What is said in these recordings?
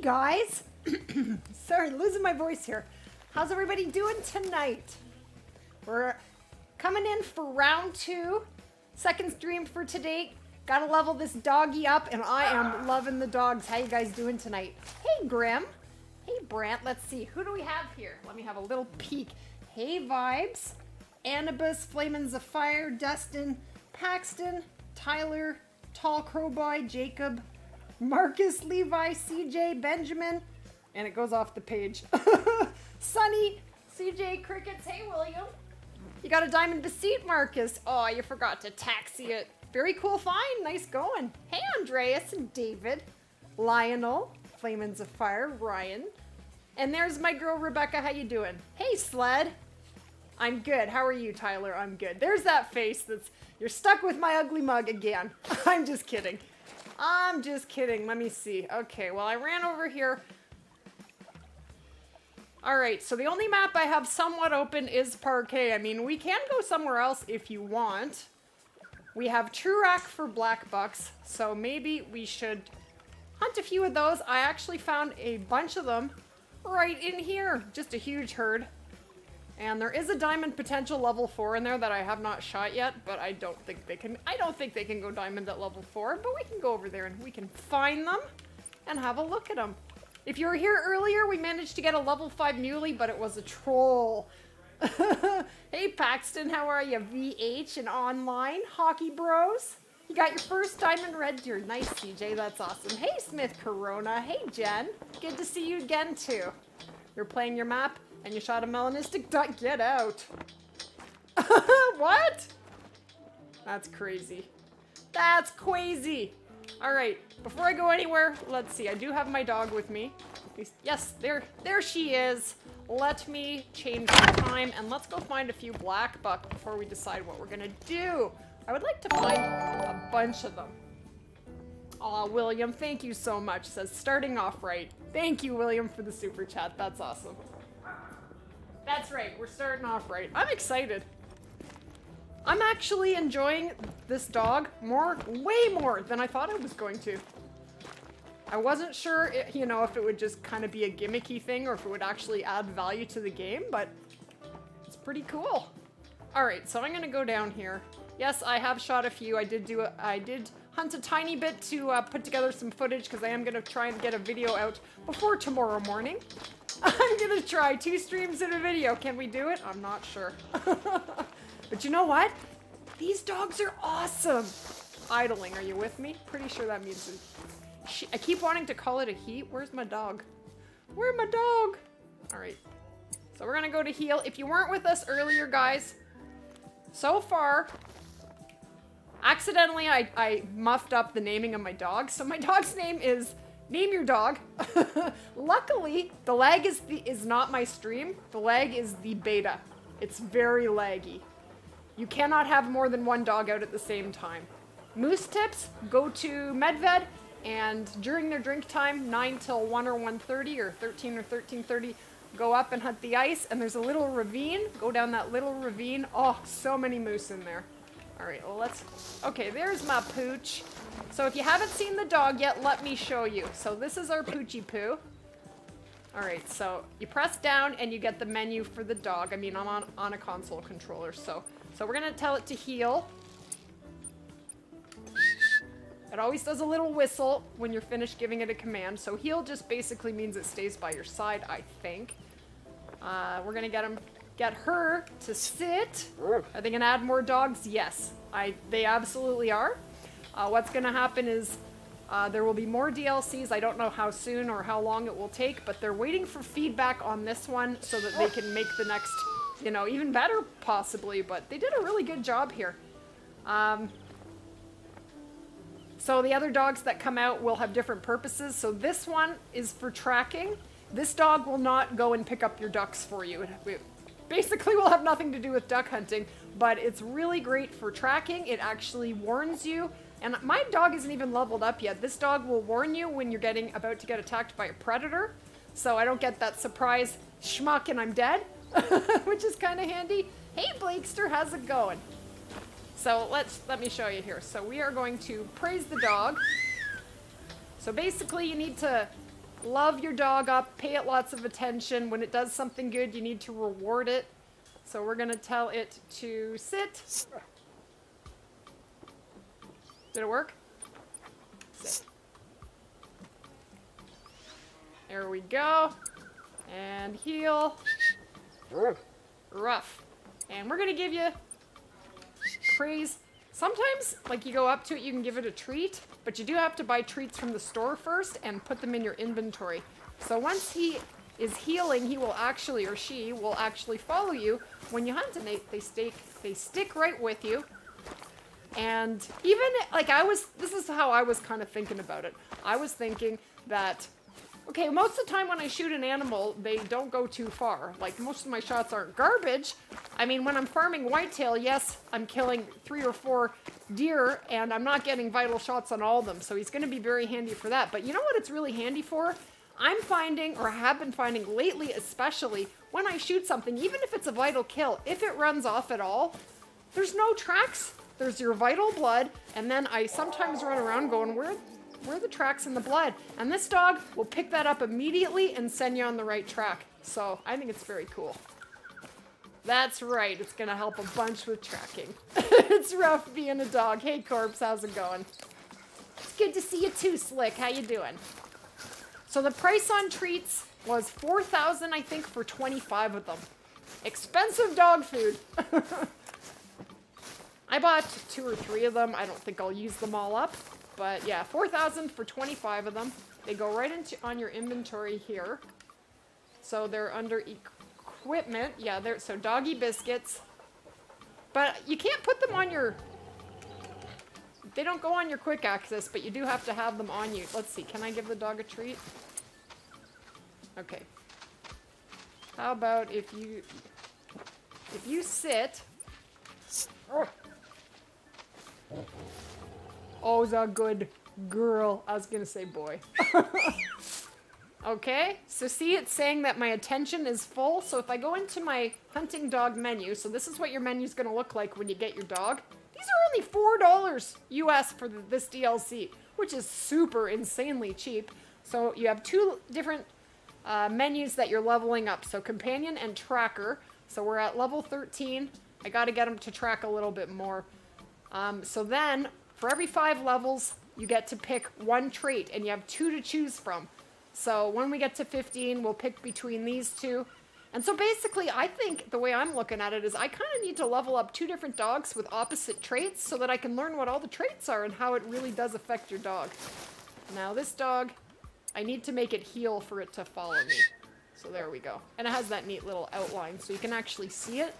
guys. Sorry, losing my voice here. How's everybody doing tonight? We're coming in for round two. Second stream for today. Gotta level this doggy up, and I am loving the dogs. How you guys doing tonight? Hey, Grim. Hey, Brant. Let's see. Who do we have here? Let me have a little peek. Hey, Vibes. Anubis, Flamins of Fire, Dustin, Paxton, Tyler, Tall Crowboy, Jacob, Marcus, Levi, CJ, Benjamin, and it goes off the page. Sunny, CJ, Crickets, hey William. You got a diamond deceit, Marcus. Oh, you forgot to taxi it. Very cool find, nice going. Hey Andreas and David, Lionel, Flamins of Fire, Ryan. And there's my girl Rebecca, how you doing? Hey Sled. I'm good. How are you, Tyler? I'm good. There's that face that's you're stuck with my ugly mug again. I'm just kidding. I'm just kidding. Let me see. Okay, well, I ran over here. All right, so the only map I have somewhat open is Parque. I mean, we can go somewhere else if you want. We have Trurac for black bucks, so maybe we should hunt a few of those. I actually found a bunch of them right in here. Just a huge herd. And there is a diamond potential level 4 in there that I have not shot yet, but I don't think they can I don't think they can go diamond at level 4, but we can go over there and we can find them and have a look at them. If you were here earlier, we managed to get a level 5 muley, but it was a troll. hey Paxton, how are you? VH and online hockey bros. You got your first diamond red deer. Nice, CJ. That's awesome. Hey, Smith Corona. Hey, Jen. Good to see you again, too. You're playing your map? And you shot a melanistic duck. Get out. what? That's crazy. That's crazy. All right, before I go anywhere, let's see. I do have my dog with me. Yes, there, there she is. Let me change the time and let's go find a few black buck before we decide what we're gonna do. I would like to find a bunch of them. Aw, William, thank you so much. Says starting off right. Thank you, William, for the super chat. That's awesome. That's right, we're starting off right. I'm excited. I'm actually enjoying this dog more, way more than I thought I was going to. I wasn't sure, it, you know, if it would just kind of be a gimmicky thing or if it would actually add value to the game, but it's pretty cool. All right, so I'm gonna go down here. Yes, I have shot a few. I did do a, I did hunt a tiny bit to uh, put together some footage because I am gonna try and get a video out before tomorrow morning. I'm gonna try two streams in a video. Can we do it? I'm not sure. but you know what? These dogs are awesome. Idling, are you with me? Pretty sure that means I keep wanting to call it a heat. Where's my dog? Where's my dog? All right. So we're gonna go to heel. If you weren't with us earlier, guys, so far, accidentally I, I muffed up the naming of my dog. So my dog's name is Name your dog. Luckily, the lag is the is not my stream. The lag is the beta. It's very laggy. You cannot have more than one dog out at the same time. Moose tips, go to Medved, and during their drink time, 9 till 1 or 1.30 or 13 or 13.30, go up and hunt the ice, and there's a little ravine. Go down that little ravine. Oh, so many moose in there. All right, well, let's... Okay, there's my pooch. So if you haven't seen the dog yet, let me show you. So this is our Poochie Poo. All right, so you press down and you get the menu for the dog. I mean, I'm on, on a console controller, so... So we're gonna tell it to heel. It always does a little whistle when you're finished giving it a command. So heel just basically means it stays by your side, I think. Uh, we're gonna get him, get her to sit. Are they gonna add more dogs? Yes, I. They absolutely are. Uh, what's going to happen is uh, there will be more DLCs. I don't know how soon or how long it will take, but they're waiting for feedback on this one so that they can make the next, you know, even better possibly. But they did a really good job here. Um, so the other dogs that come out will have different purposes. So this one is for tracking. This dog will not go and pick up your ducks for you. It basically will have nothing to do with duck hunting, but it's really great for tracking. It actually warns you and my dog isn't even leveled up yet. This dog will warn you when you're getting about to get attacked by a predator. So I don't get that surprise schmuck and I'm dead, which is kind of handy. Hey Blakester, how's it going? So let's let me show you here. So we are going to praise the dog. So basically you need to love your dog up, pay it lots of attention. When it does something good, you need to reward it. So we're gonna tell it to sit. Did it work? Sit. There we go. And heel. Rough. And we're gonna give you praise. Sometimes, like you go up to it, you can give it a treat, but you do have to buy treats from the store first and put them in your inventory. So once he is heeling, he will actually, or she will actually follow you when you hunt, and they, they, stay, they stick right with you. And even, like I was, this is how I was kind of thinking about it. I was thinking that Okay, most of the time when I shoot an animal, they don't go too far. Like, most of my shots aren't garbage. I mean, when I'm farming whitetail, yes, I'm killing three or four deer, and I'm not getting vital shots on all of them, so he's going to be very handy for that. But you know what it's really handy for? I'm finding, or have been finding lately especially, when I shoot something, even if it's a vital kill, if it runs off at all, there's no tracks. There's your vital blood, and then I sometimes run around going, where where are the tracks in the blood? And this dog will pick that up immediately and send you on the right track. So I think it's very cool. That's right, it's gonna help a bunch with tracking. it's rough being a dog. Hey Corpse, how's it going? It's good to see you too, Slick. How you doing? So the price on treats was 4000 I think, for 25 of them. Expensive dog food. I bought two or three of them. I don't think I'll use them all up. But yeah, 4,000 for 25 of them. They go right into on your inventory here. So they're under equipment. Yeah, they're so doggy biscuits. But you can't put them on your they don't go on your quick access, but you do have to have them on you. Let's see, can I give the dog a treat? Okay. How about if you if you sit oh. Oh, a good girl. I was gonna say boy. okay, so see it's saying that my attention is full. So if I go into my hunting dog menu, so this is what your menu is gonna look like when you get your dog. These are only $4 US for the, this DLC, which is super insanely cheap. So you have two different uh, menus that you're leveling up. So companion and tracker. So we're at level 13. I gotta get them to track a little bit more. Um, so then for every five levels, you get to pick one trait, and you have two to choose from. So when we get to 15, we'll pick between these two. And so basically, I think the way I'm looking at it is I kind of need to level up two different dogs with opposite traits so that I can learn what all the traits are and how it really does affect your dog. Now this dog, I need to make it heel for it to follow me. So there we go. And it has that neat little outline so you can actually see it.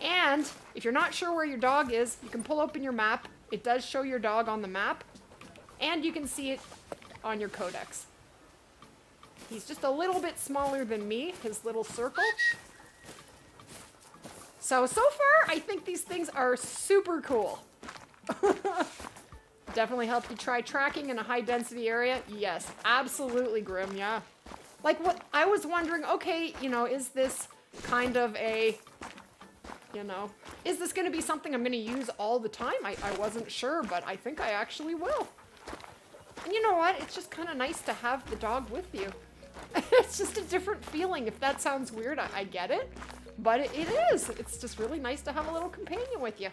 And if you're not sure where your dog is, you can pull open your map it does show your dog on the map, and you can see it on your codex. He's just a little bit smaller than me, his little circle. So, so far, I think these things are super cool. Definitely help you try tracking in a high density area. Yes, absolutely, Grim, yeah. Like what I was wondering, okay, you know, is this kind of a you know. Is this going to be something I'm going to use all the time? I, I wasn't sure, but I think I actually will. And you know what? It's just kind of nice to have the dog with you. it's just a different feeling. If that sounds weird, I, I get it. But it, it is. It's just really nice to have a little companion with you.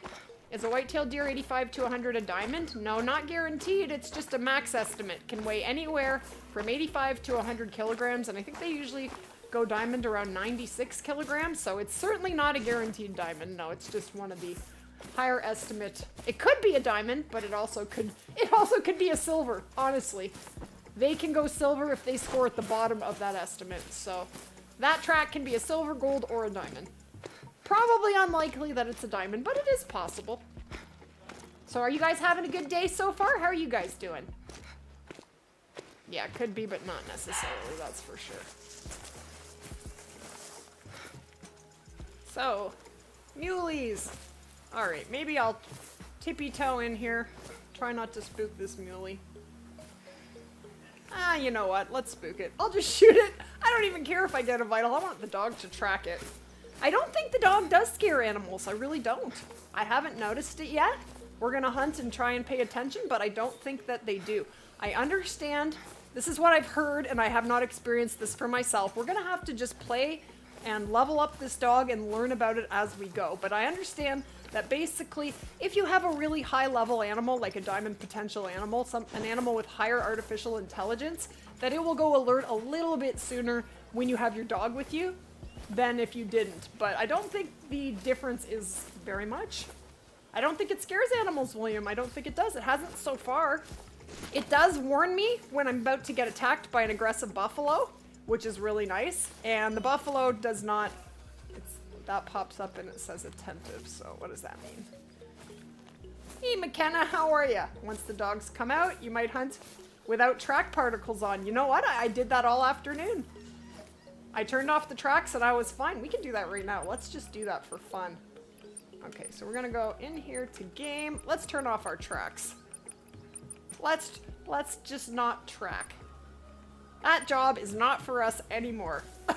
Is a white-tailed deer 85 to 100 a diamond? No, not guaranteed. It's just a max estimate. Can weigh anywhere from 85 to 100 kilograms, and I think they usually go diamond around 96 kilograms, so it's certainly not a guaranteed diamond. No, it's just one of the higher estimate. It could be a diamond, but it also could it also could be a silver, honestly. They can go silver if they score at the bottom of that estimate. So that track can be a silver, gold, or a diamond. Probably unlikely that it's a diamond, but it is possible. So are you guys having a good day so far? How are you guys doing? Yeah, could be, but not necessarily, that's for sure. So, muleys. Alright, maybe I'll tippy toe in here. Try not to spook this muley. Ah, you know what? Let's spook it. I'll just shoot it. I don't even care if I get a vital. I want the dog to track it. I don't think the dog does scare animals. I really don't. I haven't noticed it yet. We're gonna hunt and try and pay attention, but I don't think that they do. I understand This is what I've heard, and I have not experienced this for myself. We're gonna have to just play and level up this dog and learn about it as we go. But I understand that basically, if you have a really high level animal, like a diamond potential animal, some an animal with higher artificial intelligence, that it will go alert a little bit sooner when you have your dog with you than if you didn't. But I don't think the difference is very much. I don't think it scares animals, William. I don't think it does. It hasn't so far. It does warn me when I'm about to get attacked by an aggressive buffalo, which is really nice. And the buffalo does not, it's, that pops up and it says attentive. So what does that mean? Hey McKenna, how are you? Once the dogs come out, you might hunt without track particles on. You know what? I, I did that all afternoon. I turned off the tracks and I was fine. We can do that right now. Let's just do that for fun. Okay, so we're gonna go in here to game. Let's turn off our tracks. Let's let's just not track. That job is not for us anymore.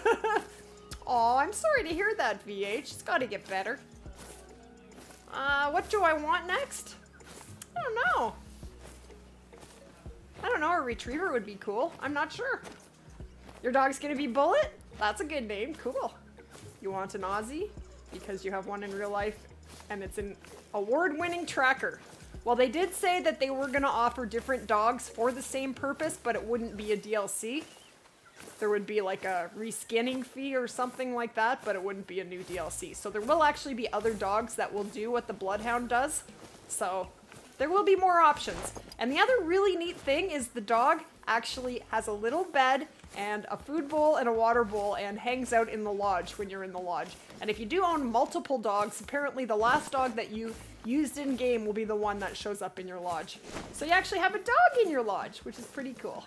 oh, I'm sorry to hear that, VH. It's gotta get better. Uh, what do I want next? I don't know. I don't know, a retriever would be cool. I'm not sure. Your dog's gonna be Bullet? That's a good name, cool. You want an Aussie? Because you have one in real life and it's an award-winning tracker. Well, they did say that they were going to offer different dogs for the same purpose, but it wouldn't be a DLC. There would be like a reskinning fee or something like that, but it wouldn't be a new DLC. So there will actually be other dogs that will do what the Bloodhound does. So there will be more options. And the other really neat thing is the dog actually has a little bed and a food bowl and a water bowl and hangs out in the lodge when you're in the lodge. And if you do own multiple dogs, apparently the last dog that you used in game will be the one that shows up in your lodge. So you actually have a dog in your lodge, which is pretty cool.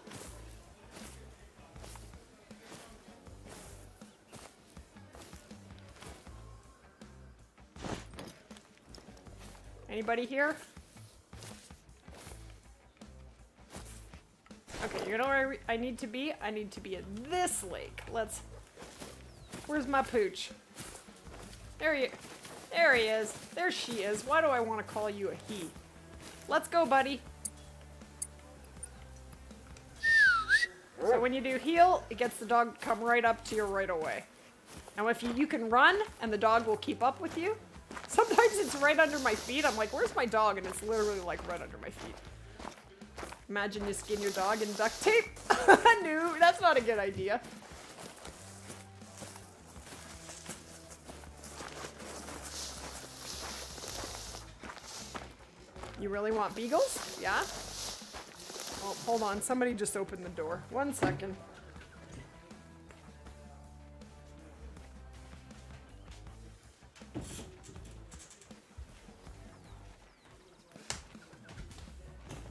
Anybody here? Okay, you know where I, need to be? I need to be at this lake. Let's... Where's my pooch? There he... There he is. There she is. Why do I want to call you a he? Let's go, buddy. So when you do heel, it gets the dog to come right up to you right away. Now if you, you can run, and the dog will keep up with you. Sometimes it's right under my feet. I'm like, where's my dog? And it's literally like right under my feet. Imagine you skin your dog in duct tape. no, that's not a good idea. You really want beagles? Yeah? Oh, hold on. Somebody just opened the door. One second.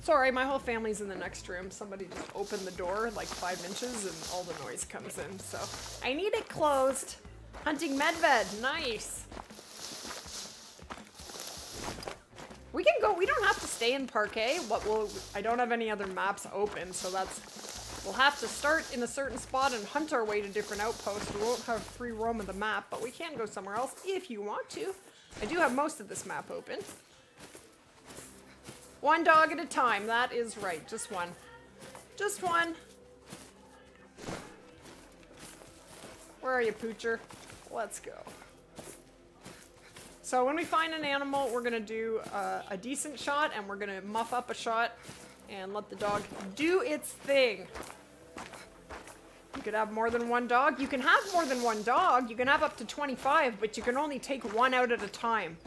Sorry, my whole family's in the next room. Somebody just opened the door like five inches and all the noise comes in, so. I need it closed. Hunting medved, nice. We can go, we don't have to stay in Parque. What will, I don't have any other maps open, so that's, we'll have to start in a certain spot and hunt our way to different outposts. We won't have free roam of the map, but we can go somewhere else if you want to. I do have most of this map open. One dog at a time. That is right. Just one. Just one. Where are you, Poocher? Let's go. So when we find an animal, we're going to do uh, a decent shot, and we're going to muff up a shot and let the dog do its thing. You could have more than one dog. You can have more than one dog. You can have up to 25, but you can only take one out at a time.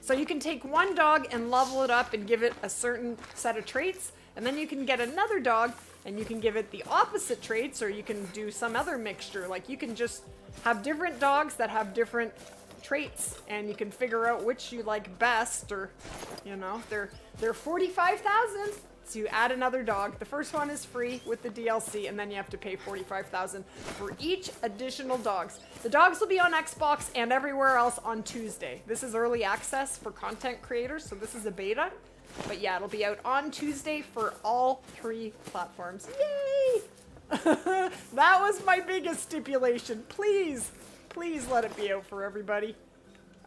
So you can take one dog and level it up and give it a certain set of traits, and then you can get another dog and you can give it the opposite traits, or you can do some other mixture. Like you can just have different dogs that have different traits, and you can figure out which you like best, or you know, they're they're 45,000. So you add another dog. The first one is free with the DLC, and then you have to pay 45,000 for each additional dogs. The dogs will be on Xbox and everywhere else on Tuesday. This is early access for content creators, so this is a beta. But yeah, it'll be out on Tuesday for all three platforms. Yay! that was my biggest stipulation. Please, please let it be out for everybody.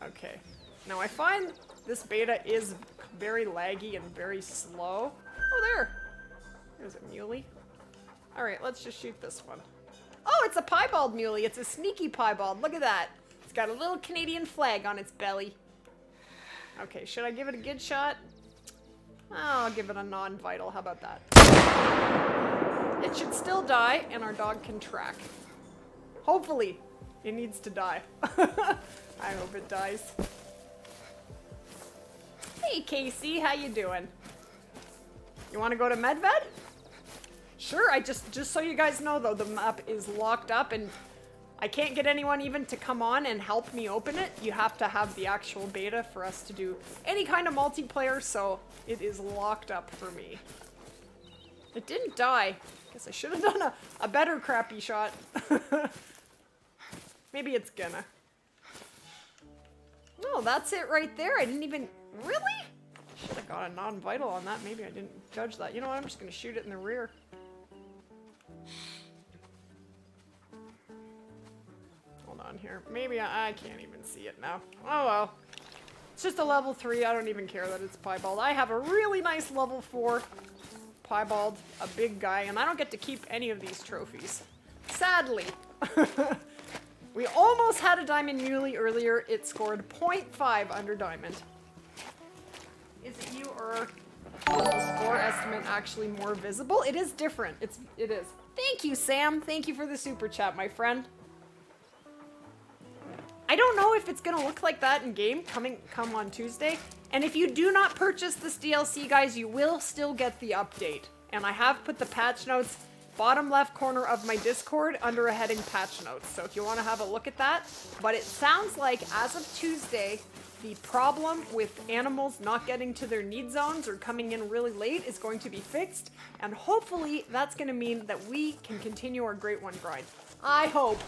Okay. Now I find this beta is very laggy and very slow. Oh, there. There's a muley. All right, let's just shoot this one. Oh, it's a piebald muley. It's a sneaky piebald. Look at that. It's got a little Canadian flag on its belly. Okay, should I give it a good shot? I'll give it a non-vital. How about that? It should still die, and our dog can track. Hopefully. It needs to die. I hope it dies. Hey, Casey. How you doing? You want to go to Medved? Sure, I just, just so you guys know though, the map is locked up and I can't get anyone even to come on and help me open it. You have to have the actual beta for us to do any kind of multiplayer, so it is locked up for me. It didn't die. Guess I should have done a, a better crappy shot. Maybe it's gonna. No, that's it right there. I didn't even... Really? Should have got a non-vital on that. Maybe I didn't judge that. You know what? I'm just gonna shoot it in the rear. Hold on here. Maybe I, I can't even see it now. Oh well. It's just a level 3. I don't even care that it's piebald. I have a really nice level 4 piebald, a big guy, and I don't get to keep any of these trophies. Sadly. we almost had a diamond muley earlier. It scored 0.5 under diamond. Is it you or score estimate actually more visible? It is different. It's it is. Thank you, Sam. Thank you for the super chat, my friend. I don't know if it's gonna look like that in game coming come on Tuesday. And if you do not purchase this DLC, guys, you will still get the update. And I have put the patch notes bottom left corner of my Discord under a heading patch notes. So if you want to have a look at that. But it sounds like as of Tuesday, the problem with animals not getting to their need zones or coming in really late is going to be fixed. And hopefully that's going to mean that we can continue our Great One grind. I hope.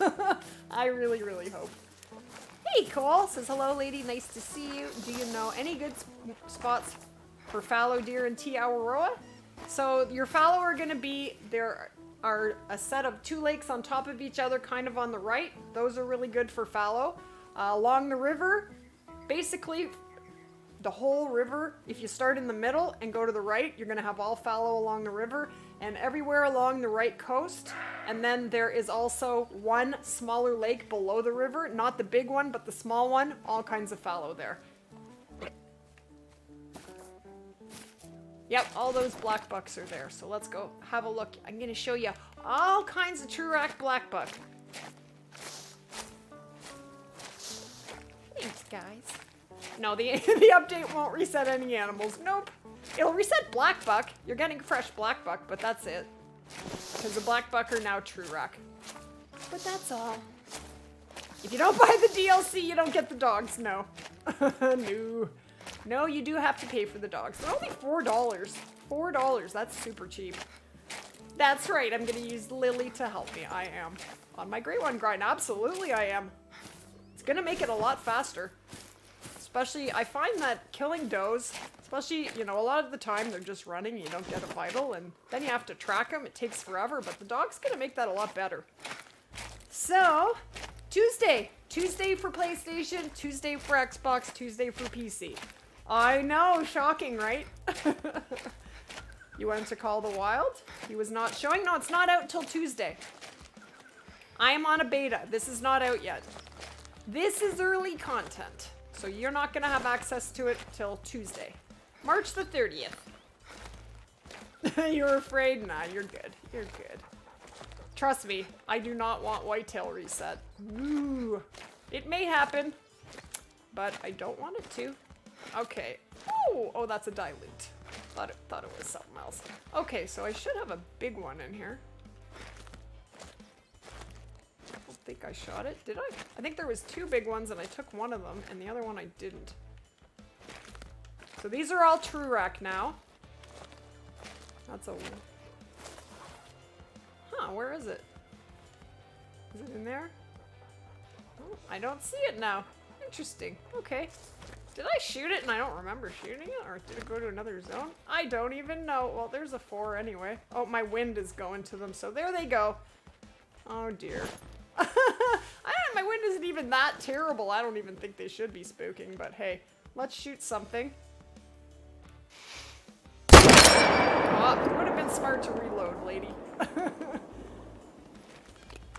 I really, really hope. Hey, Cole says, hello, lady. Nice to see you. Do you know any good spots for fallow deer in Te Awaroa? So your fallow are going to be, there are a set of two lakes on top of each other, kind of on the right. Those are really good for fallow. Uh, along the river, basically, the whole river, if you start in the middle and go to the right, you're going to have all fallow along the river and everywhere along the right coast. And then there is also one smaller lake below the river, not the big one, but the small one, all kinds of fallow there. Yep, all those black bucks are there. So let's go have a look. I'm going to show you all kinds of Trurac black buck. Thanks, guys. No, the, the update won't reset any animals. Nope. It'll reset black buck. You're getting fresh black buck, but that's it. Because the black buck are now Trurac. But that's all. If you don't buy the DLC, you don't get the dogs. No. no. No, you do have to pay for the dogs. They're only $4. $4. That's super cheap. That's right. I'm to use Lily to help me. I am. On my Great One grind. Absolutely I am. It's to make it a lot faster. Especially, I find that killing does, especially, you know, a lot of the time they're just running, you don't get a vital, and then you have to track them. It takes forever, but the dog's to make that a lot better. So, Tuesday. Tuesday for PlayStation, Tuesday for Xbox, Tuesday for PC. I know, shocking, right? you went to Call the Wild? He was not showing? No, it's not out till Tuesday. I am on a beta. This is not out yet. This is early content, so you're not going to have access to it till Tuesday. March the 30th. you're afraid? Nah, you're good. You're good. Trust me, I do not want Whitetail reset. Ooh. It may happen, but I don't want it to. Okay. Oh, oh, that's a dilute. Thought it, thought it was something else. Okay, so I should have a big one in here. I don't think I shot it. Did I? I think there was two big ones and I took one of them and the other one I didn't. So these are all Trurac now. That's a... Huh, where is it? Is it in there? Oh, I don't see it now. Interesting. Okay. Did I shoot it and I don't remember shooting it? Or did it go to another zone? I don't even know. Well, there's a four anyway. Oh, my wind is going to them, so there they go. Oh, dear. I don't, my wind isn't even that terrible. I don't even think they should be spooking, but hey, let's shoot something. It would have been smart to reload, lady.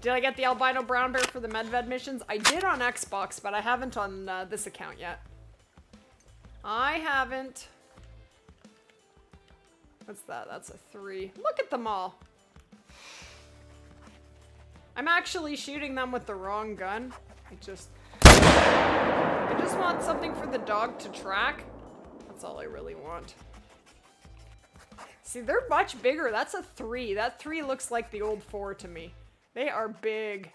did I get the albino brown bear for the medved missions? I did on Xbox, but I haven't on uh, this account yet. I haven't. What's that? That's a three. Look at them all. I'm actually shooting them with the wrong gun. I just... I just want something for the dog to track. That's all I really want. See, they're much bigger. That's a three. That three looks like the old four to me. They are big.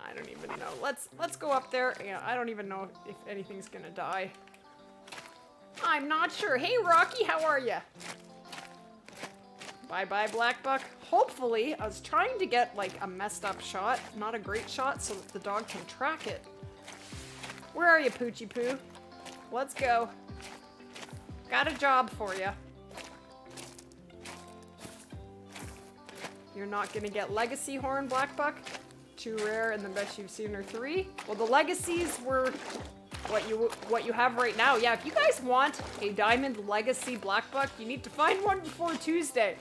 I don't even know. Let's let's go up there. Yeah, I don't even know if anything's gonna die. I'm not sure. Hey, Rocky, how are you? Bye-bye, Black Buck. Hopefully, I was trying to get, like, a messed up shot, not a great shot, so that the dog can track it. Where are you, Poochie Poo? Let's go. Got a job for you. You're not gonna get Legacy Horn, Black Buck? Too rare and the best you've seen are three? Well, the Legacies were what you what you have right now. Yeah, if you guys want a Diamond Legacy Black Buck, you need to find one before Tuesday.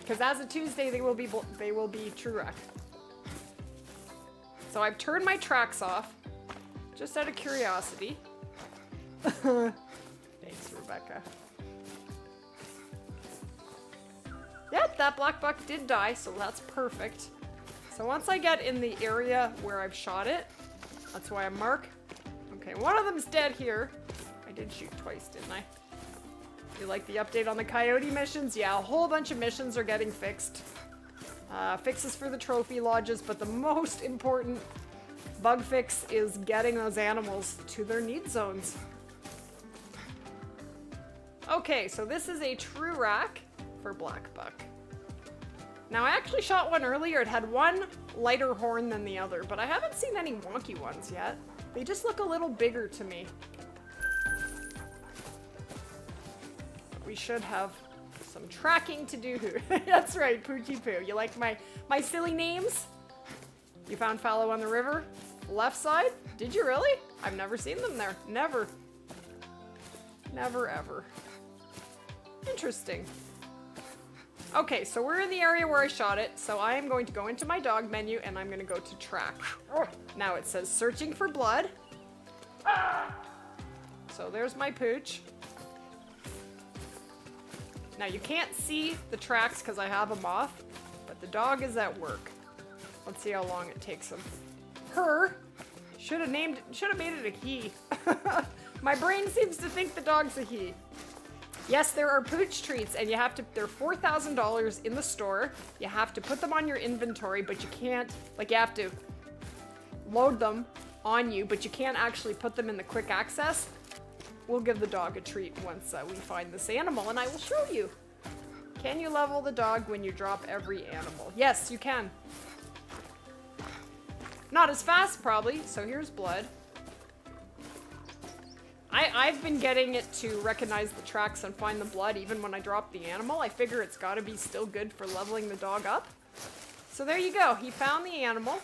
Because as of Tuesday, they will be they will be Trurac. So I've turned my tracks off, just out of curiosity. Thanks, Rebecca. Yep, that black buck did die, so that's perfect. So once I get in the area where I've shot it, that's why I mark Okay, one of them's dead here. I did shoot twice, didn't I? You like the update on the coyote missions? Yeah, a whole bunch of missions are getting fixed. Uh, fixes for the trophy lodges, but the most important bug fix is getting those animals to their need zones. Okay, so this is a Trurac for black buck. Now I actually shot one earlier, it had one lighter horn than the other, but I haven't seen any wonky ones yet. They just look a little bigger to me. We should have some tracking to do. That's right, Poochie Poo. You like my, my silly names? You found fallow on the river? Left side? Did you really? I've never seen them there. Never. Never ever. Interesting. Okay, so we're in the area where I shot it, so I am going to go into my dog menu and I'm going to go to track. Now it says searching for blood. So there's my pooch. Now you can't see the tracks because I have them off, but the dog is at work. Let's see how long it takes him. Her should have named, should have made it a he. my brain seems to think the dog's a he. Yes, there are pooch treats, and you have to, they're $4,000 in the store. You have to put them on your inventory, but you can't, like, you have to load them on you, but you can't actually put them in the quick access. We'll give the dog a treat once uh, we find this animal, and I will show you. Can you level the dog when you drop every animal? Yes, you can. Not as fast, probably, so here's blood. I, I've been getting it to recognize the tracks and find the blood even when I drop the animal. I figure it's gotta be still good for leveling the dog up. So there you go. He found the animal.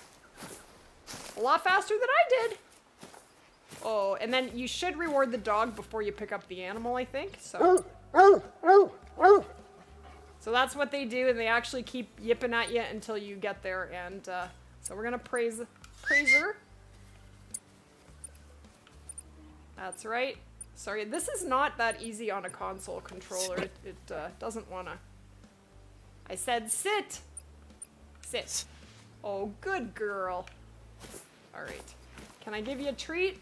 A lot faster than I did. Oh, and then you should reward the dog before you pick up the animal, I think. So, so that's what they do, and they actually keep yipping at you until you get there. And uh, so we're gonna praise, praise her. That's right. Sorry, this is not that easy on a console controller. It, it uh, doesn't wanna. I said sit! Sit. Oh, good girl. Alright. Can I give you a treat?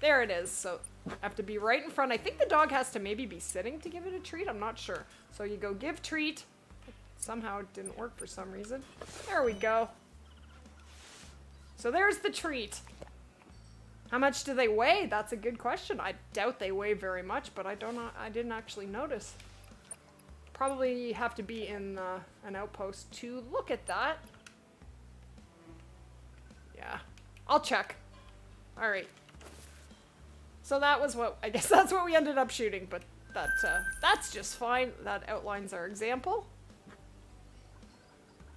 There it is. So I have to be right in front. I think the dog has to maybe be sitting to give it a treat. I'm not sure. So you go give treat. Somehow it didn't work for some reason. There we go. So there's the treat. How much do they weigh? That's a good question. I doubt they weigh very much, but I don't. I didn't actually notice. Probably have to be in uh, an outpost to look at that. Yeah, I'll check. All right. So that was what, I guess that's what we ended up shooting, but that, uh, that's just fine. That outlines our example.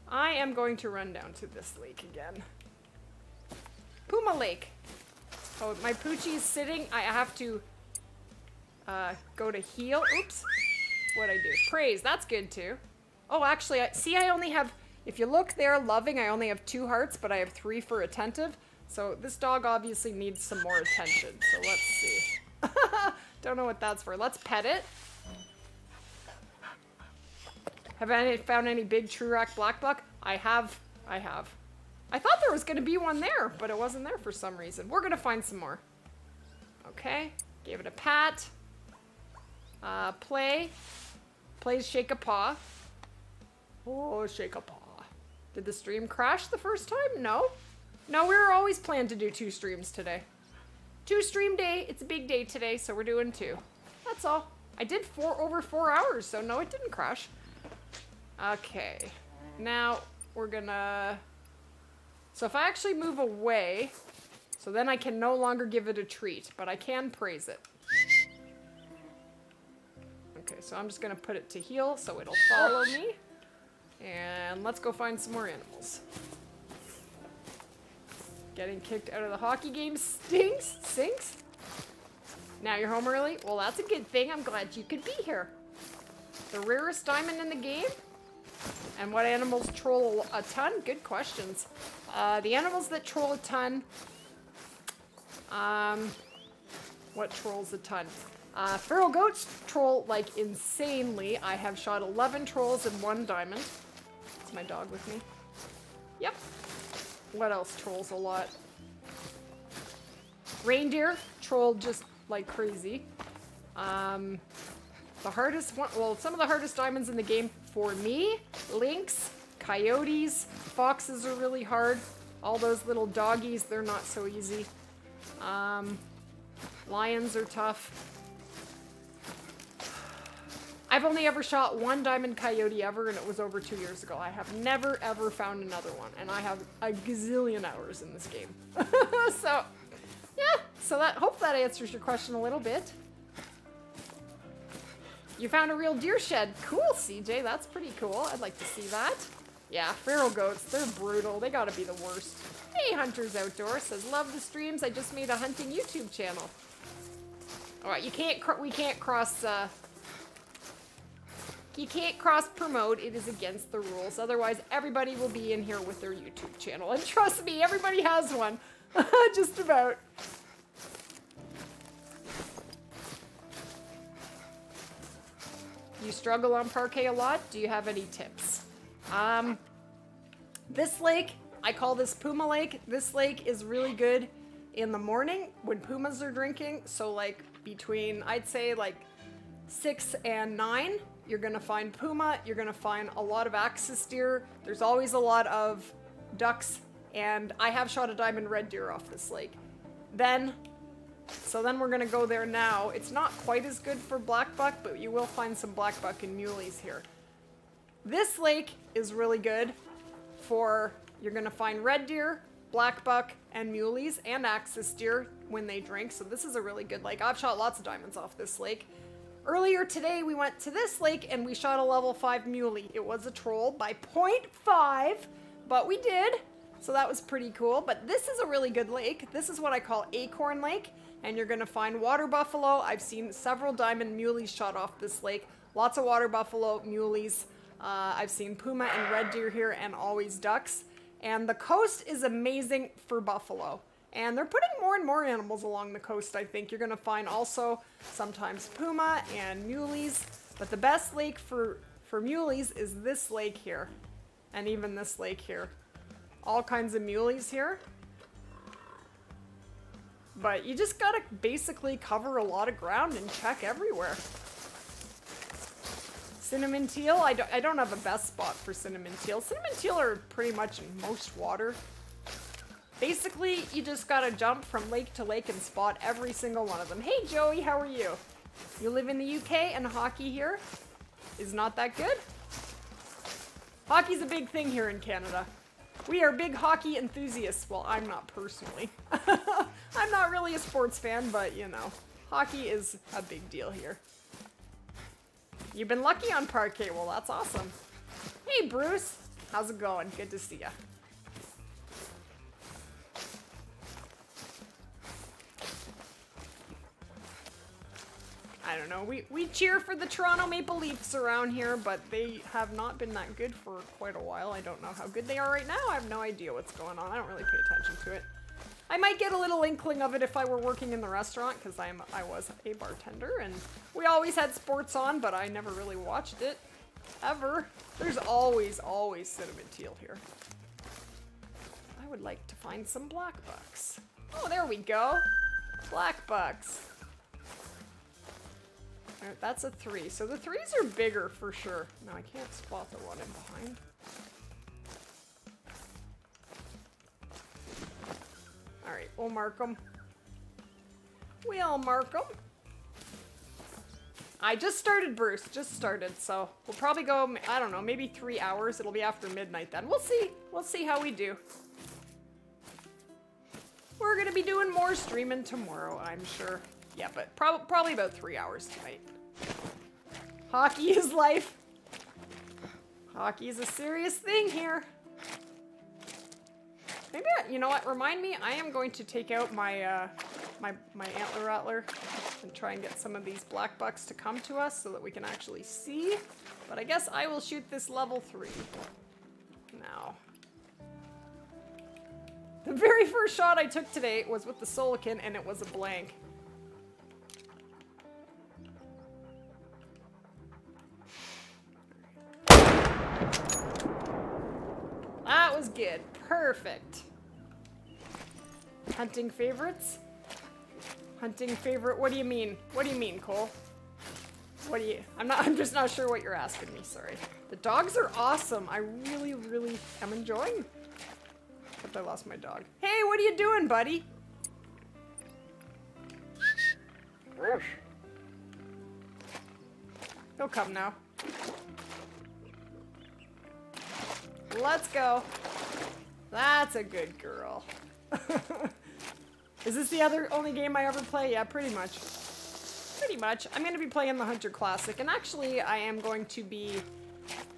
I am going to run down to this lake again. Puma Lake. Oh, my Poochie's sitting. I have to uh, go to heel. Oops. what I do. Praise, that's good too. Oh, actually, I, see, I only have, if you look there, loving, I only have two hearts, but I have three for attentive. So this dog obviously needs some more attention. So let's see. Don't know what that's for. Let's pet it. Have I found any big Trurac black buck? I have. I have. I thought there was going to be one there, but it wasn't there for some reason. We're going to find some more. Okay. Gave it a pat. Uh, play. Plays shake a paw. Oh, shake a paw. Did the stream crash the first time? No. No, we were always planned to do two streams today. Two stream day. It's a big day today, so we're doing two. That's all. I did four over four hours, so no, it didn't crash. Okay. Now, we're gonna... So if I actually move away, so then I can no longer give it a treat, but I can praise it. Okay, so I'm just gonna put it to heel so it'll follow me. And let's go find some more animals. Getting kicked out of the hockey game stinks, sinks. Now you're home early? Well, that's a good thing. I'm glad you could be here. The rarest diamond in the game? And what animals troll a ton? Good questions. Uh, the animals that troll a ton. Um, what trolls a ton? Uh, feral goats troll like insanely. I have shot 11 trolls and one diamond. Is my dog with me? Yep. What else trolls a lot? Reindeer troll just like crazy. Um, the hardest one, well, some of the hardest diamonds in the game for me, lynx, coyotes, foxes are really hard. All those little doggies, they're not so easy. Um, lions are tough. I've only ever shot one diamond coyote ever, and it was over two years ago. I have never, ever found another one, and I have a gazillion hours in this game. so, yeah, so that hope that answers your question a little bit. You found a real deer shed. Cool, CJ, that's pretty cool. I'd like to see that. Yeah, feral goats, they're brutal. They gotta be the worst. Hey, Hunters Outdoor says, love the streams. I just made a hunting YouTube channel. All right, you can't, we can't cross, uh, you can't cross promote, it is against the rules. Otherwise, everybody will be in here with their YouTube channel. And trust me, everybody has one. Just about. You struggle on Parque a lot? Do you have any tips? Um, this lake, I call this Puma Lake. This lake is really good in the morning when pumas are drinking. So like between, I'd say like six and nine you're gonna find puma, you're gonna find a lot of axis deer, there's always a lot of ducks, and I have shot a diamond red deer off this lake. Then, so then we're gonna go there now. It's not quite as good for black buck, but you will find some black buck and muleys here. This lake is really good for, you're gonna find red deer, black buck, and muleys, and axis deer when they drink, so this is a really good lake. I've shot lots of diamonds off this lake. Earlier today, we went to this lake and we shot a level 5 muley. It was a troll by 0.5, but we did. So that was pretty cool. But this is a really good lake. This is what I call Acorn Lake. And you're to find water buffalo. I've seen several diamond muleys shot off this lake. Lots of water buffalo, muleys. Uh, I've seen puma and red deer here and always ducks. And the coast is amazing for buffalo. And they're putting more and more animals along the coast, I think. You're going to find also sometimes puma and muleys. But the best lake for, for muleys is this lake here. And even this lake here. All kinds of muleys here. But you just gotta basically cover a lot of ground and check everywhere. Cinnamon teal, I don't, I don't have a best spot for cinnamon teal. Cinnamon teal are pretty much in most water. Basically, you just gotta jump from lake to lake and spot every single one of them. Hey Joey, how are you? You live in the UK and hockey here is not that good? Hockey's a big thing here in Canada. We are big hockey enthusiasts. Well, I'm not personally. I'm not really a sports fan, but you know, hockey is a big deal here. You've been lucky on Parque. Well, that's awesome. Hey, Bruce. How's it going? Good to see ya. I don't know. We, we cheer for the Toronto Maple Leafs around here, but they have not been that good for quite a while. I don't know how good they are right now. I have no idea what's going on. I don't really pay attention to it. I might get a little inkling of it if I were working in the restaurant, because I'm I was a bartender, and we always had sports on, but I never really watched it. Ever. There's always, always cinnamon teal here. I would like to find some black bucks. Oh, there we go. Black bucks. Alright, that's a three. So the threes are bigger for sure. No, I can't spot the one in behind. Alright, we'll mark them. We'll mark them. I just started Bruce, just started, so we'll probably go, I don't know, maybe three hours. It'll be after midnight then. We'll see. We'll see how we do. We're gonna be doing more streaming tomorrow, I'm sure. Yeah, but prob probably about three hours tonight. Hockey is life. Hockey is a serious thing here. Maybe, you know what, remind me, I am going to take out my, uh, my, my antler rattler and try and get some of these black bucks to come to us so that we can actually see. But I guess I will shoot this level three now. The very first shot I took today was with the Solokhin and it was a blank. That was good. Perfect. Hunting favorites? Hunting favorite? What do you mean? What do you mean, Cole? What do you... I'm not... I'm just not sure what you're asking me. Sorry. The dogs are awesome. I really, really am enjoying... Except I lost my dog. Hey, what are you doing, buddy? He'll come now. Let's go. That's a good girl. Is this the other only game I ever play? Yeah, pretty much. Pretty much. I'm going to be playing the Hunter Classic, and actually I am going to be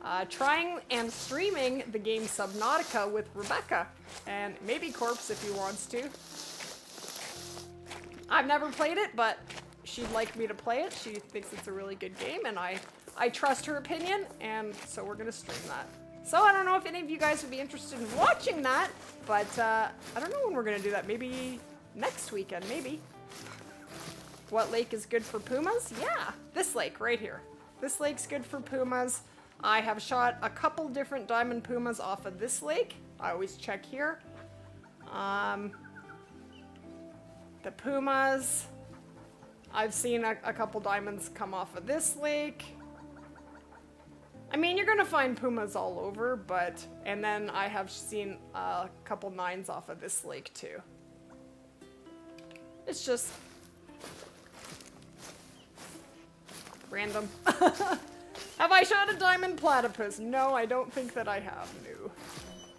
uh, trying and streaming the game Subnautica with Rebecca, and maybe Corpse if he wants to. I've never played it, but she'd like me to play it. She thinks it's a really good game, and I, I trust her opinion, and so we're going to stream that. So I don't know if any of you guys would be interested in watching that, but uh, I don't know when we're going to do that. Maybe next weekend, maybe. What lake is good for pumas? Yeah, this lake right here. This lake's good for pumas. I have shot a couple different diamond pumas off of this lake. I always check here. Um, the pumas. I've seen a, a couple diamonds come off of this lake. I mean, you're gonna find pumas all over, but... And then I have seen a couple nines off of this lake, too. It's just random. have I shot a diamond platypus? No, I don't think that I have. No.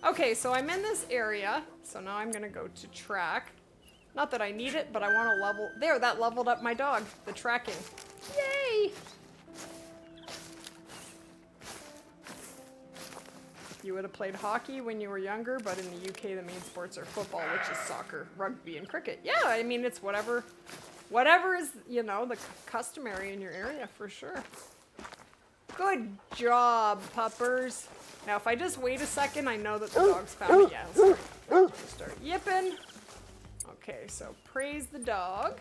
Okay, so I'm in this area. So now I'm gonna go to track. Not that I need it, but I want to level. There, that leveled up my dog. The tracking. Yay! You would have played hockey when you were younger, but in the UK the main sports are football, which is soccer, rugby, and cricket. Yeah, I mean, it's whatever, whatever is, you know, the customary in your area for sure. Good job, puppers. Now, if I just wait a second, I know that the dog's found me. Yeah, start, start yipping. Okay, so praise the dog.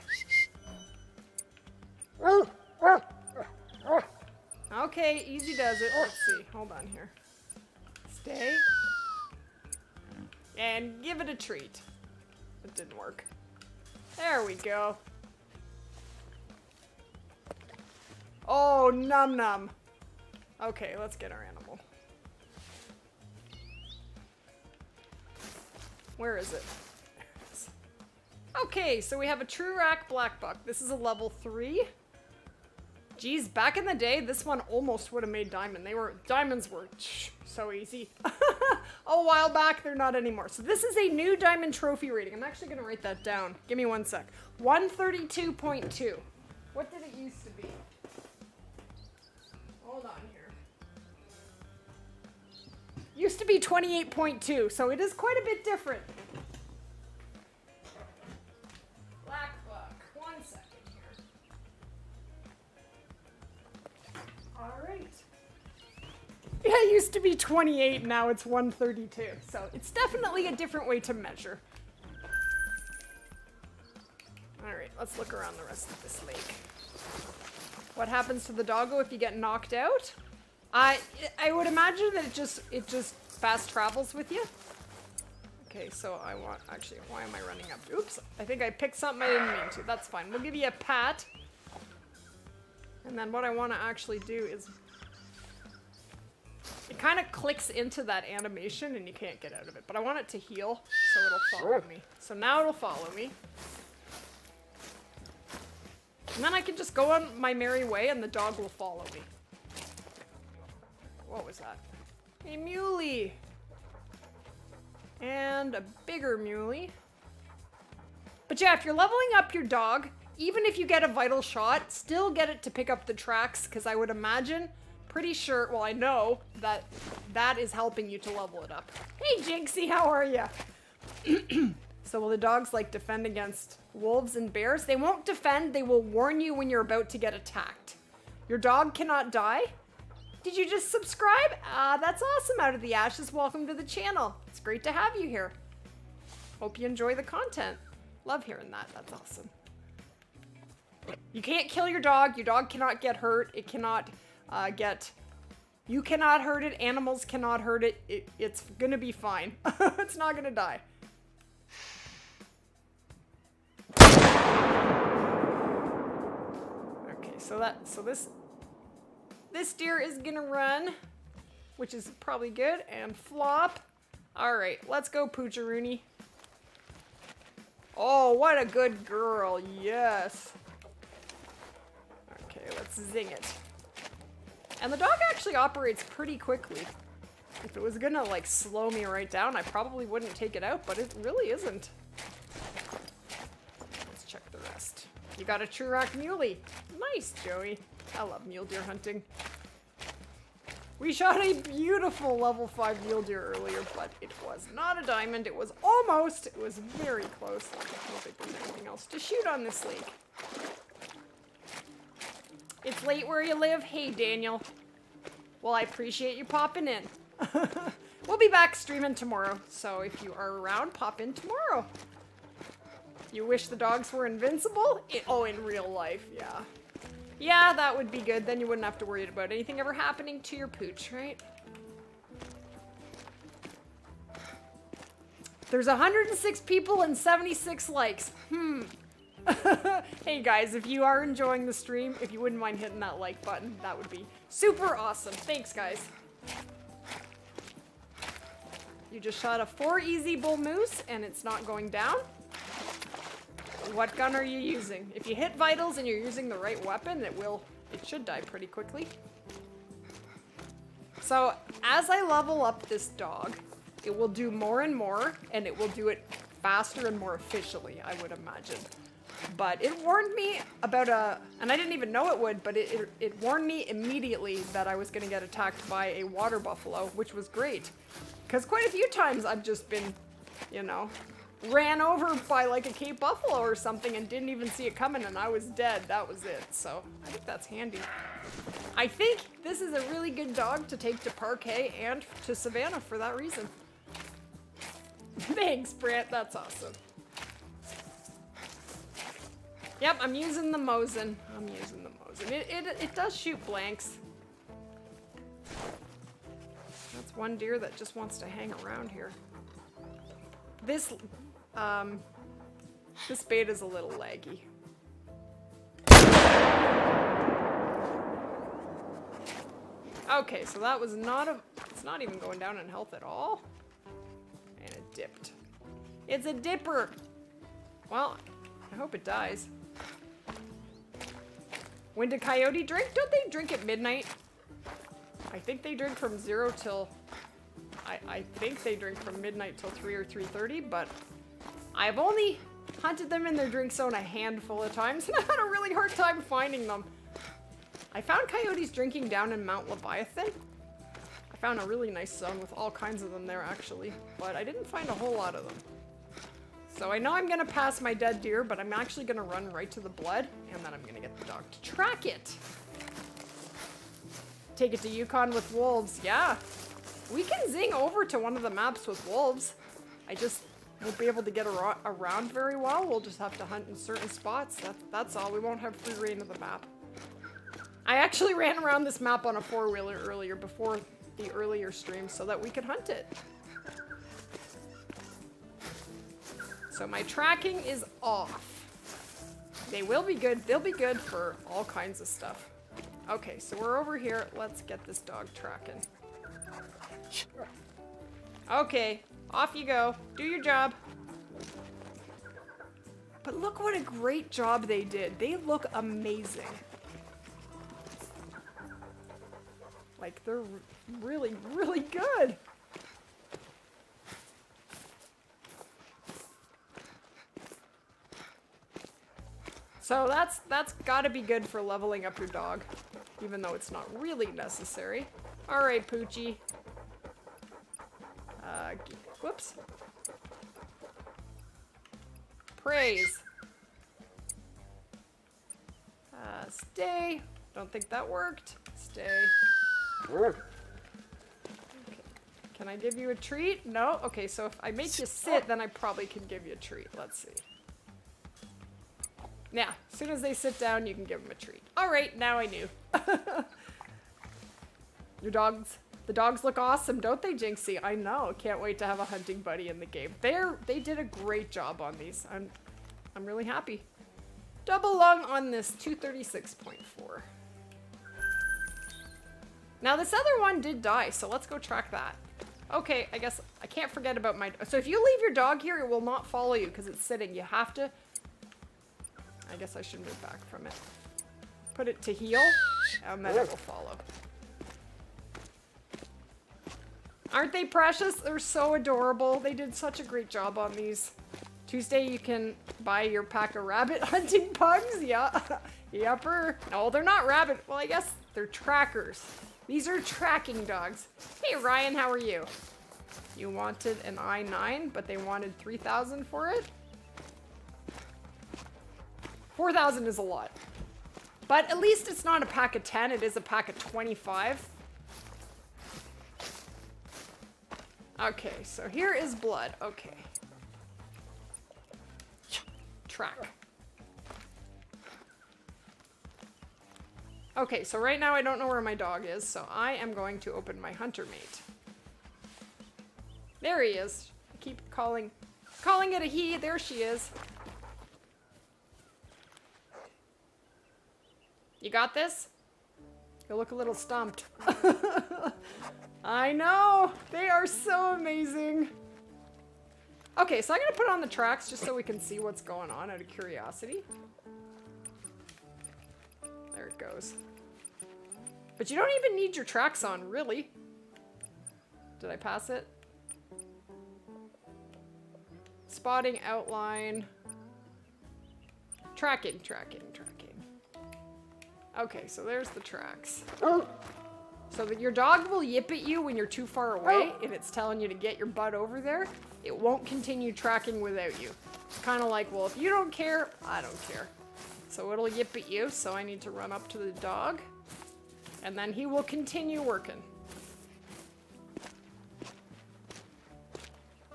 Okay, easy does it. Let's see. Hold on here. Stay. And give it a treat. It didn't work. There we go. Oh, num num. Okay, let's get our animal. Where is it? Okay, so we have a Trurac black buck. This is a level three. Geez, back in the day, this one almost would have made diamond. They were, diamonds were so easy. a while back, they're not anymore. So this is a new diamond trophy rating. I'm actually gonna write that down. Give me one sec. 132.2. What did it used to be? Hold on here. Used to be 28.2, so it is quite a bit different. used to be 28, now it's 132. So it's definitely a different way to measure. Alright, let's look around the rest of this lake. What happens to the doggo if you get knocked out? I I would imagine that it just it just fast travels with you. Okay, so I want actually why am I running up? Oops, I think I picked something I didn't mean to. That's fine. We'll give you a pat. And then what I want to actually do is it kind of clicks into that animation and you can't get out of it. But I want it to heel so it'll follow me. So now it'll follow me. And then I can just go on my merry way and the dog will follow me. What was that? A muley! And a bigger muley. But yeah, if you're leveling up your dog, even if you get a vital shot, still get it to pick up the tracks, because I would imagine, pretty sure, well I know, that that is helping you to level it up. Hey Jinxie, how are you? so will the dogs like defend against wolves and bears? They won't defend, they will warn you when you're about to get attacked. Your dog cannot die? Did you just subscribe? Ah, that's awesome out of the ashes. Welcome to the channel. It's great to have you here. Hope you enjoy the content. Love hearing that. That's awesome. You can't kill your dog. Your dog cannot get hurt. It cannot uh, get... You cannot hurt it. Animals cannot hurt it. it it's gonna be fine. it's not gonna die. Okay, so that... So this... This deer is gonna run, which is probably good, and flop. All right, let's go, Poocheroonie. Oh, what a good girl. Yes. Okay, let's zing it. And the dog actually operates pretty quickly. If it was gonna like slow me right down, I probably wouldn't take it out, but it really isn't. Let's check the rest. You got a Trurac Muley. Nice, Joey. I love mule deer hunting. We shot a beautiful level 5 mule deer earlier, but it was not a diamond. It was almost. It was very close. I don't think there's anything else to shoot on this lake. It's late where you live. Hey, Daniel. Well, I appreciate you popping in. we'll be back streaming tomorrow, so if you are around, pop in tomorrow. You wish the dogs were invincible? It, oh, in real life, yeah. Yeah, that would be good. Then you wouldn't have to worry about anything ever happening to your pooch, right? There's 106 people and 76 likes. Hmm. hey guys, if you are enjoying the stream, if you wouldn't mind hitting that like button, that would be super awesome. Thanks, guys. You just shot a four easy bull moose and it's not going down. What gun are you using? If you hit vitals and you're using the right weapon, it will, it should die pretty quickly. So as I level up this dog, it will do more and more and it will do it faster and more efficiently, I would imagine. But it warned me about a, and I didn't even know it would, but it, it, it warned me immediately that I was going to get attacked by a water buffalo, which was great. Because quite a few times I've just been, you know, ran over by like a Cape Buffalo or something and didn't even see it coming and I was dead. That was it. So I think that's handy. I think this is a really good dog to take to Parque and to Savannah for that reason. Thanks, Brant. That's awesome. Yep, I'm using the Mosin. I'm using the Mosin. It, it, it does shoot blanks. That's one deer that just wants to hang around here. This, um, this bait is a little laggy. Okay, so that was not a, it's not even going down in health at all. And it dipped. It's a dipper! Well, I hope it dies. When do coyote drink? Don't they drink at midnight? I think they drink from zero till... I, I think they drink from midnight till 3 or 3.30, but I've only hunted them in their drink zone a handful of times, and I had a really hard time finding them. I found coyotes drinking down in Mount Leviathan. I found a really nice zone with all kinds of them there, actually, but I didn't find a whole lot of them. So I know I'm gonna pass my dead deer, but I'm actually gonna run right to the blood, and then I'm gonna get the dog to track it. take it to Yukon with wolves. Yeah. We can zing over to one of the maps with wolves. I just won't be able to get ar around very well. We'll just have to hunt in certain spots. That, that's all. We won't have free reign of the map. I actually ran around this map on a four-wheeler earlier before the earlier stream so that we could hunt it. So my tracking is off. They will be good. They'll be good for all kinds of stuff. Okay, so we're over here. Let's get this dog tracking. Okay, off you go. Do your job. But look what a great job they did. They look amazing. Like, they're really, really good. So that's that's gotta be good for leveling up your dog, even though it's not really necessary. All right, Poochie. Uh, whoops. Praise. Uh, stay. Don't think that worked. Stay. Okay. Can I give you a treat? No? Okay, so if I make you sit, then I probably can give you a treat. Let's see. Yeah, as soon as they sit down, you can give them a treat. All right, now I knew. Your dogs, the dogs look awesome, don't they, Jinxie? I know. Can't wait to have a hunting buddy in the game. They're they did a great job on these. I'm I'm really happy. Double lung on this 236.4. Now this other one did die, so let's go track that. Okay, I guess I can't forget about my... So if you leave your dog here, it will not follow you because it's sitting. You have to I guess I should move back from it. Put it to heel, and then it will follow. Aren't they precious? They're so adorable. They did such a great job on these. Tuesday you can buy your pack of rabbit hunting pugs. Yeah. Yepper. No, they're not rabbit. Well, I guess they're trackers. These are tracking dogs. Hey, Ryan, how are you? You wanted an I-9, but they wanted 3,000 for it? 4,000 is a lot. But at least it's not a pack of 10, it is a pack of 25. Okay, so here is blood. Okay. Track. Okay, so right now I don't know where my dog is, so I am going to open my hunter mate. There he is. I keep calling calling it a he. There she is. You got this? You look a little stumped. I know! They are so amazing! Okay, so I'm gonna put on the tracks just so we can see what's going on out of curiosity. There it goes. But you don't even need your tracks on, really. Did I pass it? Spotting, outline. Tracking, tracking, tracking. Okay, so there's the tracks. Oh. So that your dog will yip at you when you're too far oh. away oh. and it's telling you to get your butt over there. It won't continue tracking without you. It's kind of like, well, if you don't care, I don't care. So it'll yip at you, so I need to run up to the dog. And then he will continue working.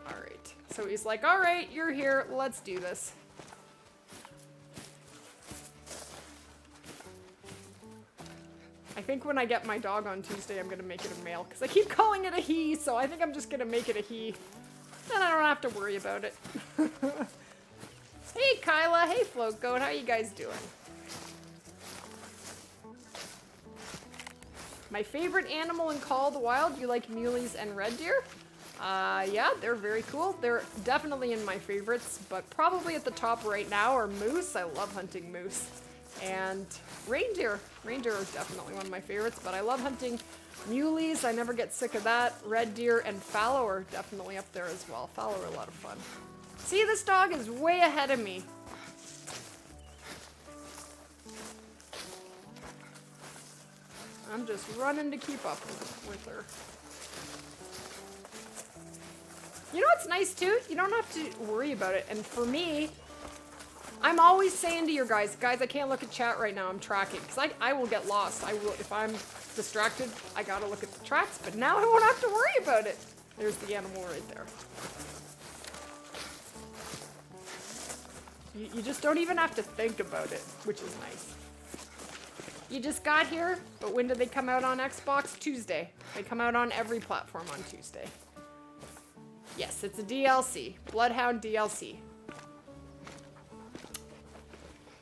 Alright. So he's like, alright, you're here, let's do this. I think when I get my dog on Tuesday, I'm gonna make it a male, because I keep calling it a he, so I think I'm just gonna make it a he. Then I don't have to worry about it. hey, Kyla. Hey, Float Goat. How are you guys doing? My favorite animal in Call of the Wild, you like muleys and red deer? Uh, yeah, they're very cool. They're definitely in my favorites, but probably at the top right now are moose. I love hunting moose. And reindeer. Reindeer is definitely one of my favorites, but I love hunting muleys. I never get sick of that. Red deer and fallow are definitely up there as well. Fallow are a lot of fun. See, this dog is way ahead of me. I'm just running to keep up with her. You know what's nice too? You don't have to worry about it. And for me, I'm always saying to your guys, guys, I can't look at chat right now. I'm tracking because I, I will get lost. I will if I'm distracted. I gotta look at the tracks, but now I won't have to worry about it. There's the animal right there. You, you just don't even have to think about it, which is nice. You just got here, but when do they come out on Xbox? Tuesday. They come out on every platform on Tuesday. Yes, it's a DLC. Bloodhound DLC.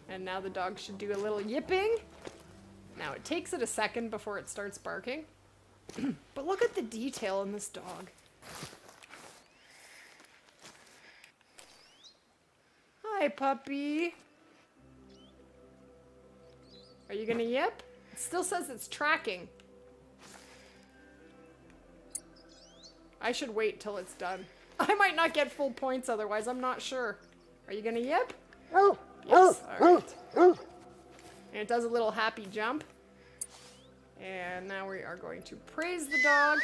And now the dog should do a little yipping. Now it takes it a second before it starts barking. but look at the detail in this dog. Hi, puppy. Are you gonna yip? It still says it's tracking. I should wait till it's done. I might not get full points otherwise, I'm not sure. Are you gonna yip? Oh, Yes, alright. And it does a little happy jump. And now we are going to praise the dog.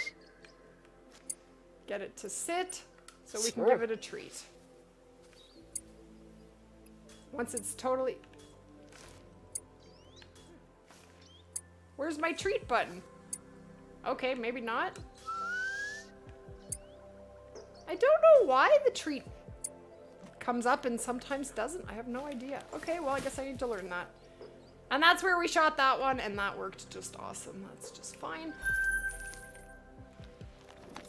Get it to sit so we can give it a treat. Once it's totally... Where's my treat button? Okay, maybe not. I don't know why the treat comes up and sometimes doesn't. I have no idea. Okay, well, I guess I need to learn that. And that's where we shot that one, and that worked just awesome. That's just fine.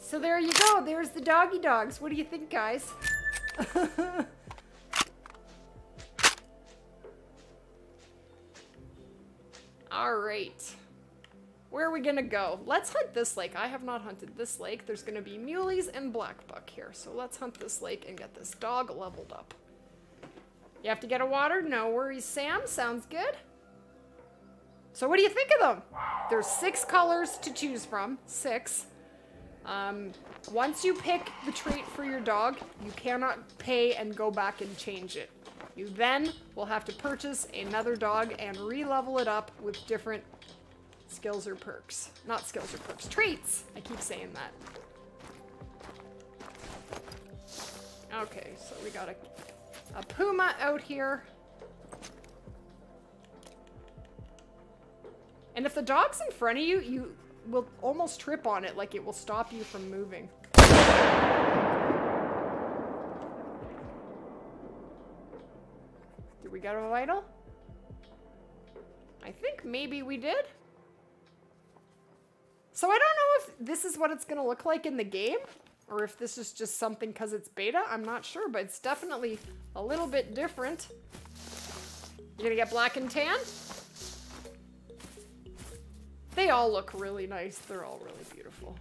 So there you go. There's the doggy dogs. What do you think, guys? All right. Where are we gonna go? Let's hunt this lake. I have not hunted this lake. There's gonna be muleys and black buck here. So let's hunt this lake and get this dog leveled up. You have to get a water? No worries, Sam. Sounds good. So what do you think of them? There's six colors to choose from. Six. Um, once you pick the trait for your dog, you cannot pay and go back and change it. You then will have to purchase another dog and re-level it up with different skills or perks. Not skills or perks, traits! I keep saying that. Okay, so we got a, a puma out here. And if the dog's in front of you, you will almost trip on it, like it will stop you from moving. Did we get a vital? I think maybe we did. So I don't know if this is what it's gonna look like in the game, or if this is just something because it's beta. I'm not sure, but it's definitely a little bit different. You're gonna get black and tan? They all look really nice. They're all really beautiful.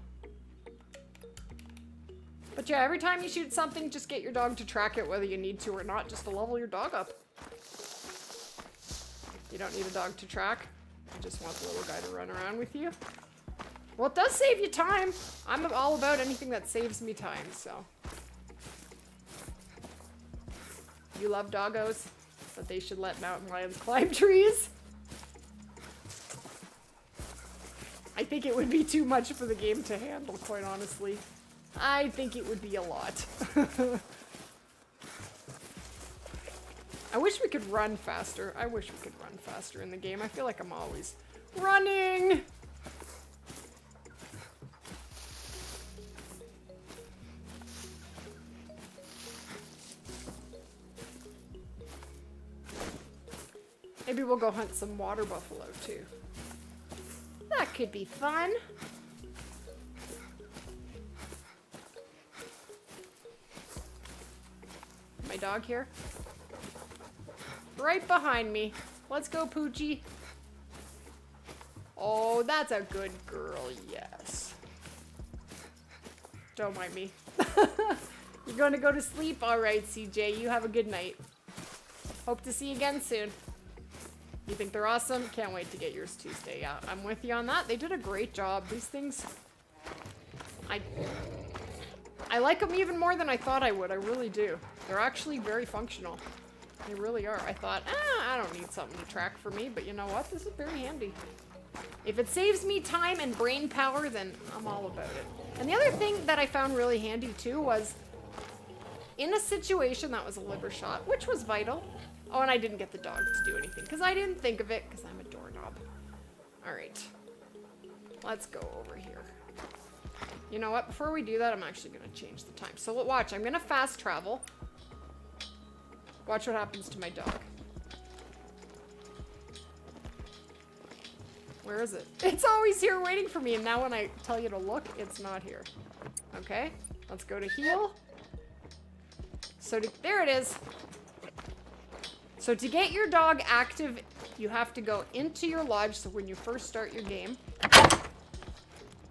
But yeah, every time you shoot something, just get your dog to track it whether you need to or not, just to level your dog up. You don't need a dog to track. You just want the little guy to run around with you. Well, it does save you time. I'm all about anything that saves me time, so. You love doggos, but they should let mountain lions climb trees. I think it would be too much for the game to handle, quite honestly. I think it would be a lot. I wish we could run faster. I wish we could run faster in the game. I feel like I'm always running. Maybe we'll go hunt some water buffalo too. That could be fun. My dog here? Right behind me. Let's go, Poochie. Oh, that's a good girl, yes. Don't mind me. You're gonna go to sleep? Alright, CJ, you have a good night. Hope to see you again soon. You think they're awesome? Can't wait to get yours Tuesday. Yeah, I'm with you on that. They did a great job. These things, I, I like them even more than I thought I would. I really do. They're actually very functional. They really are. I thought, ah, I don't need something to track for me, but you know what? This is very handy. If it saves me time and brain power, then I'm all about it. And the other thing that I found really handy too was in a situation that was a liver shot, which was vital. Oh, and I didn't get the dog to do anything because I didn't think of it because I'm a doorknob. All right. let's go over here. You know what? Before we do that, I'm actually going to change the time. So watch, I'm going to fast travel. Watch what happens to my dog. Where is it? It's always here waiting for me, and now when I tell you to look, it's not here. Okay, let's go to heel. So to, there it is. So to get your dog active, you have to go into your lodge. So when you first start your game,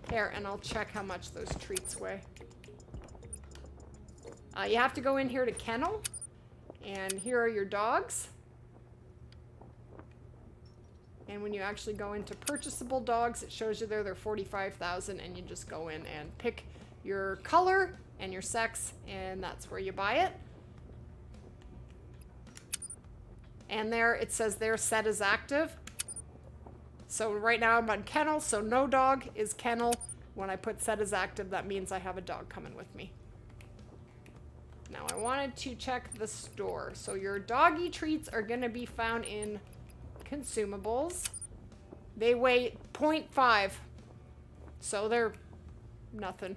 there, and I'll check how much those treats weigh. Uh, you have to go in here to kennel, and here are your dogs. And when you actually go into purchasable dogs, it shows you there they're 45,000 and you just go in and pick your color and your sex and that's where you buy it. And there it says their set is active. So right now I'm on kennel, so no dog is kennel. When I put set as active, that means I have a dog coming with me. Now I wanted to check the store. So your doggy treats are gonna be found in consumables. They weigh 0.5. So they're nothing.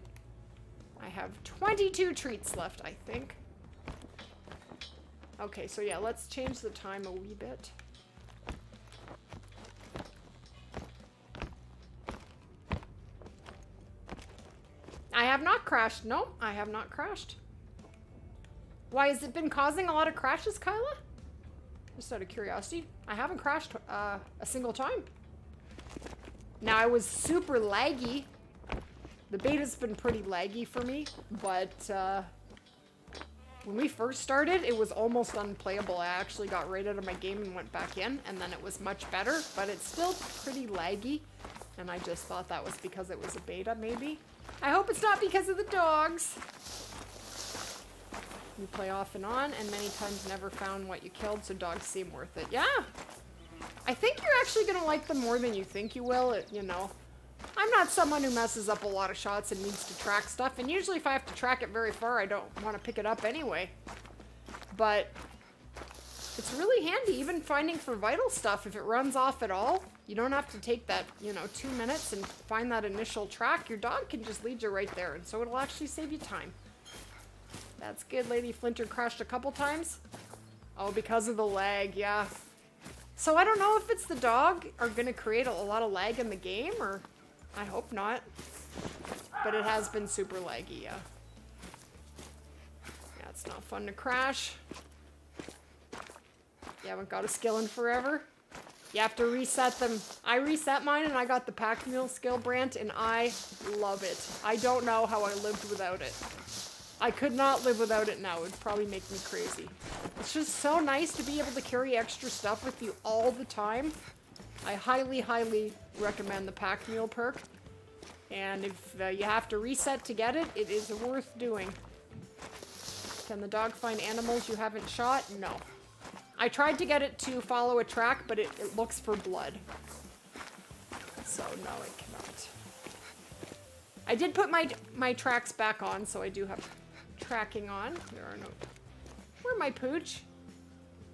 I have 22 treats left, I think. Okay, so yeah, let's change the time a wee bit. I have not crashed. No, I have not crashed. Why, has it been causing a lot of crashes, Kyla? Just out of curiosity. I haven't crashed uh, a single time. Now, I was super laggy. The beta's been pretty laggy for me, but uh, when we first started, it was almost unplayable. I actually got right out of my game and went back in, and then it was much better, but it's still pretty laggy, and I just thought that was because it was a beta, maybe. I hope it's not because of the dogs. You play off and on, and many times never found what you killed, so dogs seem worth it. Yeah! I think you're actually gonna like them more than you think you will, it, you know. I'm not someone who messes up a lot of shots and needs to track stuff, and usually if I have to track it very far, I don't want to pick it up anyway. But it's really handy, even finding for vital stuff, if it runs off at all, you don't have to take that, you know, two minutes and find that initial track. Your dog can just lead you right there, and so it'll actually save you time. That's good. Lady Flinter crashed a couple times. Oh, because of the lag, yeah. So I don't know if it's the dog are going to create a, a lot of lag in the game, or I hope not. But it has been super laggy, yeah. Yeah, it's not fun to crash. You haven't got a skill in forever. You have to reset them. I reset mine and I got the Pack Mule skill brand and I love it. I don't know how I lived without it. I could not live without it now. It would probably make me crazy. It's just so nice to be able to carry extra stuff with you all the time. I highly, highly recommend the Pack Mule perk. And if uh, you have to reset to get it, it is worth doing. Can the dog find animals you haven't shot? No. I tried to get it to follow a track, but it, it looks for blood. So no, it cannot. I did put my my tracks back on, so I do have tracking on. There are no... Where my pooch?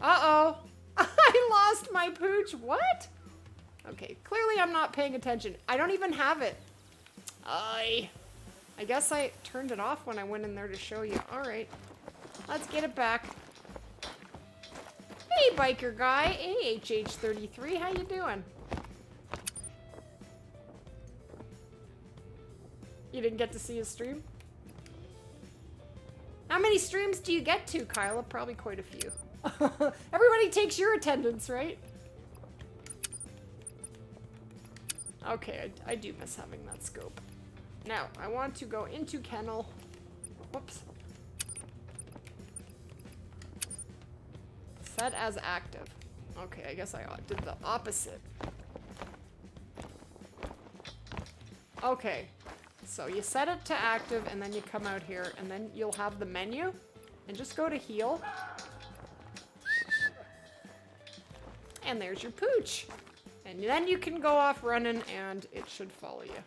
Uh-oh. I lost my pooch. What? Okay, clearly I'm not paying attention. I don't even have it. I... I guess I turned it off when I went in there to show you. Alright. Let's get it back. Hey, biker guy. Hey, HH33. How you doing? You didn't get to see his stream? How many streams do you get to, Kyla? Probably quite a few. Everybody takes your attendance, right? Okay, I, I, do miss having that scope. Now, I want to go into kennel. Whoops. Set as active. Okay, I guess I did the opposite. Okay, so you set it to active and then you come out here and then you'll have the menu and just go to heel. And there's your pooch. And then you can go off running and it should follow you.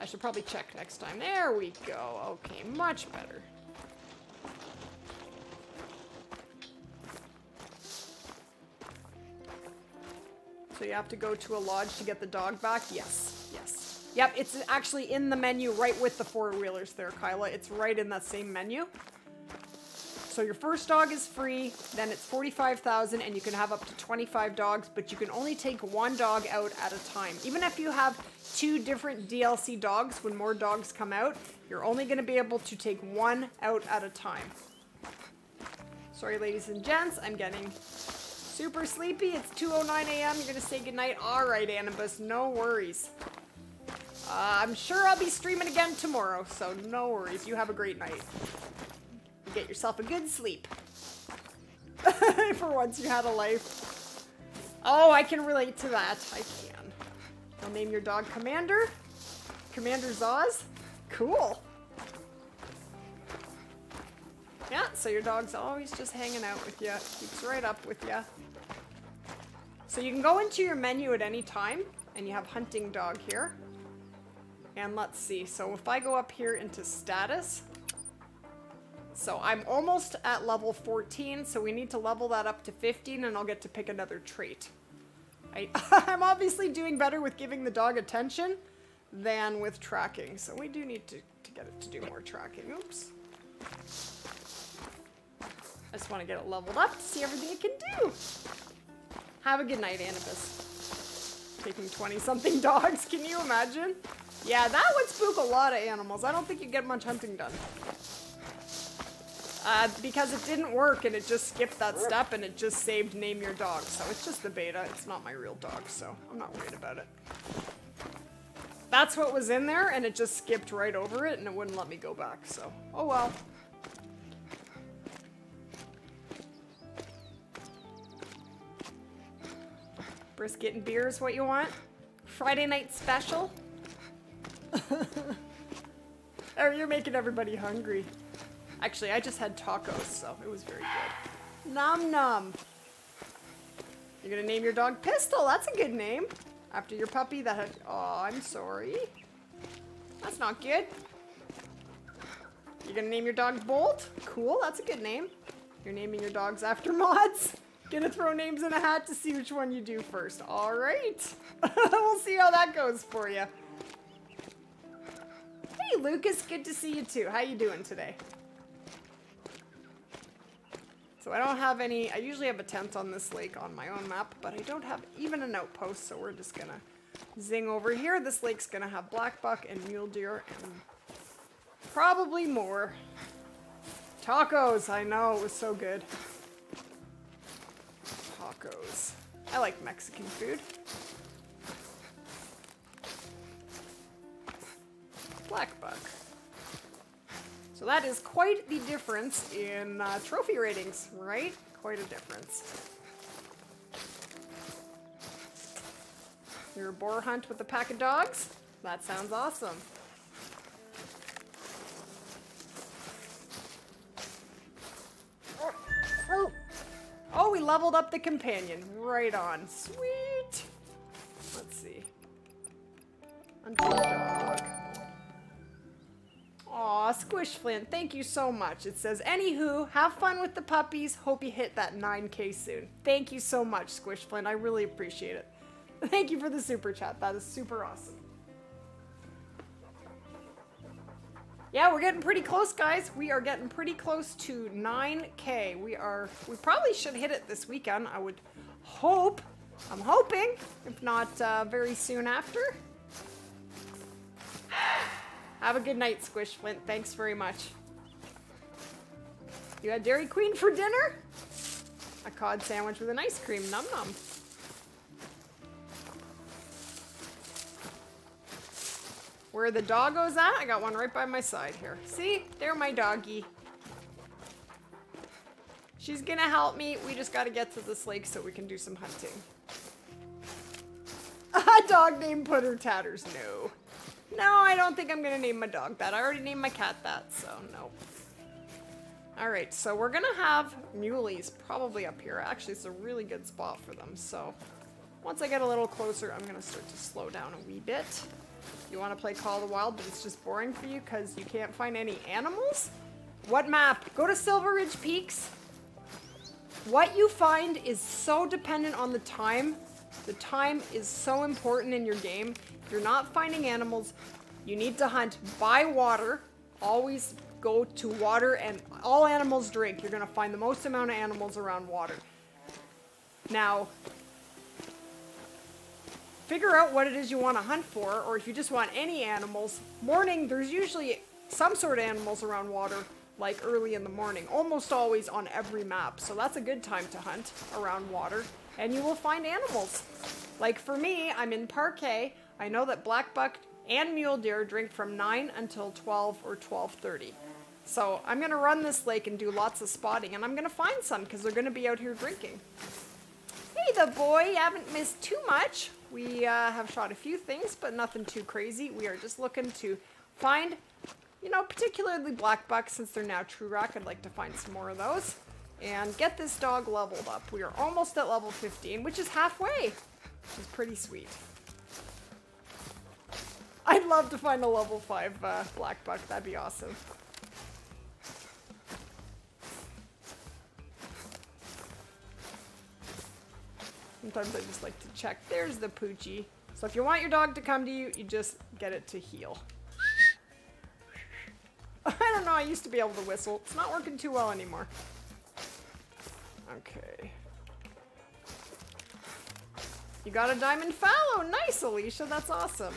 I should probably check next time. There we go. Okay, much better. So you have to go to a lodge to get the dog back? Yes, yes. Yep, it's actually in the menu right with the four-wheelers there, Kyla. It's right in that same menu. So your first dog is free, then it's 45,000 and you can have up to 25 dogs, but you can only take one dog out at a time. Even if you have two different DLC dogs, when more dogs come out, you're only gonna be able to take one out at a time. Sorry, ladies and gents, I'm getting super sleepy. It's 2.09 a.m. You're gonna say goodnight. All right, Anubis, no worries. Uh, I'm sure I'll be streaming again tomorrow, so no worries. You have a great night. Get yourself a good sleep. For once you had a life. Oh, I can relate to that. I can. You'll name your dog Commander? Commander Zaz? Cool. Yeah, so your dog's always just hanging out with you. Keeps right up with you. So you can go into your menu at any time, and you have hunting dog here. And let's see, so if I go up here into status, so I'm almost at level 14, so we need to level that up to 15 and I'll get to pick another trait. I, I'm obviously doing better with giving the dog attention than with tracking, so we do need to, to get it to do more tracking. Oops. I just want to get it leveled up to see everything it can do. Have a good night, Anubis. Taking 20-something dogs, can you imagine? Yeah, that would spook a lot of animals. I don't think you'd get much hunting done. Uh, because it didn't work and it just skipped that step and it just saved name your dog. So it's just the beta. It's not my real dog, so I'm not worried about it. That's what was in there and it just skipped right over it and it wouldn't let me go back, so oh well. Brisket and beer is what you want? Friday night special? oh, you're making everybody hungry. Actually, I just had tacos, so it was very good. Nom nom. You're gonna name your dog Pistol. That's a good name. After your puppy that had... Oh, I'm sorry. That's not good. You're gonna name your dog Bolt? Cool, that's a good name. You're naming your dogs after mods? Gonna throw names in a hat to see which one you do first. All right. we'll see how that goes for you. Hey, Lucas, good to see you too. How you doing today? I don't have any, I usually have a tent on this lake on my own map, but I don't have even an outpost, so we're just gonna zing over here. This lake's gonna have black buck and mule deer and probably more. Tacos, I know, it was so good. Tacos. I like Mexican food. Black buck. So that is quite the difference in uh, trophy ratings, right? Quite a difference. You're boar hunt with a pack of dogs? That sounds awesome. Oh, we leveled up the companion. Right on. Sweet. Let's see. Until dog. Aw, Squish Flint, thank you so much. It says, anywho, have fun with the puppies. Hope you hit that 9k soon. Thank you so much, Squish Flint. I really appreciate it. Thank you for the super chat. That is super awesome. Yeah, we're getting pretty close, guys. We are getting pretty close to 9k. We are, we probably should hit it this weekend. I would hope. I'm hoping, if not uh, very soon after. Have a good night, Squish Flint. Thanks very much. You had Dairy Queen for dinner? A cod sandwich with an ice cream. Num num. Where the doggos at? I got one right by my side here. See? They're my doggy. She's gonna help me. We just gotta get to this lake so we can do some hunting. A dog named Putter Tatters. No. No, I don't think I'm gonna name my dog that. I already named my cat that, so no. Alright, so we're gonna have muleys probably up here. Actually, it's a really good spot for them, so once I get a little closer, I'm gonna start to slow down a wee bit. You wanna play Call of the Wild, but it's just boring for you because you can't find any animals? What map? Go to Silver Ridge Peaks. What you find is so dependent on the time The time is so important in your game. You're not finding animals, you need to hunt by water. Always go to water and all animals drink. You're gonna find the most amount of animals around water. Now, figure out what it is you want to hunt for, or if you just want any animals. Morning, there's usually some sort of animals around water, like early in the morning, almost always on every map. So that's a good time to hunt around water, and you will find animals. Like for me, I'm in Parque. I know that black buck and mule deer drink from 9 until 12 or 12.30. So I'm gonna run this lake and do lots of spotting, and I'm gonna find some because they're gonna be out here drinking. Hey, the boy, haven't missed too much. We uh, have shot a few things, but nothing too crazy. We are just looking to find, you know, particularly black bucks since they're now Trurac. I'd like to find some more of those and get this dog leveled up. We are almost at level 15, which is halfway, which is pretty sweet. I'd love to find a level 5 uh, black buck. That'd be awesome. Sometimes I just like to check. There's the poochie. So if you want your dog to come to you, you just get it to heel. I don't know, I used to be able to whistle. It's not working too well anymore. Okay. You got a diamond fallow. Nice, Alicia. That's awesome.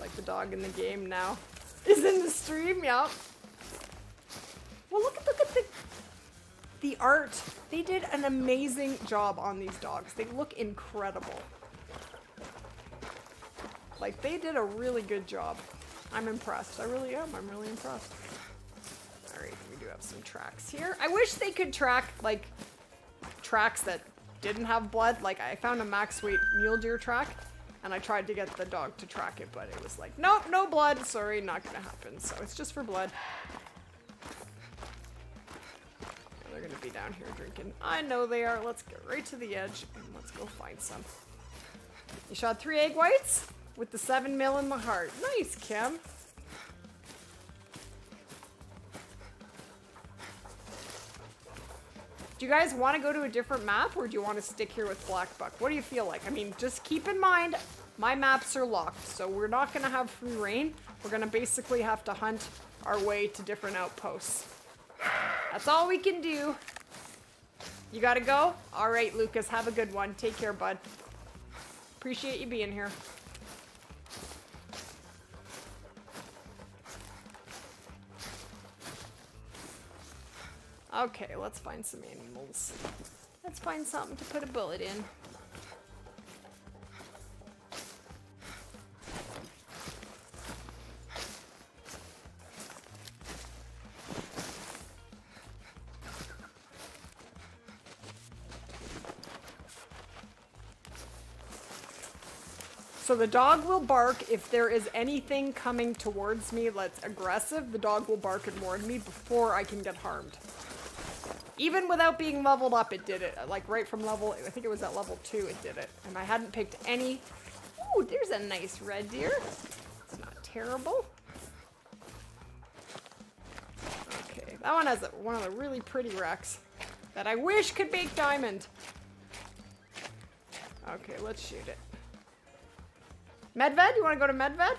Like the dog in the game now. Is in the stream, yep. Well, look at look at the the art. They did an amazing job on these dogs. They look incredible. Like, they did a really good job. I'm impressed. I really am. I'm really impressed. Alright, we do have some tracks here. I wish they could track, like, tracks that didn't have blood. Like, I found a max weight mule deer track, and I tried to get the dog to track it, but it was like, nope, no blood. Sorry, not gonna happen. So it's just for blood. They're gonna be down here drinking. I know they are. Let's get right to the edge and let's go find some. You shot three egg whites with the seven mil in the heart. Nice, Kim. Do you guys want to go to a different map or do you want to stick here with Black Buck? What do you feel like? I mean, just keep in mind, my maps are locked, so we're not going to have free reign. We're going to basically have to hunt our way to different outposts. That's all we can do. You gotta go? Alright, Lucas, have a good one. Take care, bud. Appreciate you being here. Okay, let's find some animals. Let's find something to put a bullet in. So the dog will bark if there is anything coming towards me that's aggressive. The dog will bark and warn me before I can get harmed. Even without being leveled up, it did it. Like right from level, I think it was at level two, it did it. And I hadn't picked any. Ooh, there's a nice red deer. It's not terrible. Okay, that one has one of the really pretty wrecks that I wish could make diamond. Okay, let's shoot it. Medved? You want to go to Medved?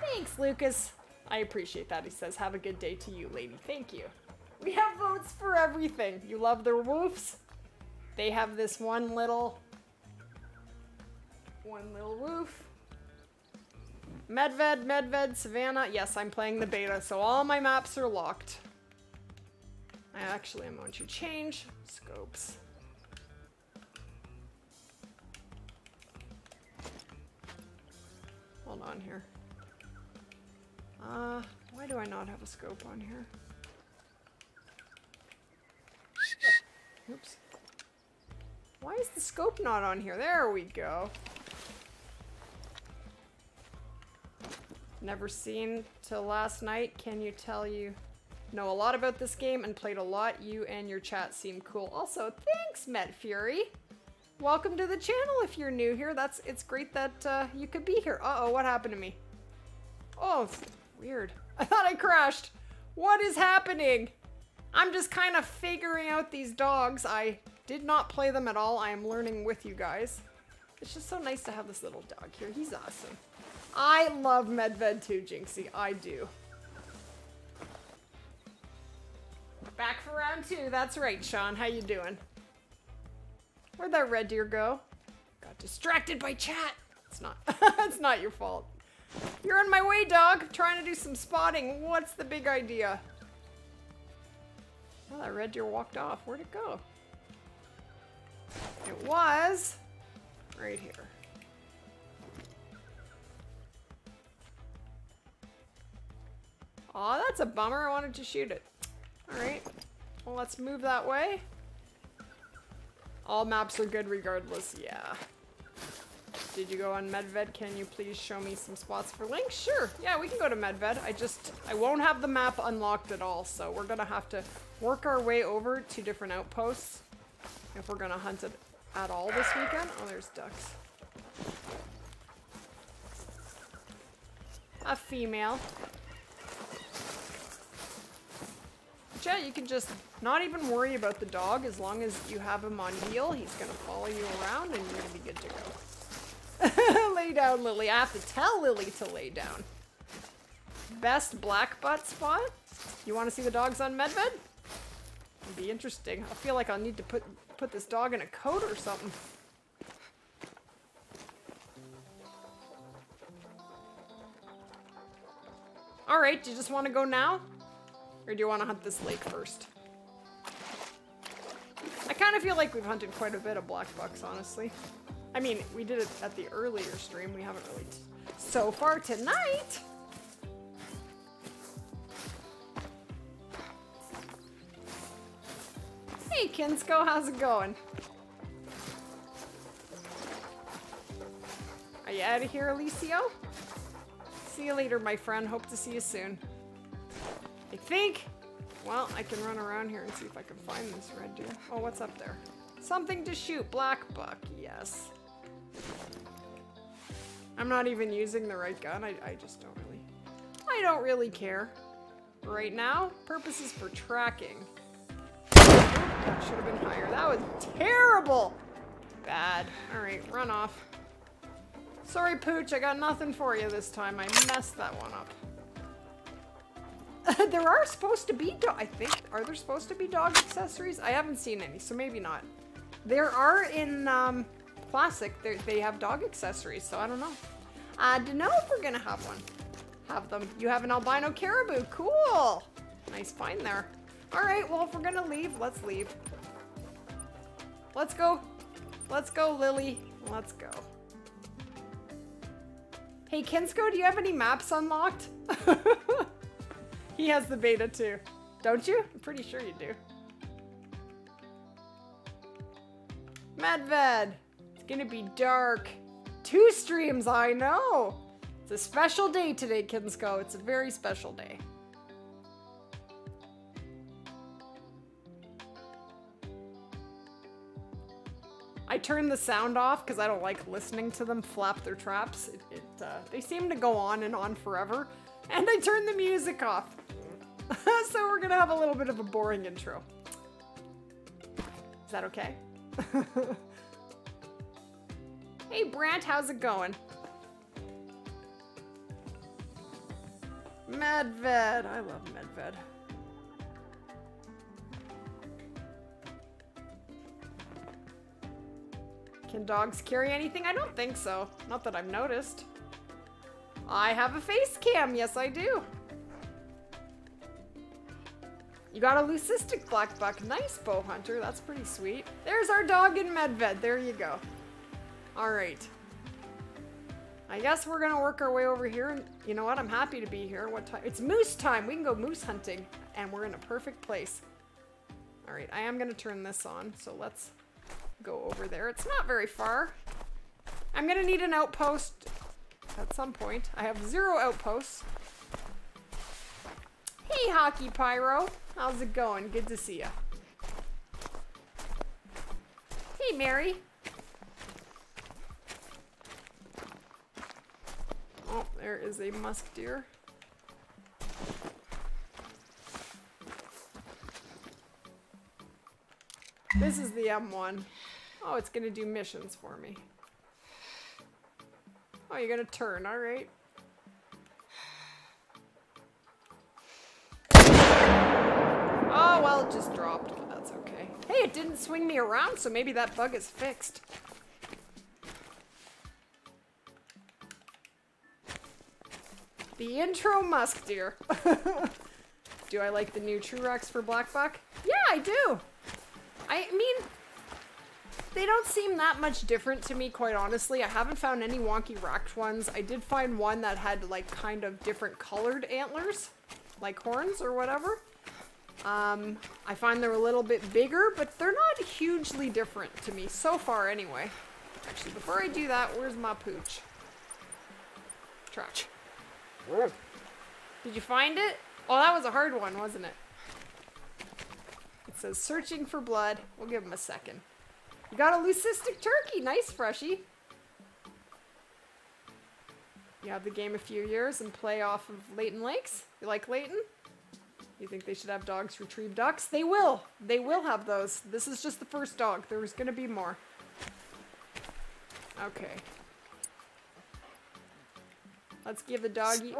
Thanks, Lucas. I appreciate that. He says, have a good day to you, lady. Thank you. We have votes for everything. You love their woofs? They have this one little... One little woof. Medved, Medved, Savannah. Yes, I'm playing the beta, so all my maps are locked. I actually am going to change scopes. Hold on here. Uh, why do I not have a scope on here? Oops. Why is the scope not on here? There we go. Never seen till last night. Can you tell you know a lot about this game and played a lot? You and your chat seem cool. Also, thanks, Met Fury. Welcome to the channel if you're new here. That's It's great that uh, you could be here. Uh-oh, what happened to me? Oh, weird. I thought I crashed. What is happening? I'm just kind of figuring out these dogs. I did not play them at all. I am learning with you guys. It's just so nice to have this little dog here. He's awesome. I love Medved too, Jinxie. I do. Back for round two. That's right, Sean. How you doing? Where'd that red deer go? Got distracted by chat. It's not. it's not your fault. You're in my way, dog. I'm trying to do some spotting. What's the big idea? Oh, that red deer walked off. Where'd it go? It was right here. Aw, that's a bummer. I wanted to shoot it. Alright. Well, let's move that way. All maps are good regardless. Yeah. Did you go on Medved? Can you please show me some spots for lynx? Sure. Yeah, we can go to Medved. I just, I won't have the map unlocked at all, so we're gonna have to work our way over to different outposts if we're gonna hunt it at all this weekend. Oh, there's ducks. A female. Chat, you can just not even worry about the dog as long as you have him on heel. He's gonna follow you around and you're gonna be good to go. lay down, Lily. I have to tell Lily to lay down. Best black buck spot? You want to see the dogs on Medved? It'd be interesting. I feel like I'll need to put put this dog in a coat or something. All right, do you just want to go now? Or do you want to hunt this lake first? I kind of feel like we've hunted quite a bit of black bucks, honestly. I mean, we did it at the earlier stream. We haven't really... so far tonight! Hey, Kinsko, how's it going? Are you out of here, Alicio? See you later, my friend. Hope to see you soon. I think, well, I can run around here and see if I can find this red deer. Oh, what's up there? Something to shoot. Black buck, yes. I'm not even using the right gun. I, I just don't really, I don't really care. Right now, purpose is for tracking. That should have been higher. That was terrible. Bad. All right, run off. Sorry, Pooch, I got nothing for you this time. I messed that one up. there are supposed to be I think, are there supposed to be dog accessories? I haven't seen any, so maybe not. There are in um, Classic, they have dog accessories, so I don't know. Uh, I don't know if we're gonna have one. Have them. You have an albino caribou, cool! Nice find there. All right, well, if we're gonna leave, let's leave. Let's go. Let's go, Lily. Let's go. Hey, Kinsko, do you have any maps unlocked? He has the beta too. Don't you? I'm pretty sure you do. Medved! Gonna be dark. Two streams, I know! It's a special day today, Kinsko. It's a very special day. I turned the sound off because I don't like listening to them flap their traps. It, it uh, they seem to go on and on forever. And I turned the music off. so we're gonna have a little bit of a boring intro. Is that okay? hey Brant, how's it going? Medved, I love Medved. Can dogs carry anything? I don't think so. Not that I've noticed. I have a face cam, yes I do. You got a leucistic black buck. Nice, bow hunter. That's pretty sweet. There's our dog in Medved. There you go. All right. I guess we're gonna work our way over here. And you know what? I'm happy to be here. What time? It's moose time. We can go moose hunting, and we're in a perfect place. All right. I am gonna turn this on. So let's go over there. It's not very far. I'm gonna need an outpost at some point. I have zero outposts. Hey, Hockey Pyro. How's it going? Good to see you. Hey, Mary. Oh, there is a musk deer. This is the M1. Oh, it's gonna do missions for me. Oh, you're gonna turn, alright. Oh, well, it just dropped, but that's okay. Hey, it didn't swing me around, so maybe that bug is fixed. The intro musk deer. do I like the new Trurac for Black Buck? Yeah, I do. I mean, they don't seem that much different to me, quite honestly. I haven't found any wonky racked ones. I did find one that had like kind of different colored antlers, like horns or whatever. Um, I find they're a little bit bigger, but they're not hugely different to me, so far anyway. Actually, before I do that, where's my pooch? Trash. Did you find it? Oh, that was a hard one, wasn't it? It says searching for blood. We'll give him a second. You got a leucistic turkey. Nice, Freshie. You have the game a few years and play off of Layton Lakes? You like Layton? You think they should have dogs retrieve ducks? They will. They will have those. This is just the first dog. There's gonna be more. Okay. Let's give the doggy...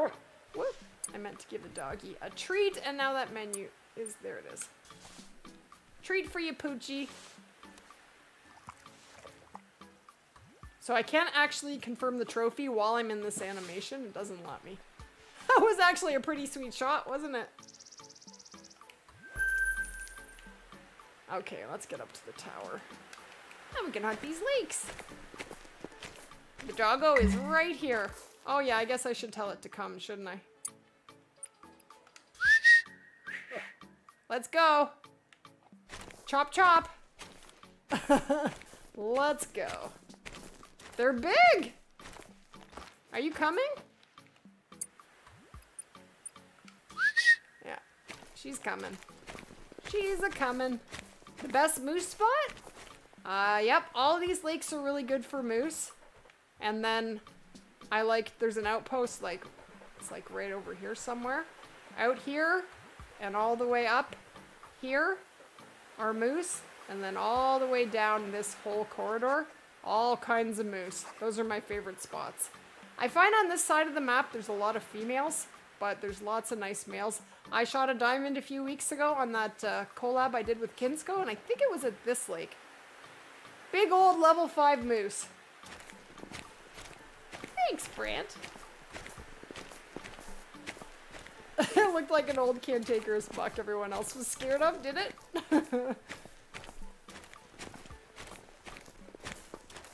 Whoop. I meant to give the doggy a treat, and now that menu is... There it is. Treat for you, Poochie. So I can't actually confirm the trophy while I'm in this animation. It doesn't let me. That was actually a pretty sweet shot, wasn't it? Okay, let's get up to the tower. Now we can hunt these lakes. The doggo is right here. Oh yeah, I guess I should tell it to come, shouldn't I? Let's go. Chop chop. Let's go. They're big. Are you coming? Yeah, she's coming. She's a coming. The best moose spot? Uh, yep, all these lakes are really good for moose. And then I like, there's an outpost like, it's like right over here somewhere. Out here and all the way up here are moose. And then all the way down this whole corridor, all kinds of moose. Those are my favorite spots. I find on this side of the map there's a lot of females, but there's lots of nice males. I shot a diamond a few weeks ago on that uh, collab I did with Kinsko, and I think it was at this lake. Big old level 5 moose. Thanks, Brant. it looked like an old cantankerous buck everyone else was scared of, did it?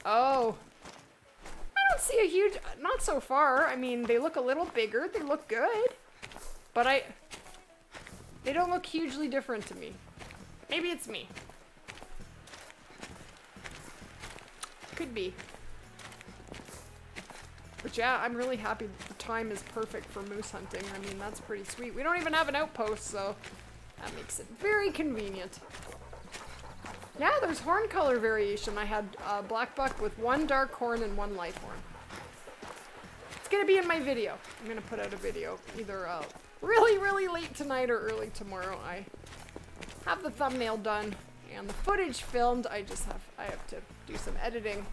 oh. I don't see a huge... Not so far. I mean, they look a little bigger. They look good. But I... They don't look hugely different to me. Maybe it's me. Could be. But yeah, I'm really happy the time is perfect for moose hunting. I mean, that's pretty sweet. We don't even have an outpost, so that makes it very convenient. Yeah, there's horn color variation. I had uh, black buck with one dark horn and one light horn. It's gonna be in my video. I'm gonna put out a video either uh, really, really late tonight or early tomorrow. I have the thumbnail done and the footage filmed. I just have, I have to do some editing.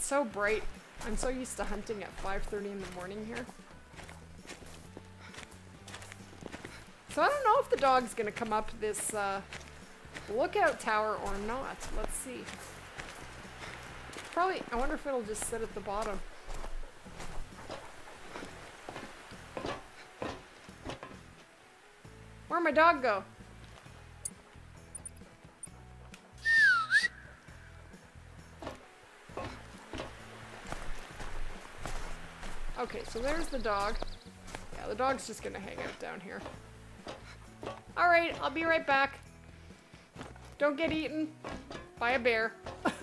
It's so bright. I'm so used to hunting at 5.30 in the morning here. So I don't know if the dog's gonna come up this uh, lookout tower or not. Let's see. Probably, I wonder if it'll just sit at the bottom. Where'd my dog go? Okay, so there's the dog. Yeah, the dog's just gonna hang out down here. Alright, I'll be right back. Don't get eaten by a bear.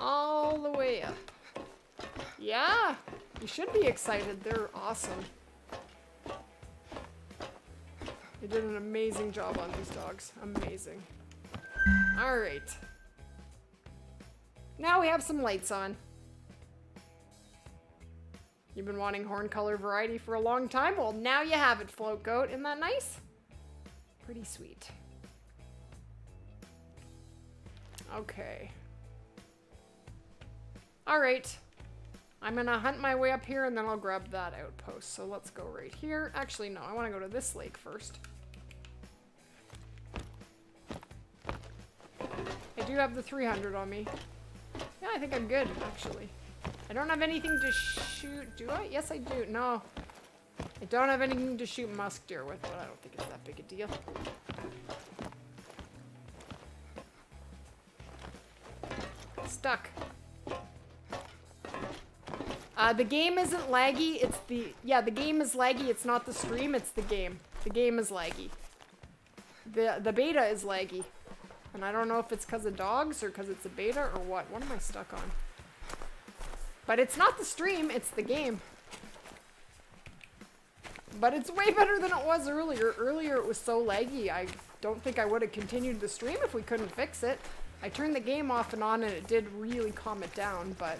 All the way up. Yeah, you should be excited. They're awesome. They did an amazing job on these dogs. Amazing. All right. Now we have some lights on. You've been wanting horn color variety for a long time? Well, now you have it, Float Goat. Isn't that nice? Pretty sweet. Okay. All right. I'm gonna hunt my way up here and then I'll grab that outpost. So let's go right here. Actually, no, I wanna go to this lake first. Do have the 300 on me. Yeah, I think I'm good, actually. I don't have anything to shoot. Do I? Yes, I do. No. I don't have anything to shoot musk deer with, but I don't think it's that big a deal. Stuck. Uh, the game isn't laggy, it's the- yeah, the game is laggy, it's not the stream, it's the game. The game is laggy. The, the beta is laggy. And I don't know if it's because of dogs or because it's a beta or what. What am I stuck on? But it's not the stream, it's the game. But it's way better than it was earlier. Earlier it was so laggy, I don't think I would have continued the stream if we couldn't fix it. I turned the game off and on and it did really calm it down, but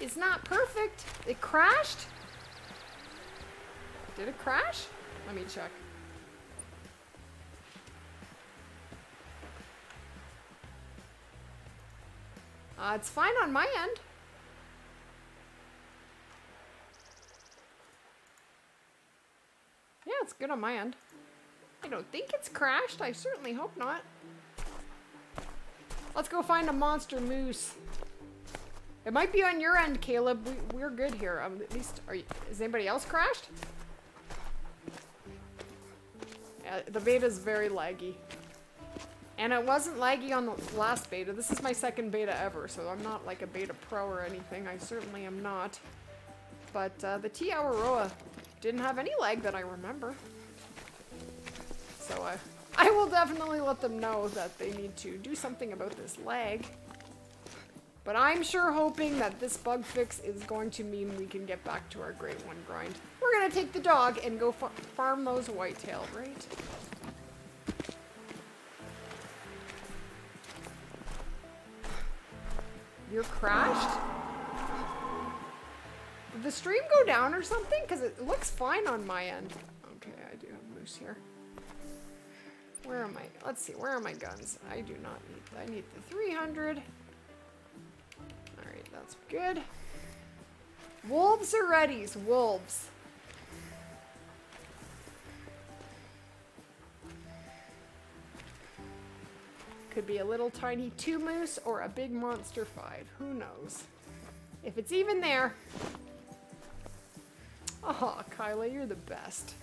it's not perfect. It crashed? Did it crash? Let me check. Uh, it's fine on my end. Yeah, it's good on my end. I don't think it's crashed. I certainly hope not. Let's go find a monster moose. It might be on your end, Caleb. We, are good here. Um, at least, are you, is anybody else crashed? Yeah, the beta is very laggy. And it wasn't laggy on the last beta. This is my second beta ever, so I'm not like a beta pro or anything. I certainly am not. But uh, the Te Awaroa didn't have any lag that I remember. So uh, I will definitely let them know that they need to do something about this lag. But I'm sure hoping that this bug fix is going to mean we can get back to our Great One grind. We're gonna take the dog and go fa farm those whitetail, right? You're crashed? Did the stream go down or something? Because it looks fine on my end. Okay, I do have moose here. Where am I? Let's see, where are my guns? I do not need, I need the 300. Alright, that's good. Wolves are ready, wolves. Could be a little tiny two moose or a big monster five. Who knows? If it's even there. Oh, Kyla, you're the best.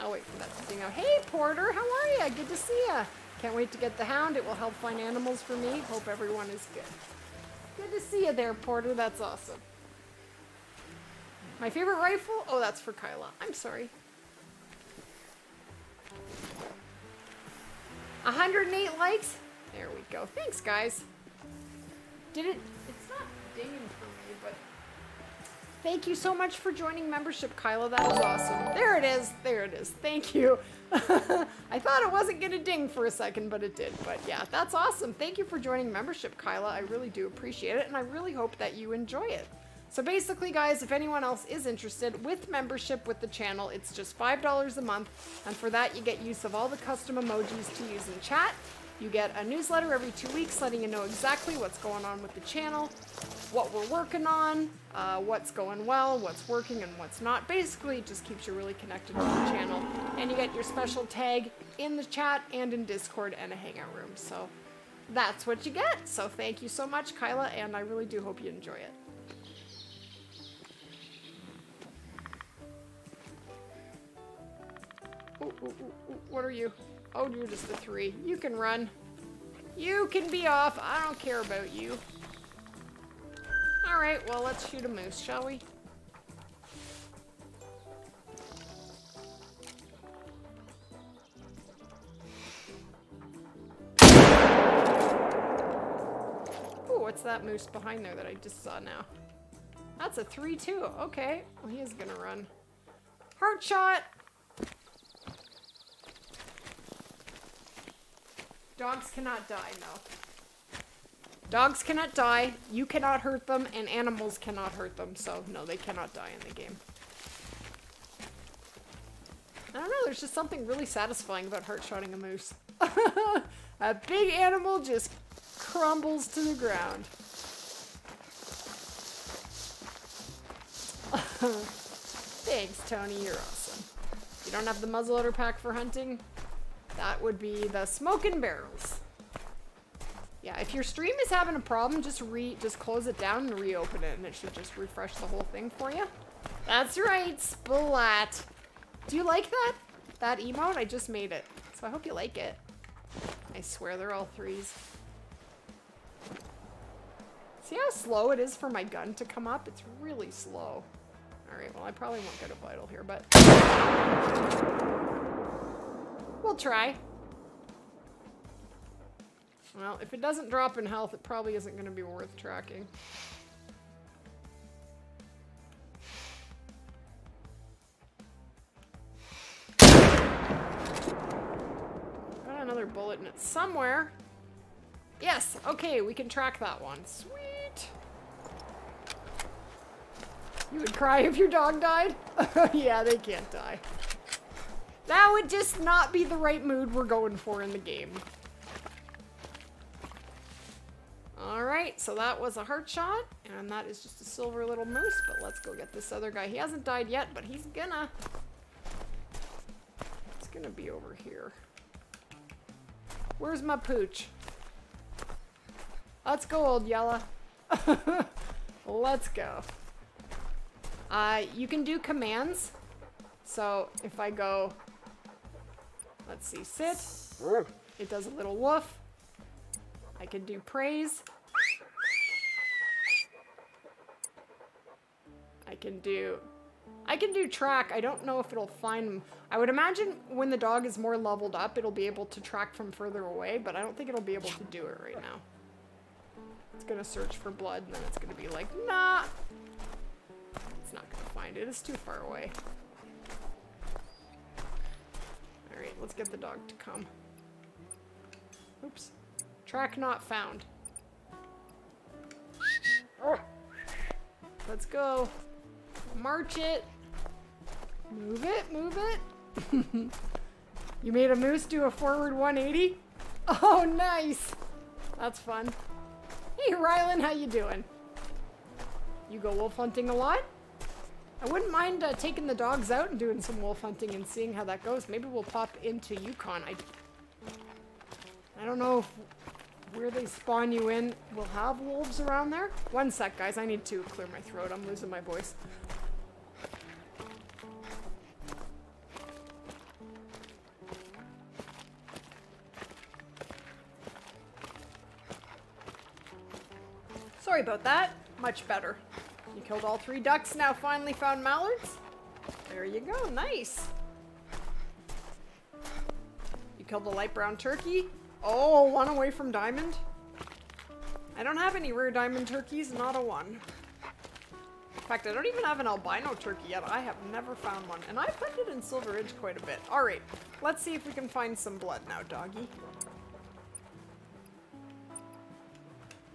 I'll wait for that to ding out. Hey, Porter, how are you? Good to see you. Can't wait to get the hound. It will help find animals for me. Hope everyone is good. Good to see you there, Porter. That's awesome. My favorite rifle? Oh, that's for Kyla. I'm sorry. 108 likes? There we go. Thanks, guys. Did it? It's not dinging for me, but thank you so much for joining membership, Kyla. That is awesome. There it is. There it is. Thank you. I thought it wasn't going to ding for a second, but it did. But yeah, that's awesome. Thank you for joining membership, Kyla. I really do appreciate it, and I really hope that you enjoy it. So basically, guys, if anyone else is interested, with membership with the channel, it's just $5 a month, and for that you get use of all the custom emojis to use in chat. You get a newsletter every two weeks letting you know exactly what's going on with the channel, what we're working on, uh, what's going well, what's working, and what's not. Basically, it just keeps you really connected to the channel. And you get your special tag in the chat and in Discord and a hangout room. So that's what you get. So thank you so much, Kyla, and I really do hope you enjoy it. Ooh, ooh, ooh, what are you? Oh, you're just the three. You can run. You can be off. I don't care about you. Alright, well, let's shoot a moose, shall we? Ooh, what's that moose behind there that I just saw now? That's a 3-2. Okay. Well, he is gonna run. Heart shot! Dogs cannot die, no. Dogs cannot die, you cannot hurt them, and animals cannot hurt them, so no, they cannot die in the game. I don't know, there's just something really satisfying about heart-shotting a moose. a big animal just crumbles to the ground. Thanks, Tony, you're awesome. You don't have the muzzleloader pack for hunting? That would be the smoking barrels. Yeah, if your stream is having a problem, just re just close it down and reopen it, and it should just refresh the whole thing for you. That's right, Splat. Do you like that? That emote? I just made it. So I hope you like it. I swear they're all threes. See how slow it is for my gun to come up? It's really slow. Alright, well I probably won't get a vital here, but... We'll try. Well, if it doesn't drop in health, it probably isn't going to be worth tracking. Got another bullet in it somewhere. Yes, okay, we can track that one. Sweet. You would cry if your dog died? yeah, they can't die. That would just not be the right mood we're going for in the game. Alright, so that was a heart shot, and that is just a silver little moose, but let's go get this other guy. He hasn't died yet, but he's gonna. It's gonna be over here. Where's my pooch? Let's go, old Yella. let's go. Uh, you can do commands. So if I go, let's see, sit, it does a little woof. I can do praise. I can do, I can do track. I don't know if it'll find. I would imagine when the dog is more leveled up, it'll be able to track from further away, but I don't think it'll be able to do it right now. It's gonna search for blood and then it's gonna be like, nah. It's not gonna find it, it's too far away. Alright, let's get the dog to come. Oops. Track not found. Let's go. March it. Move it, move it. you made a moose do a forward 180? Oh, nice. That's fun. Hey, Rylan, how you doing? You go wolf hunting a lot? I wouldn't mind uh, taking the dogs out and doing some wolf hunting and seeing how that goes. Maybe we'll pop into Yukon. I, I don't know where they spawn you in We'll have wolves around there. One sec, guys. I need to clear my throat. I'm losing my voice. Sorry about that. Much better. You killed all three ducks, now finally found mallards? There you go, nice. You killed a light brown turkey? Oh, one away from diamond? I don't have any rare diamond turkeys, not a one. In fact, I don't even have an albino turkey yet. I have never found one. And I've hunted in Silver Ridge quite a bit. Alright, let's see if we can find some blood now, doggy.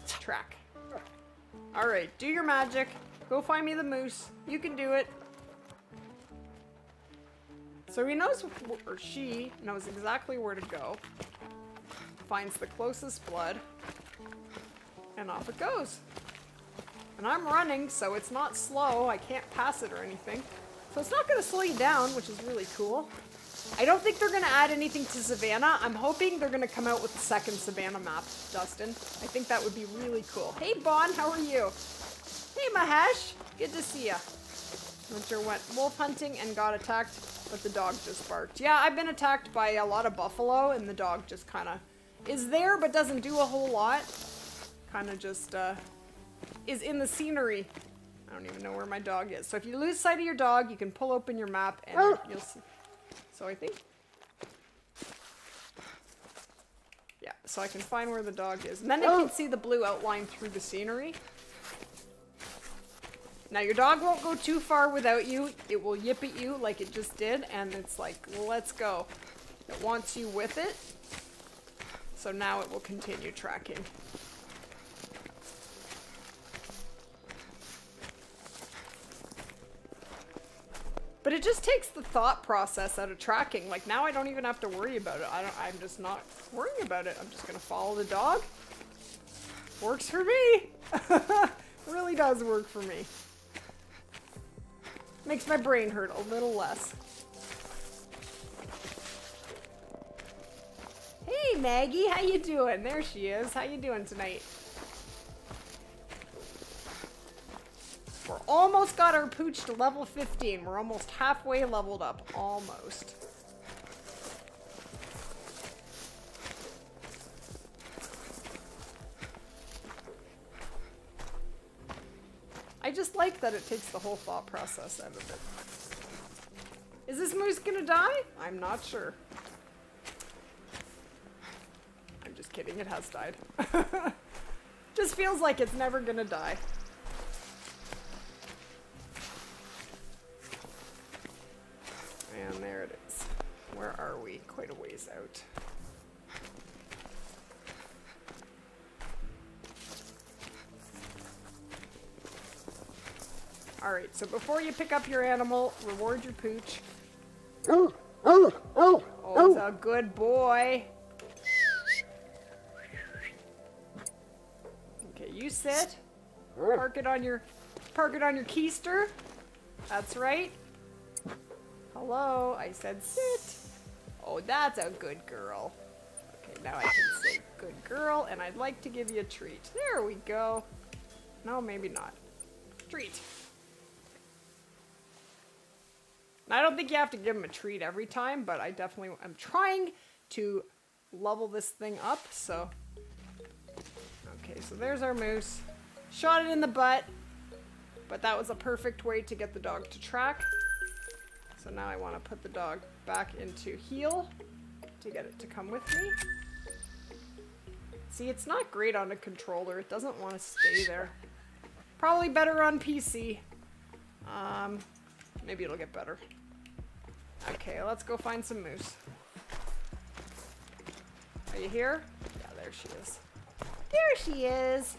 Track. Alright, do your magic. Go find me the moose. You can do it. So he knows, or she knows exactly where to go. Finds the closest blood. And off it goes. And I'm running, so it's not slow. I can't pass it or anything. So it's not going to slow you down, which is really cool. I don't think they're going to add anything to Savannah. I'm hoping they're going to come out with the second Savannah map, Dustin. I think that would be really cool. Hey, Bon, how are you? Hey, Mahesh. Good to see ya. Winter went wolf hunting and got attacked, but the dog just barked. Yeah, I've been attacked by a lot of buffalo, and the dog just kind of is there, but doesn't do a whole lot. Kind of just uh, is in the scenery. I don't even know where my dog is. So if you lose sight of your dog, you can pull open your map and you'll see. So I think, yeah, so I can find where the dog is. And then I can see the blue outline through the scenery. Now your dog won't go too far without you. It will yip at you like it just did, and it's like, let's go. It wants you with it. So now it will continue tracking. But it just takes the thought process out of tracking. Like now I don't even have to worry about it. I don't I'm just not worrying about it. I'm just gonna follow the dog. Works for me. really does work for me. Makes my brain hurt a little less. Hey Maggie, how you doing? There she is. How you doing tonight? We're almost got our pooch to level 15. We're almost halfway leveled up. Almost. I just like that it takes the whole thought process out of it. Is this moose gonna die? I'm not sure. I'm just kidding, it has died. just feels like it's never gonna die. And there it is. Where are we? Quite a ways out. Alright, so before you pick up your animal, reward your pooch. Oh, oh, oh, Oh, it's oh. a good boy. Okay, you sit. Park it on your park it on your keister. That's right. Hello, I said sit. Oh, that's a good girl. Okay, now I can say good girl, and I'd like to give you a treat. There we go. No, maybe not. Treat. I don't think you have to give him a treat every time, but I definitely am trying to level this thing up, so. Okay, so there's our moose. Shot it in the butt, but that was a perfect way to get the dog to track. So now I want to put the dog back into heel to get it to come with me. See, it's not great on a controller. It doesn't want to stay there. Probably better on PC. Um, maybe it'll get better. Okay, let's go find some moose. Are you here? Yeah, there she is. There she is!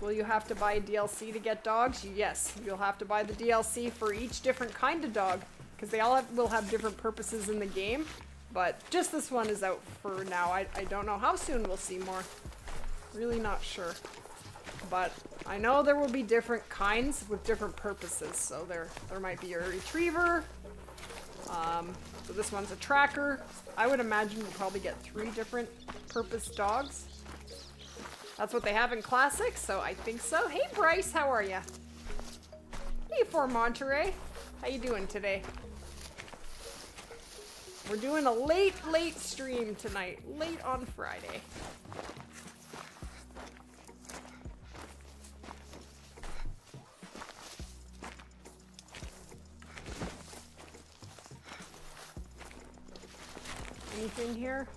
Will you have to buy DLC to get dogs? Yes, you'll have to buy the DLC for each different kind of dog, because they all have, will have different purposes in the game. But just this one is out for now. I, I don't know how soon we'll see more. Really not sure. But I know there will be different kinds with different purposes. So there, there might be a retriever. Um, so this one's a tracker. I would imagine we'll probably get three different purpose dogs. That's what they have in Classic, so I think so. Hey Bryce, how are you? Hey, for Monterey. How you doing today? We're doing a late, late stream tonight. Late on Friday. Anything here?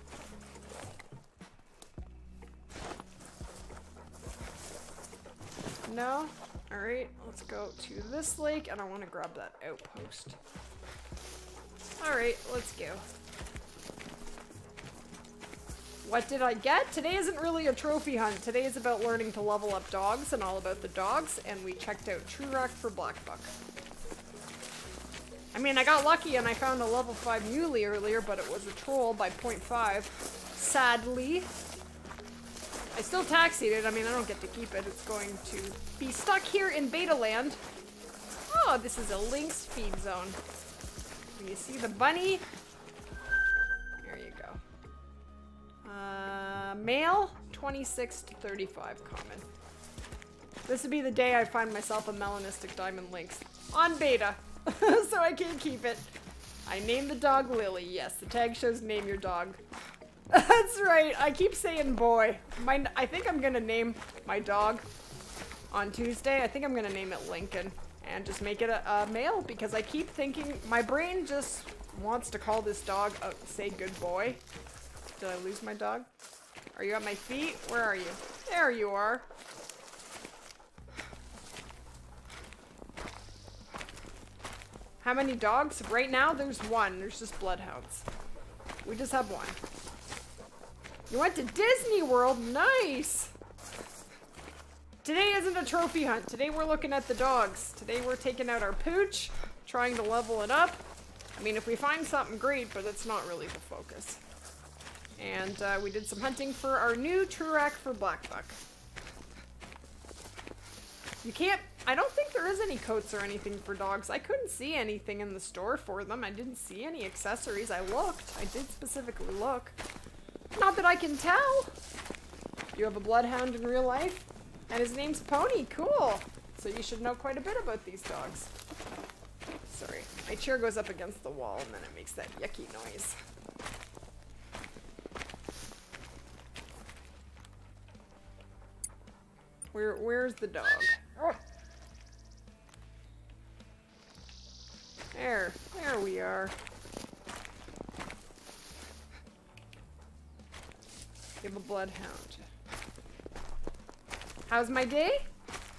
No? Alright, let's go to this lake, and I want to grab that outpost. Alright, let's go. What did I get? Today isn't really a trophy hunt. Today is about learning to level up dogs and all about the dogs, and we checked out Trurac for Black Buck. I mean, I got lucky and I found a level 5 muley earlier, but it was a troll by 0.5. Sadly. I still taxied it. I mean, I don't get to keep it. It's going to be stuck here in beta land. Oh, this is a lynx feed zone. You see the bunny? There you go. Uh, male, 26 to 35 common. This would be the day I find myself a melanistic diamond lynx. On beta. so I can't keep it. I named the dog Lily. Yes, the tag shows name your dog. That's right. I keep saying boy. My, I think I'm gonna name my dog on Tuesday. I think I'm gonna name it Lincoln and just make it a, a male because I keep thinking my brain just wants to call this dog a say good boy. Did I lose my dog? Are you at my feet? Where are you? There you are. How many dogs? Right now, there's one. There's just bloodhounds. We just have one. You went to Disney World? Nice! Today isn't a trophy hunt. Today we're looking at the dogs. Today we're taking out our pooch, trying to level it up. I mean, if we find something great, but it's not really the focus. And uh, we did some hunting for our new Trurac for Black Buck. You can't, I don't think there is any coats or anything for dogs. I couldn't see anything in the store for them. I didn't see any accessories. I looked. I did specifically look. Not that I can tell. You have a bloodhound in real life? And his name's Pony. Cool. So you should know quite a bit about these dogs. Sorry. My chair goes up against the wall and then it makes that yucky noise. Where where's the dog? There, there we are. Give a bloodhound. How's my day?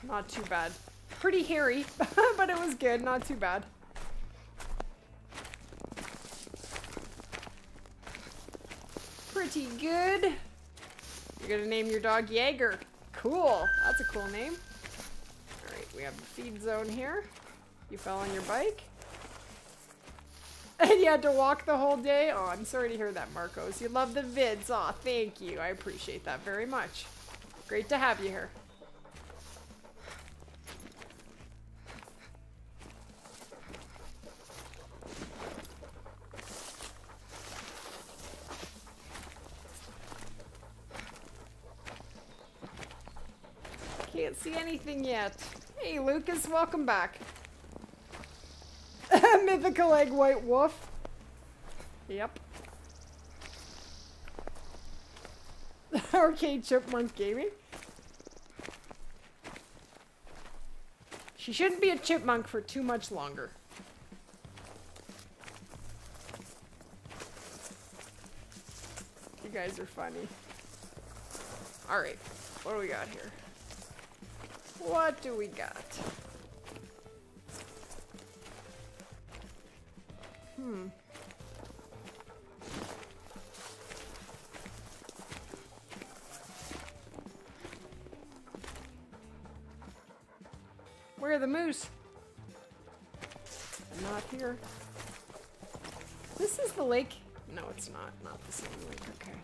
Not too bad. Pretty hairy, but it was good. Not too bad. Pretty good. You're gonna name your dog Jaeger. Cool. That's a cool name. Alright, we have the feed zone here. You fell on your bike. And you had to walk the whole day? Oh, I'm sorry to hear that, Marcos. You love the vids. Aw, oh, thank you. I appreciate that very much. Great to have you here. Can't see anything yet. Hey, Lucas, welcome back. Mythical egg white wolf. Yep. Arcade chipmunk gaming. She shouldn't be a chipmunk for too much longer. You guys are funny. Alright, what do we got here? What do we got? Hmm. Where are the moose? Not here. This is the lake. No, it's not. Not the same lake. Okay. I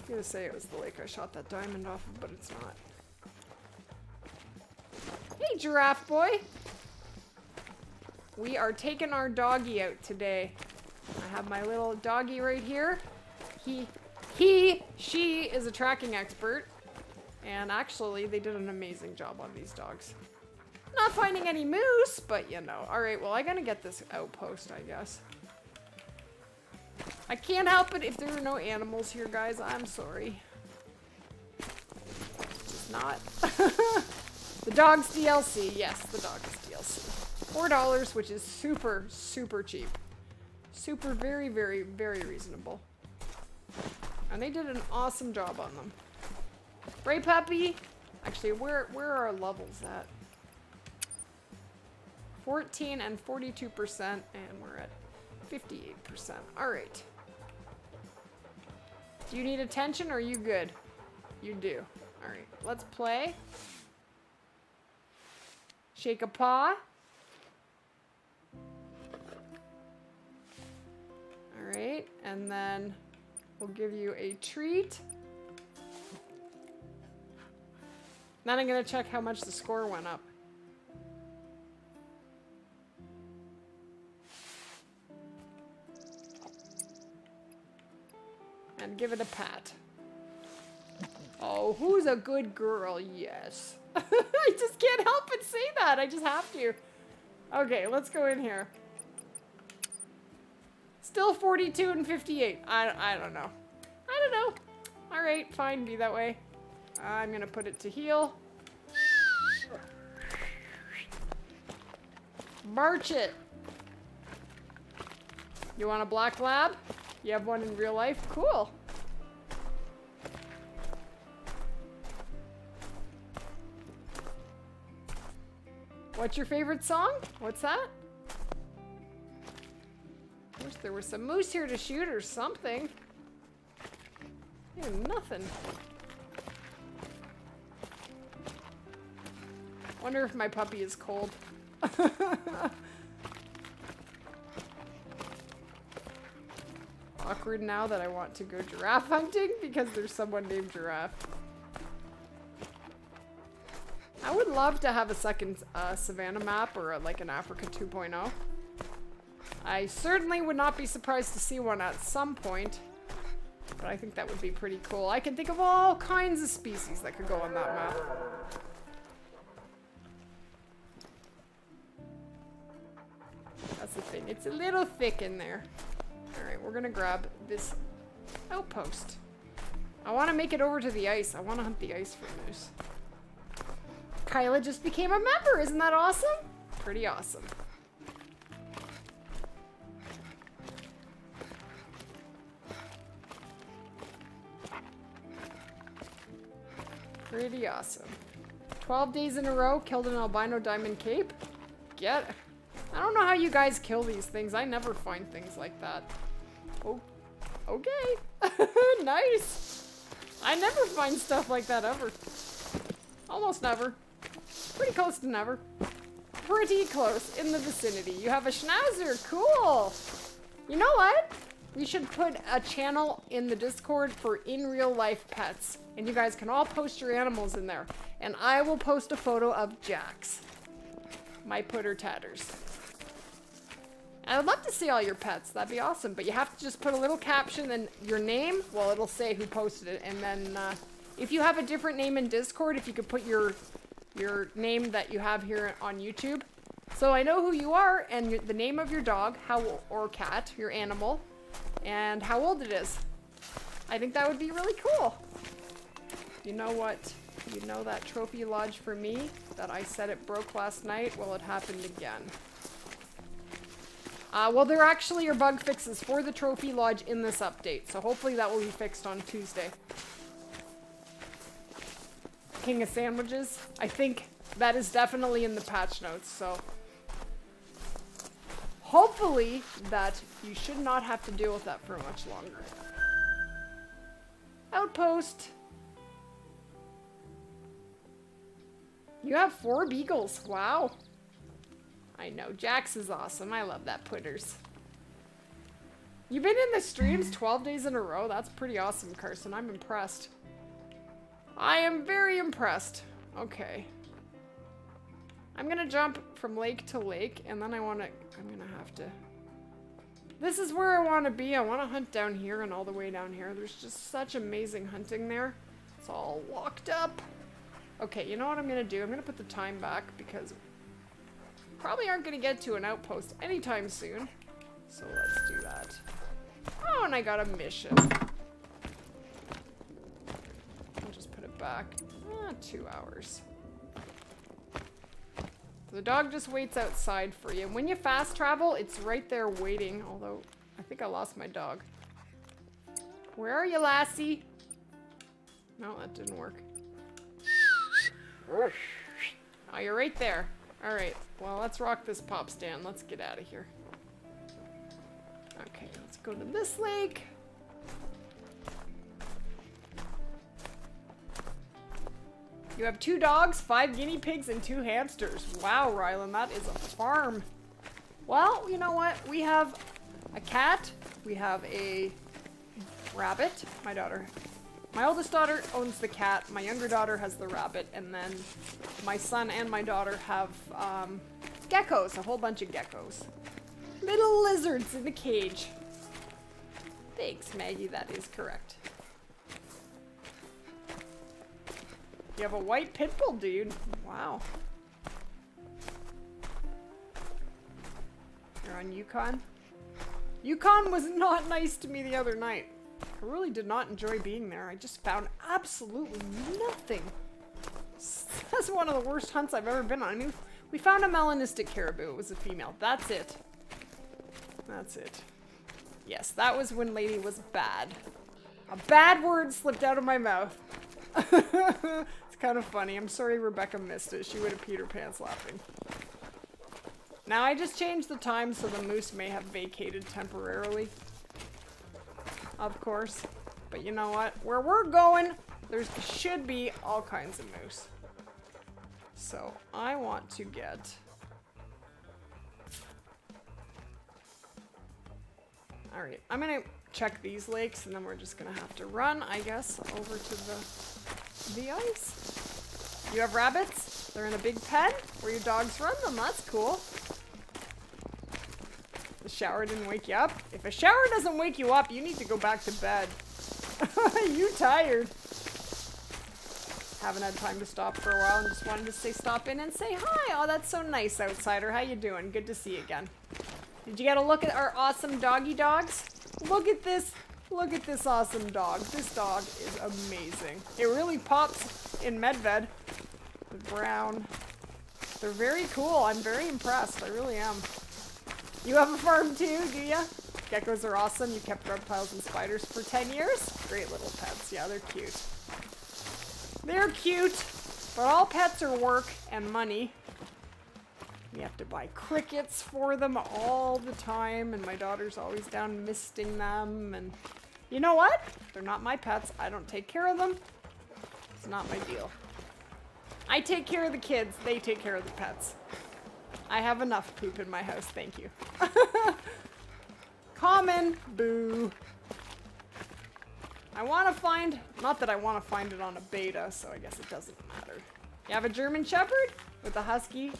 was gonna say it was the lake I shot that diamond off of, but it's not. Hey, giraffe boy! We are taking our doggy out today. I have my little doggy right here. He, he, she is a tracking expert. And actually, they did an amazing job on these dogs. Not finding any moose, but you know. Alright, well, I gotta get this outpost, I guess. I can't help it if there are no animals here, guys. I'm sorry. Just not. the dog's DLC. Yes, the dog is DLC. $4, which is super, super cheap. Super, very, very, very reasonable. And they did an awesome job on them. Bray Puppy! Actually, where, where are our levels at? 14 and 42%, and we're at 58%. Alright. Do you need attention or are you good? You do. Alright, let's play. Shake a paw. Alright, and then we'll give you a treat. Then I'm gonna check how much the score went up. And give it a pat. Oh, who's a good girl? Yes. I just can't help but say that. I just have to. Okay, let's go in here. Still 42 and 58. I, I don't know. I don't know. All right, fine, be that way. I'm gonna put it to heel. March it. You want a black lab? You have one in real life? Cool. What's your favorite song? What's that? Wish there was some moose here to shoot or something. Nothing. Wonder if my puppy is cold. Awkward now that I want to go giraffe hunting because there's someone named Giraffe. I would love to have a second uh, Savannah map or uh, like an Africa 2.0. I certainly would not be surprised to see one at some point. But I think that would be pretty cool. I can think of all kinds of species that could go on that map. That's the thing. It's a little thick in there. Alright, we're gonna grab this outpost. I want to make it over to the ice. I want to hunt the ice for moose. Kyla just became a member. Isn't that awesome? Pretty awesome. Pretty awesome. 12 days in a row, killed an albino diamond cape. Get I don't know how you guys kill these things. I never find things like that. Oh, okay. nice. I never find stuff like that ever. Almost never. Pretty close to never. Pretty close in the vicinity. You have a schnauzer. Cool. You know what? We should put a channel in the Discord for in real life pets. And you guys can all post your animals in there. And I will post a photo of Jax. My putter tatters. I would love to see all your pets. That'd be awesome. But you have to just put a little caption and your name. Well, it'll say who posted it. And then uh, if you have a different name in Discord, if you could put your your name that you have here on YouTube. So I know who you are and the name of your dog, how or cat, your animal, and how old it is. I think that would be really cool. You know what? You know that trophy lodge for me that I said it broke last night? Well, it happened again. Uh, well, there actually are bug fixes for the trophy lodge in this update, so hopefully that will be fixed on Tuesday. King of sandwiches. I think that is definitely in the patch notes, so hopefully that you should not have to deal with that for much longer. Outpost. You have four beagles. Wow. I know. Jax is awesome. I love that putters. You've been in the streams 12 days in a row? That's pretty awesome, Carson. I'm impressed. I am very impressed. Okay. I'm gonna jump from lake to lake, and then I wanna, I'm gonna have to, this is where I wanna be. I wanna hunt down here and all the way down here. There's just such amazing hunting there. It's all locked up. Okay, you know what I'm gonna do? I'm gonna put the time back because probably aren't gonna get to an outpost anytime soon. So let's do that. Oh, and I got a mission. I'll just put it back. Ah, two hours. The dog just waits outside for you. And when you fast travel, it's right there waiting. Although, I think I lost my dog. Where are you, lassie? No, that didn't work. Oh, you're right there. Alright, well, let's rock this pop stand. Let's get out of here. Okay, let's go to this lake. You have two dogs, five guinea pigs, and two hamsters. Wow, Rylan, that is a farm. Well, you know what? We have a cat. We have a rabbit. My daughter. My oldest daughter owns the cat. My younger daughter has the rabbit. And then my son and my daughter have um, geckos. A whole bunch of geckos. Little lizards in the cage. Thanks, Maggie. That is correct. You have a white pit bull, dude. Wow. You're on Yukon? Yukon was not nice to me the other night. I really did not enjoy being there. I just found absolutely nothing. That's one of the worst hunts I've ever been on. I mean, we found a melanistic caribou. It was a female. That's it. That's it. Yes, that was when lady was bad. A bad word slipped out of my mouth. it's kind of funny. I'm sorry Rebecca missed it. She would have peed her pants laughing. Now I just changed the time so the moose may have vacated temporarily. Of course. But you know what? Where we're going, there should be all kinds of moose. So I want to get... Alright, I'm gonna check these lakes and then we're just gonna have to run, I guess, over to the, the ice. You have rabbits? They're in a big pen where your dogs run them. That's cool. The shower didn't wake you up? If a shower doesn't wake you up, you need to go back to bed. you tired. Haven't had time to stop for a while and just wanted to say stop in and say hi. Oh, that's so nice, outsider. How you doing? Good to see you again. Did you get a look at our awesome doggy dogs? Look at this. Look at this awesome dog. This dog is amazing. It really pops in Medved. The brown. They're very cool. I'm very impressed. I really am. You have a farm too, do ya? Geckos are awesome. You kept reptiles and spiders for 10 years? Great little pets. Yeah, they're cute. They're cute, but all pets are work and money. We have to buy crickets for them all the time, and my daughter's always down misting them, and you know what? They're not my pets. I don't take care of them. It's not my deal. I take care of the kids. They take care of the pets. I have enough poop in my house, thank you. Common. Boo. I want to find, not that I want to find it on a beta, so I guess it doesn't matter. You have a German Shepherd with a Husky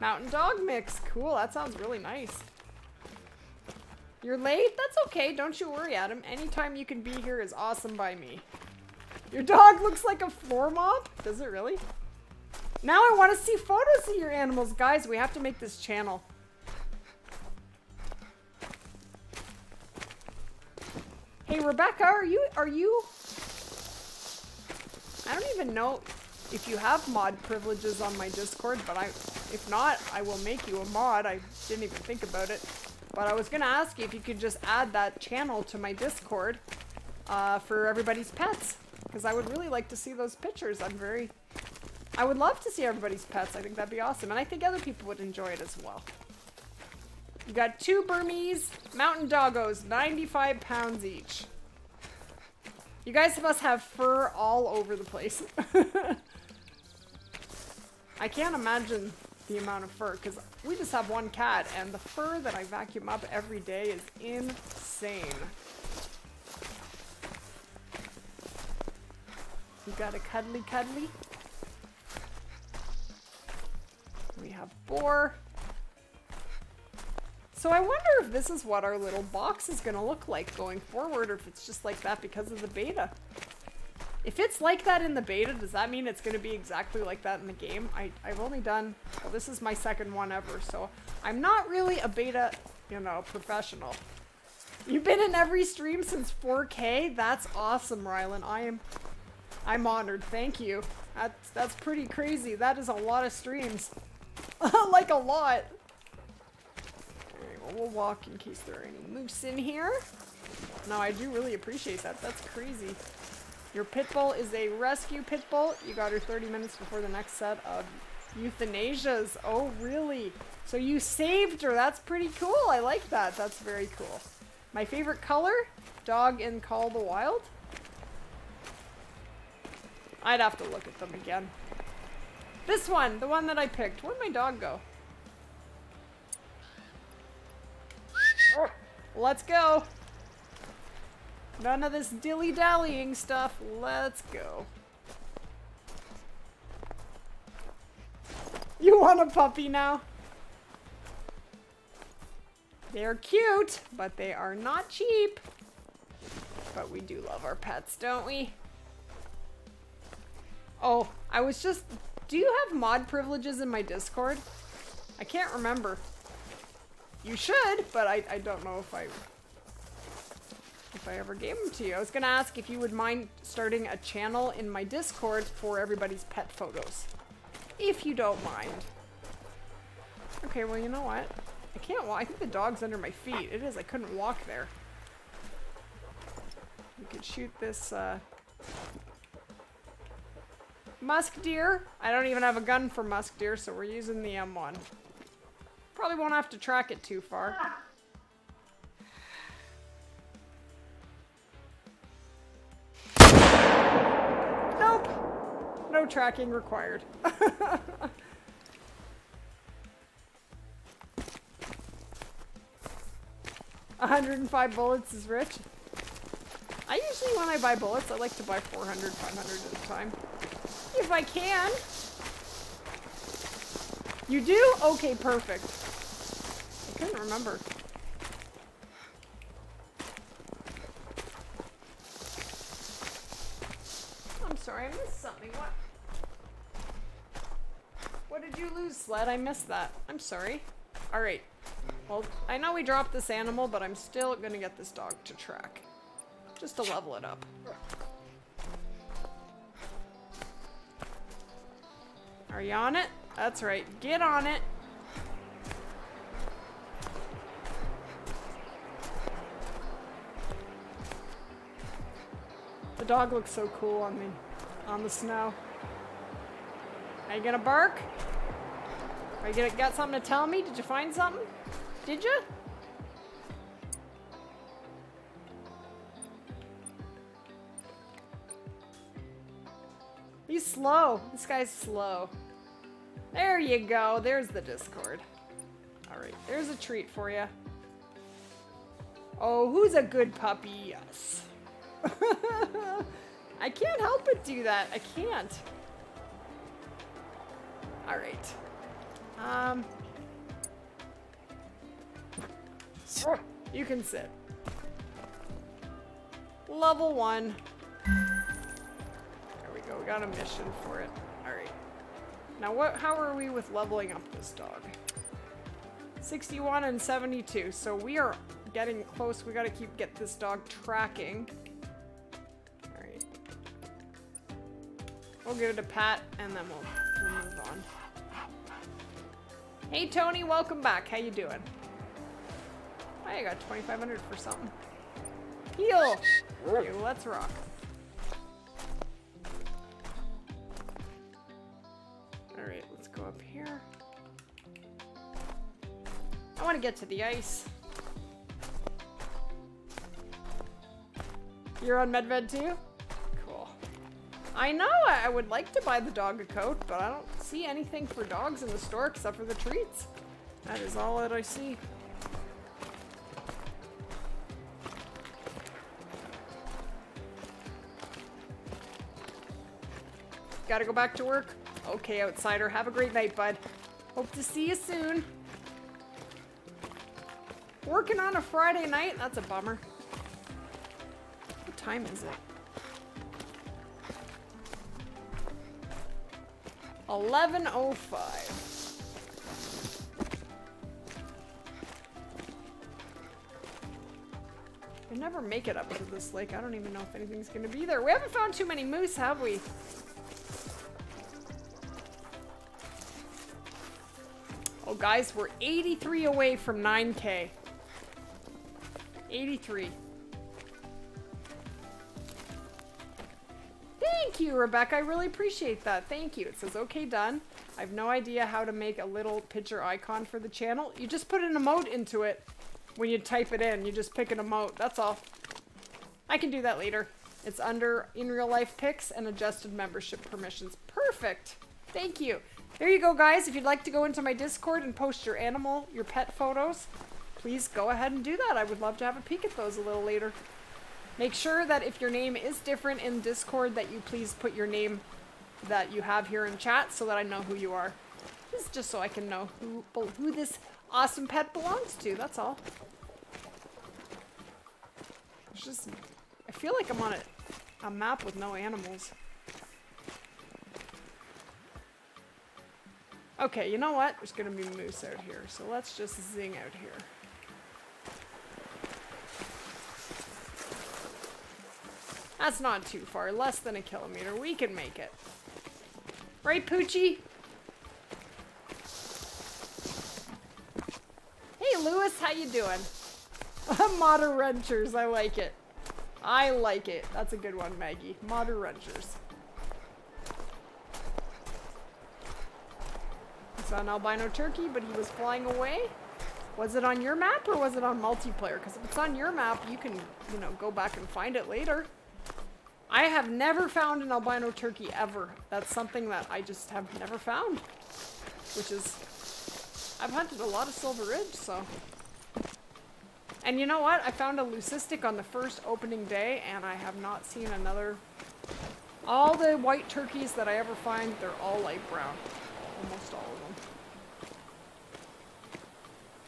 Mountain Dog mix. Cool, that sounds really nice. You're late? That's okay, don't you worry, Adam. Anytime you can be here is awesome by me. Your dog looks like a floor mop? Does it really? Now I want to see photos of your animals. Guys, we have to make this channel. Hey, Rebecca, are you, are you... I don't even know if you have mod privileges on my Discord, but I, if not, I will make you a mod. I didn't even think about it. But I was gonna ask you if you could just add that channel to my Discord uh, for everybody's pets. Because I would really like to see those pictures. I'm very... I would love to see everybody's pets. I think that'd be awesome. And I think other people would enjoy it as well. You got two Burmese mountain doggos, 95 pounds each. You guys must have fur all over the place. I can't imagine the amount of fur because we just have one cat and the fur that I vacuum up every day is insane. You got a cuddly cuddly? We have boar. So I wonder if this is what our little box is going to look like going forward or if it's just like that because of the beta. If it's like that in the beta, does that mean it's going to be exactly like that in the game? I, I've only done, well, this is my second one ever, so I'm not really a beta, you know, professional. You've been in every stream since 4K? That's awesome, Rylan. I am, I'm honored. Thank you. That's, that's pretty crazy. That is a lot of streams. like a lot we'll walk in case there are any moose in here. No, I do really appreciate that. That's crazy. Your pit bull is a rescue pit bull. You got her 30 minutes before the next set of euthanasias. Oh, really? So you saved her. That's pretty cool. I like that. That's very cool. My favorite color? Dog in Call the Wild? I'd have to look at them again. This one, the one that I picked. Where'd my dog go? Let's go. None of this dilly-dallying stuff. Let's go. You want a puppy now? They're cute, but they are not cheap. But we do love our pets, don't we? Oh, I was just... Do you have mod privileges in my Discord? I can't remember. You should, but I, I don't know if I if I ever gave them to you. I was gonna ask if you would mind starting a channel in my Discord for everybody's pet photos. If you don't mind. Okay, well you know what? I can't walk. I think the dog's under my feet. It is. I couldn't walk there. We could shoot this uh, musk deer. I don't even have a gun for musk deer, so we're using the M1. Probably won't have to track it too far. No tracking required. hundred and five bullets is rich. I usually, when I buy bullets, I like to buy 400, 500 at a time. If I can. You do? Okay, perfect. I couldn't remember. I'm sorry, I missed something. What? Did you lose, Sled? I missed that. I'm sorry. Alright. Well, I know we dropped this animal, but I'm still gonna get this dog to track. Just to level it up. Are you on it? That's right. Get on it. The dog looks so cool on the on the snow. Are you gonna bark? Are you got something to tell me? Did you find something? Did you? He's slow. This guy's slow. There you go. There's the Discord. Alright, there's a treat for you. Oh, who's a good puppy? Yes. I can't help but do that. I can't. Alright. Um. You can sit. Level one. There we go. We got a mission for it. Alright. Now what how are we with leveling up this dog? 61 and 72. So we are getting close. We gotta keep get this dog tracking. Alright. We'll give it a pat and then we'll, we'll move on. Hey Tony, welcome back. How you doing? I got 2500 for something. Heel! Okay, let's rock. Alright, let's go up here. I want to get to the ice. You're on MedVed too? I know, I would like to buy the dog a coat, but I don't see anything for dogs in the store except for the treats. That is all that I see. Gotta go back to work? Okay, outsider. Have a great night, bud. Hope to see you soon. Working on a Friday night? That's a bummer. What time is it? 11.05. I never make it up to this lake. I don't even know if anything's gonna be there. We haven't found too many moose, have we? Oh, guys, we're 83 away from 9k. 83. You, Rebecca. I really appreciate that. Thank you. It says, okay, done. I have no idea how to make a little picture icon for the channel. You just put an emote into it when you type it in. You just pick an emote. That's all. I can do that later. It's under in real life pics and adjusted membership permissions. Perfect. Thank you. There you go, guys. If you'd like to go into my Discord and post your animal, your pet photos, please go ahead and do that. I would love to have a peek at those a little later. Make sure that if your name is different in Discord that you please put your name that you have here in chat so that I know who you are. This is just so I can know who, who this awesome pet belongs to, that's all. It's just, I feel like I'm on a, a map with no animals. Okay, you know what? There's gonna be moose out here, so let's just zing out here. That's not too far, less than a kilometer. We can make it. Right, Poochie? Hey, Lewis, how you doing? Modern Wrenchers, I like it. I like it. That's a good one, Maggie. Modern Rangers. It's an albino turkey, but he was flying away. Was it on your map or was it on multiplayer? Because if it's on your map, you can, you know, go back and find it later. I have never found an albino turkey ever. That's something that I just have never found. Which is... I've hunted a lot of Silver Ridge, so... And you know what? I found a leucistic on the first opening day, and I have not seen another... All the white turkeys that I ever find, they're all light brown. Almost all of them.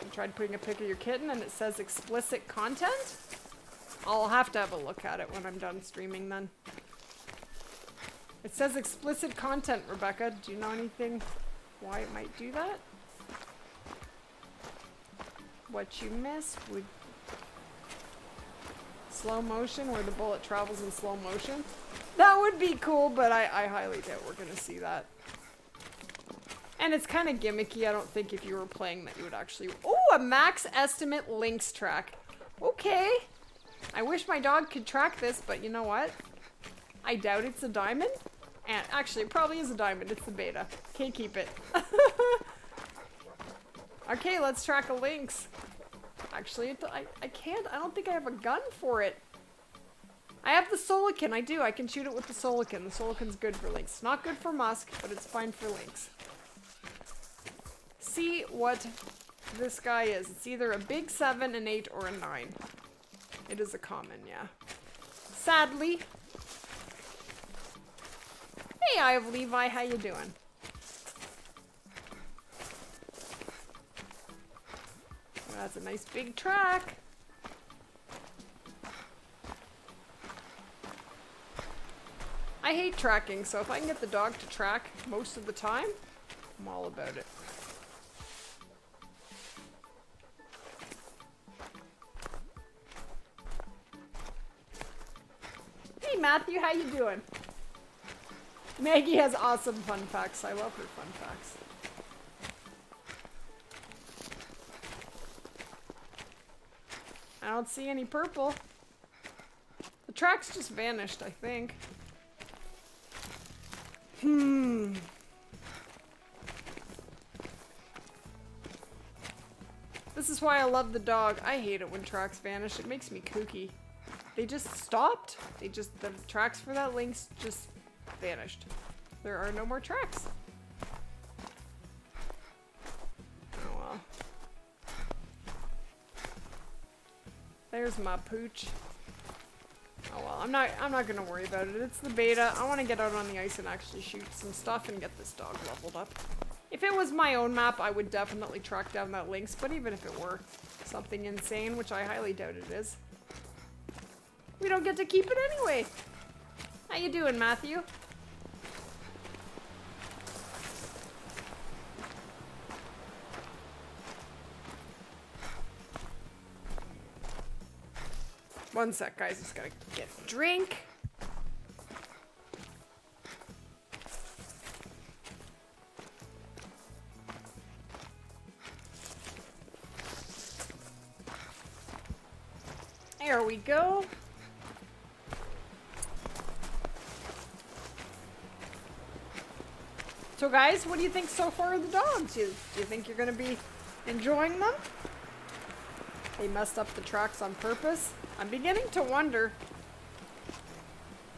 I tried putting a pic of your kitten, and it says explicit content? I'll have to have a look at it when I'm done streaming then. It says explicit content, Rebecca. Do you know anything why it might do that? What you miss would... Slow motion, where the bullet travels in slow motion? That would be cool, but I, I highly doubt we're gonna see that. And it's kind of gimmicky. I don't think if you were playing that you would actually... Oh, a max estimate lynx track. Okay. I wish my dog could track this, but you know what? I doubt it's a diamond. And actually, it probably is a diamond. It's the beta. Can't keep it. okay, let's track a lynx. Actually, I, I can't. I don't think I have a gun for it. I have the Solokhin. I do. I can shoot it with the Solokhin. The Solokhin's good for lynx. Not good for musk, but it's fine for lynx. See what this guy is. It's either a big 7, an 8, or a 9. It is a common, yeah. Sadly. Hey, I have Levi. How you doing? That's a nice big track. I hate tracking, so if I can get the dog to track most of the time, I'm all about it. Matthew, how you doing? Maggie has awesome fun facts. I love her fun facts. I don't see any purple. The tracks just vanished, I think. Hmm. This is why I love the dog. I hate it when tracks vanish. It makes me kooky. They just stopped. They just, the tracks for that lynx just vanished. There are no more tracks. Oh well. There's my pooch. Oh well, I'm not I'm not gonna worry about it. It's the beta. I wanna get out on the ice and actually shoot some stuff and get this dog leveled up. If it was my own map, I would definitely track down that lynx, but even if it were something insane, which I highly doubt it is, we don't get to keep it anyway. How you doing, Matthew? One sec, guys. Just gotta get a drink. There we go. So guys, what do you think so far of the dogs? Do you, think you're going to be enjoying them? They messed up the tracks on purpose. I'm beginning to wonder.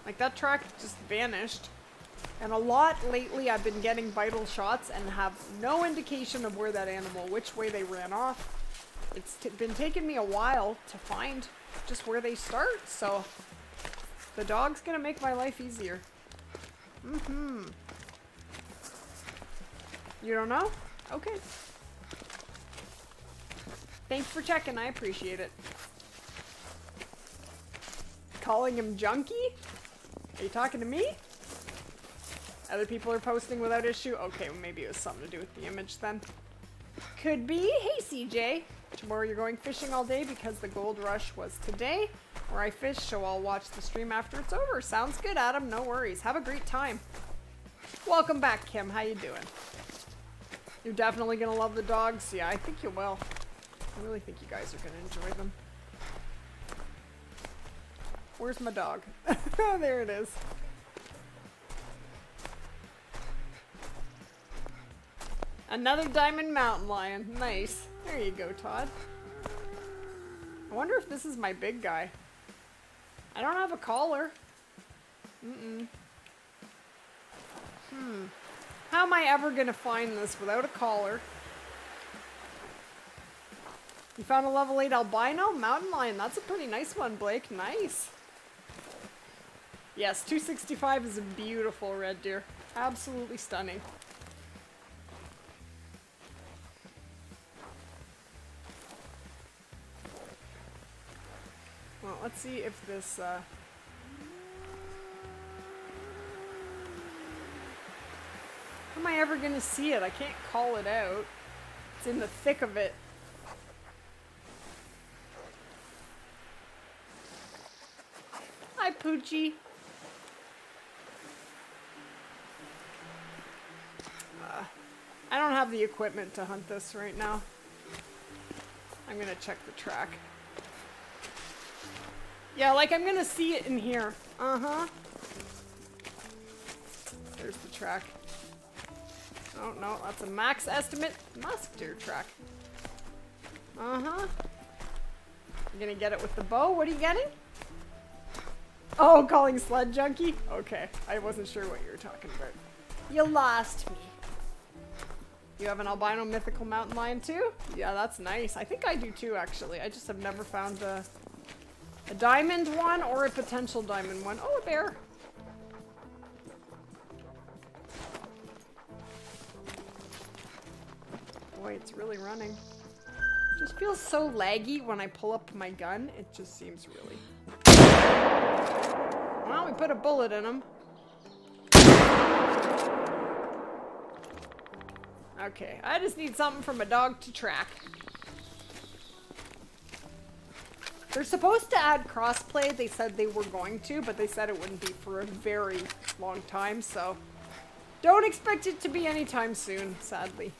Like that track just vanished. And a lot lately I've been getting vital shots and have no indication of where that animal, which way they ran off. It's been taking me a while to find just where they start, so the dog's gonna make my life easier. Mm-hmm. You don't know? Okay. Thanks for checking, I appreciate it. Calling him junkie? Are you talking to me? Other people are posting without issue? Okay, well maybe it was something to do with the image then. Could be. Hey CJ! Tomorrow you're going fishing all day because the gold rush was today where I fish, so I'll watch the stream after it's over. Sounds good, Adam. No worries. Have a great time. Welcome back, Kim. How you doing? You're definitely gonna love the dogs? Yeah, I think you will. I really think you guys are gonna enjoy them. Where's my dog? Oh, there it is. Another diamond mountain lion. Nice. There you go, Todd. I wonder if this is my big guy. I don't have a collar. Mm-mm. Hmm. How am I ever gonna find this without a collar? You found a level 8 albino mountain lion. That's a pretty nice one, Blake. Nice. Yes, 265 is a beautiful red deer. Absolutely stunning. Well, let's see if this, uh... How am I ever gonna see it? I can't call it out. It's in the thick of it. Hi, Poochie. Uh, I don't have the equipment to hunt this right now. I'm gonna check the track. Yeah, like I'm gonna see it in here. Uh-huh. There's the track. Oh, no, that's a max estimate musk deer track. Uh-huh. You gonna get it with the bow? What are you getting? Oh, calling sled junkie? Okay, I wasn't sure what you were talking about. You lost me. You have an albino mythical mountain lion too? Yeah, that's nice. I think I do too, actually. I just have never found a, a diamond one or a potential diamond one. Oh, a bear. Boy, it's really running. Just feels so laggy when I pull up my gun. It just seems really... Well, we put a bullet in him. Okay, I just need something from a dog to track. They're supposed to add crossplay. They said they were going to, but they said it wouldn't be for a very long time, so... Don't expect it to be anytime soon, sadly.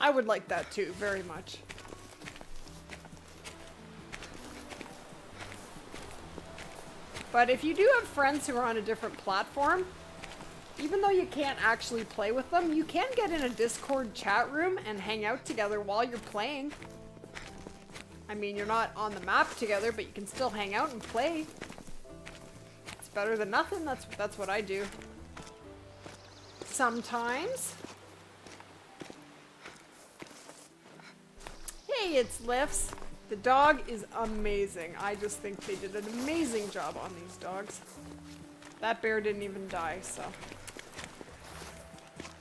I would like that too, very much. But if you do have friends who are on a different platform, even though you can't actually play with them, you can get in a Discord chat room and hang out together while you're playing. I mean, you're not on the map together, but you can still hang out and play. It's better than nothing. That's that's what I do. Sometimes. Hey, it's Lifts. The dog is amazing. I just think they did an amazing job on these dogs. That bear didn't even die, so.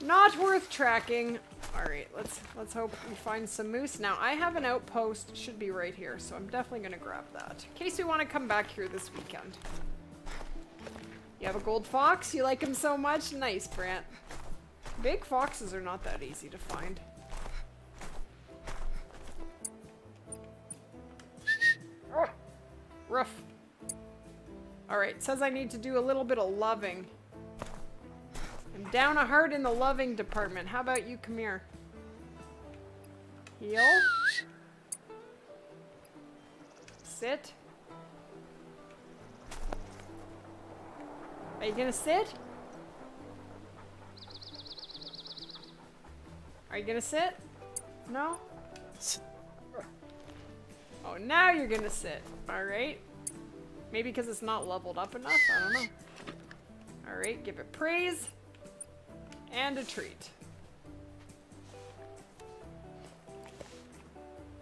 Not worth tracking. Alright, let's let's hope we find some moose. Now, I have an outpost, should be right here, so I'm definitely gonna grab that. In case we want to come back here this weekend. You have a gold fox? You like him so much? Nice, Brant. Big foxes are not that easy to find. Roof. Alright, says I need to do a little bit of loving. I'm down a heart in the loving department. How about you come here? Heel. Sit. Are you gonna sit? Are you gonna sit? No? Oh, now you're gonna sit. Alright. Maybe because it's not leveled up enough? I don't know. Alright, give it praise. And a treat.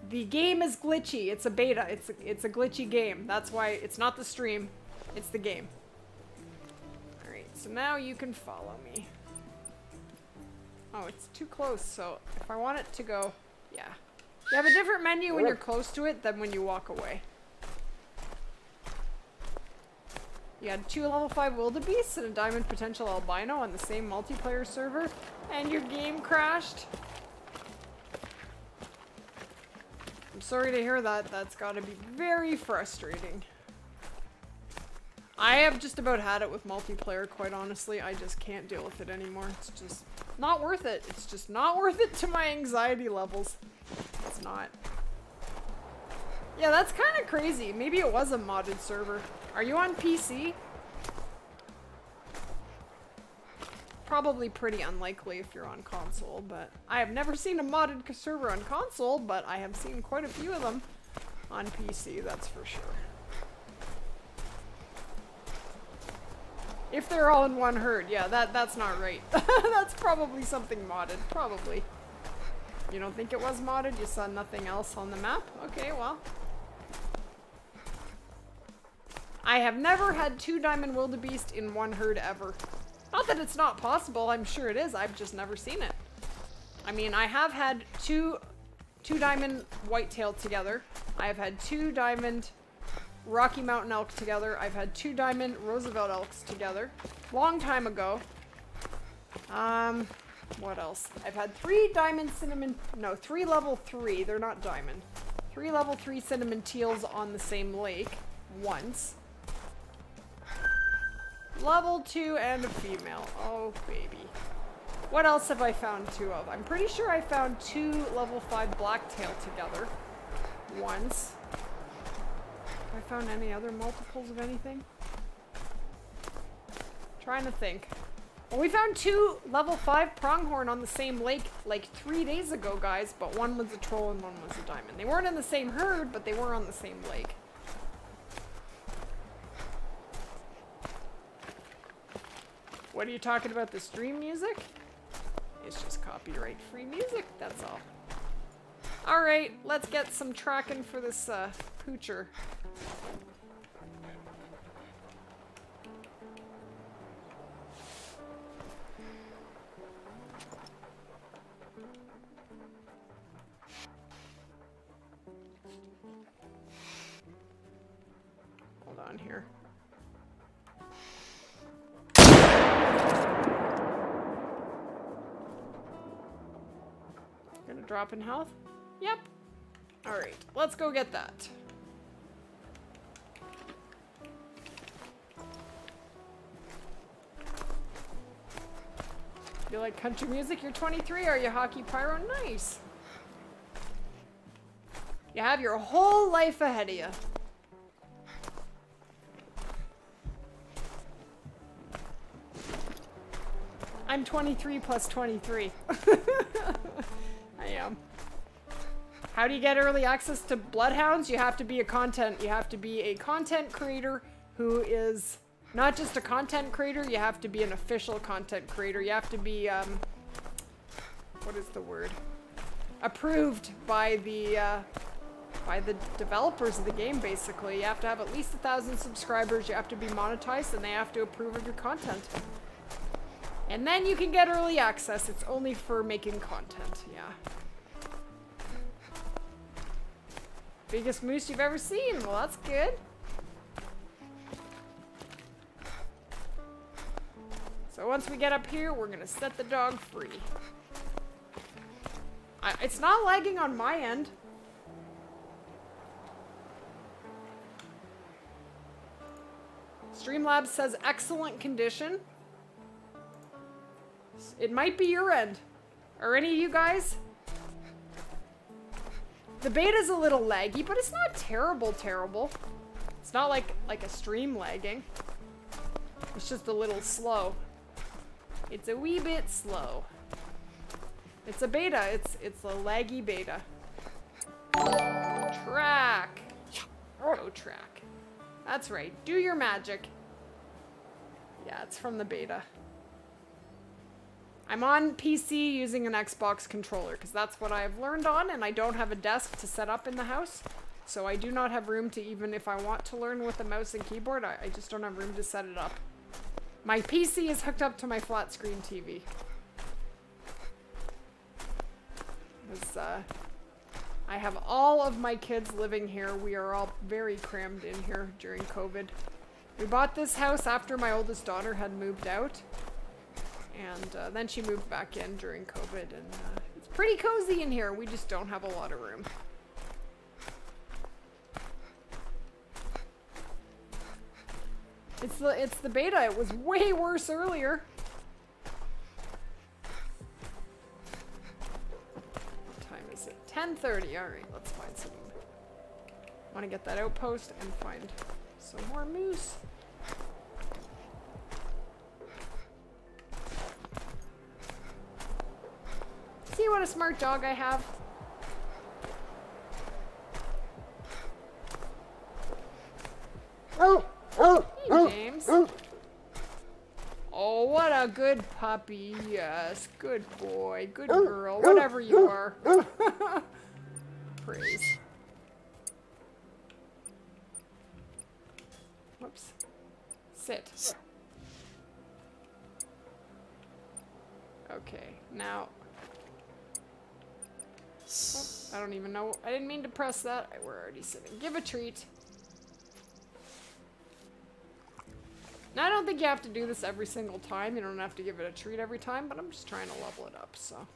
The game is glitchy. It's a beta. It's a, it's a glitchy game. That's why it's not the stream. It's the game. Alright, so now you can follow me. Oh, it's too close, so if I want it to go... Yeah. You have a different menu when you're close to it than when you walk away. You had two level 5 wildebeests and a diamond potential albino on the same multiplayer server, and your game crashed. I'm sorry to hear that. That's gotta be very frustrating. I have just about had it with multiplayer, quite honestly. I just can't deal with it anymore. It's just not worth it. It's just not worth it to my anxiety levels. It's not. Yeah, that's kind of crazy. Maybe it was a modded server. Are you on PC? Probably pretty unlikely if you're on console, but I have never seen a modded server on console, but I have seen quite a few of them on PC, that's for sure. If they're all in one herd, yeah, that that's not right. that's probably something modded, probably. You don't think it was modded? You saw nothing else on the map? Okay, well. I have never had two diamond wildebeest in one herd ever. Not that it's not possible, I'm sure it is, I've just never seen it. I mean, I have had two two diamond whitetail together. I have had two diamond Rocky Mountain elk together. I've had two diamond Roosevelt elks together. Long time ago. Um, what else? I've had three diamond cinnamon, no, three level three, they're not diamond. Three level three cinnamon teals on the same lake once. Level two and a female. Oh, baby. What else have I found two of? I'm pretty sure I found two level five blacktail together once. I found any other multiples of anything? Trying to think. Well, we found two level 5 pronghorn on the same lake like three days ago, guys, but one was a troll and one was a diamond. They weren't in the same herd, but they were on the same lake. What are you talking about, the stream music? It's just copyright-free music, that's all. Alright, let's get some tracking for this uh, poocher. Hold on here. Gonna drop in health? Yep. Alright, let's go get that. You like country music? You're 23. Are you hockey pyro? Nice. You have your whole life ahead of you. I'm 23 plus 23. I am. How do you get early access to Bloodhounds? You have to be a content, you have to be a content creator who is not just a content creator, you have to be an official content creator. You have to be, um, what is the word? Approved by the, uh, by the developers of the game, basically. You have to have at least a thousand subscribers, you have to be monetized, and they have to approve of your content. And then you can get early access. It's only for making content, yeah. Biggest moose you've ever seen. Well, that's good. So once we get up here, we're gonna set the dog free. I, it's not lagging on my end. Streamlabs says excellent condition. It might be your end. Are any of you guys? The beta's a little laggy, but it's not terrible, terrible. It's not like, like a stream lagging. It's just a little slow. It's a wee bit slow. It's a beta. It's it's a laggy beta. Track. Go track. That's right. Do your magic. Yeah, it's from the beta. I'm on PC using an Xbox controller because that's what I've learned on and I don't have a desk to set up in the house. So I do not have room to even, if I want to learn with a mouse and keyboard, I, I just don't have room to set it up. My PC is hooked up to my flat screen TV. Because, uh, I have all of my kids living here. We are all very crammed in here during COVID. We bought this house after my oldest daughter had moved out. And uh, then she moved back in during COVID, and uh, it's pretty cozy in here. We just don't have a lot of room. It's the it's the beta. It was way worse earlier. What time is it? 10:30. All right, let's find some. Want to get that outpost and find Some more moose. See what a smart dog I have? Oh, oh, Hey, oh, James. oh. Oh, what a good puppy. Yes, good boy, good oh, girl, oh, whatever you oh, are. Praise. Whoops. Sit. Okay, now. Oh, I don't even know. I didn't mean to press that. We're already sitting. Give a treat. Now, I don't think you have to do this every single time. You don't have to give it a treat every time, but I'm just trying to level it up, so.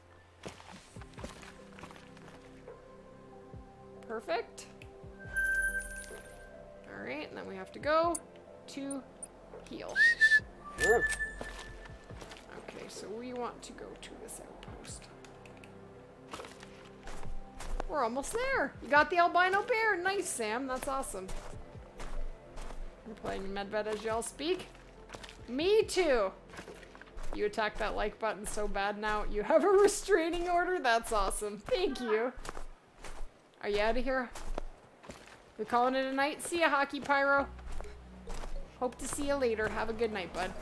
Perfect. Alright, and then we have to go to heel. Okay, so we want to go to this outpost. We're almost there. You got the albino bear. Nice, Sam. That's awesome. You're playing Medved as y'all speak. Me too. You attack that like button so bad now. You have a restraining order? That's awesome. Thank you. Are you out of here? We're calling it a night? See ya, Hockey Pyro. Hope to see you later. Have a good night, bud.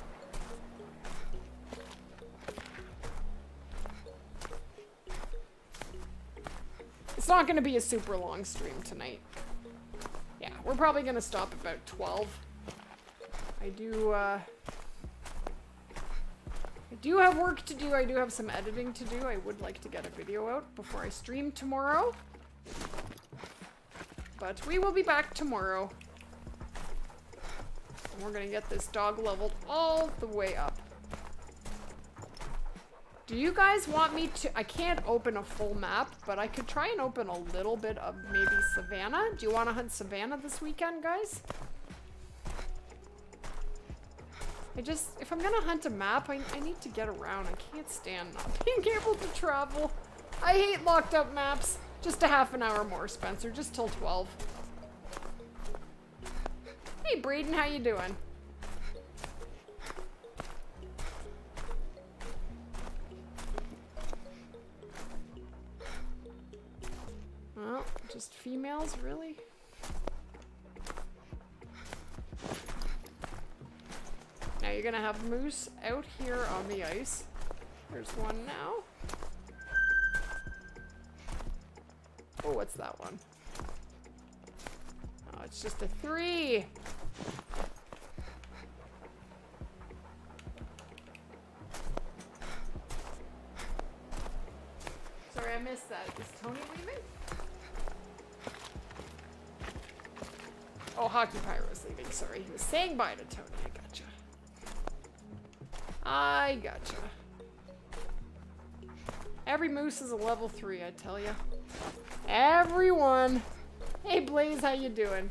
It's not going to be a super long stream tonight. Yeah, we're probably going to stop about 12. I do, uh... I do have work to do. I do have some editing to do. I would like to get a video out before I stream tomorrow. But we will be back tomorrow. And we're gonna get this dog leveled all the way up. Do you guys want me to- I can't open a full map, but I could try and open a little bit of maybe Savannah. Do you want to hunt Savannah this weekend, guys? I just- if I'm gonna hunt a map, I, I need to get around. I can't stand not being able to travel. I hate locked up maps. Just a half an hour more, Spencer. Just till 12. Hey, Braden, how you doing? Well, just females, really? Now you're gonna have moose out here on the ice. There's one now. Oh, what's that one? Oh, it's just a three. Sorry, I missed that. Is Tony leaving? Oh, Hockey Pyro's leaving. Sorry, he was saying bye to Tony. I gotcha. I gotcha. Every moose is a level three, I tell ya. Everyone. Hey Blaze, how you doing?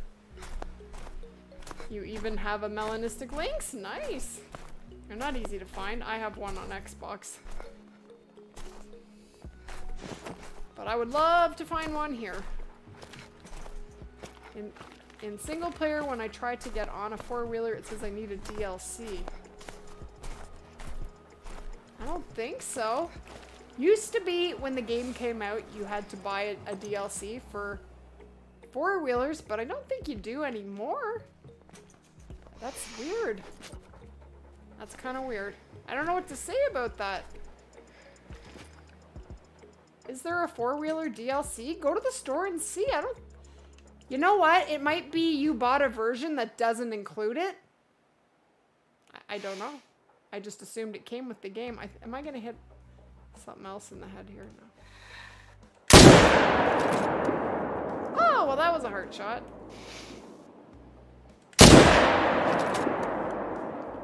You even have a melanistic lynx? Nice. They're not easy to find. I have one on Xbox. But I would love to find one here. In, in single player, when I try to get on a four-wheeler, it says I need a DLC. I don't think so. Used to be when the game came out, you had to buy a, a DLC for four wheelers, but I don't think you do anymore. That's weird. That's kind of weird. I don't know what to say about that. Is there a four wheeler DLC? Go to the store and see. I don't. You know what? It might be you bought a version that doesn't include it. I, don't know. I just assumed it came with the game. I, am I gonna hit something else in the head here? No. Oh, well that was a hard shot.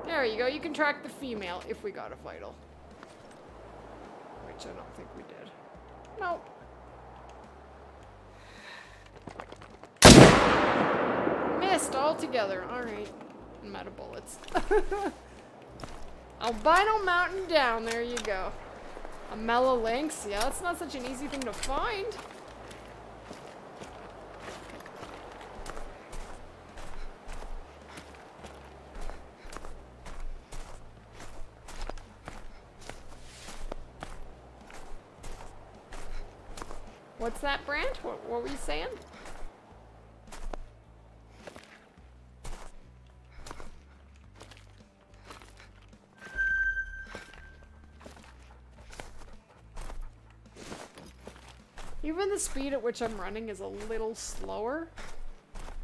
There you go. You can track the female if we got a vital. Which I don't think we did. Nope. All together, Alright. I'm out of bullets. Albino Mountain Down. There you go. A Melolanxia. Yeah, that's not such an easy thing to find. What's that branch? What, what were you saying? Even the speed at which I'm running is a little slower.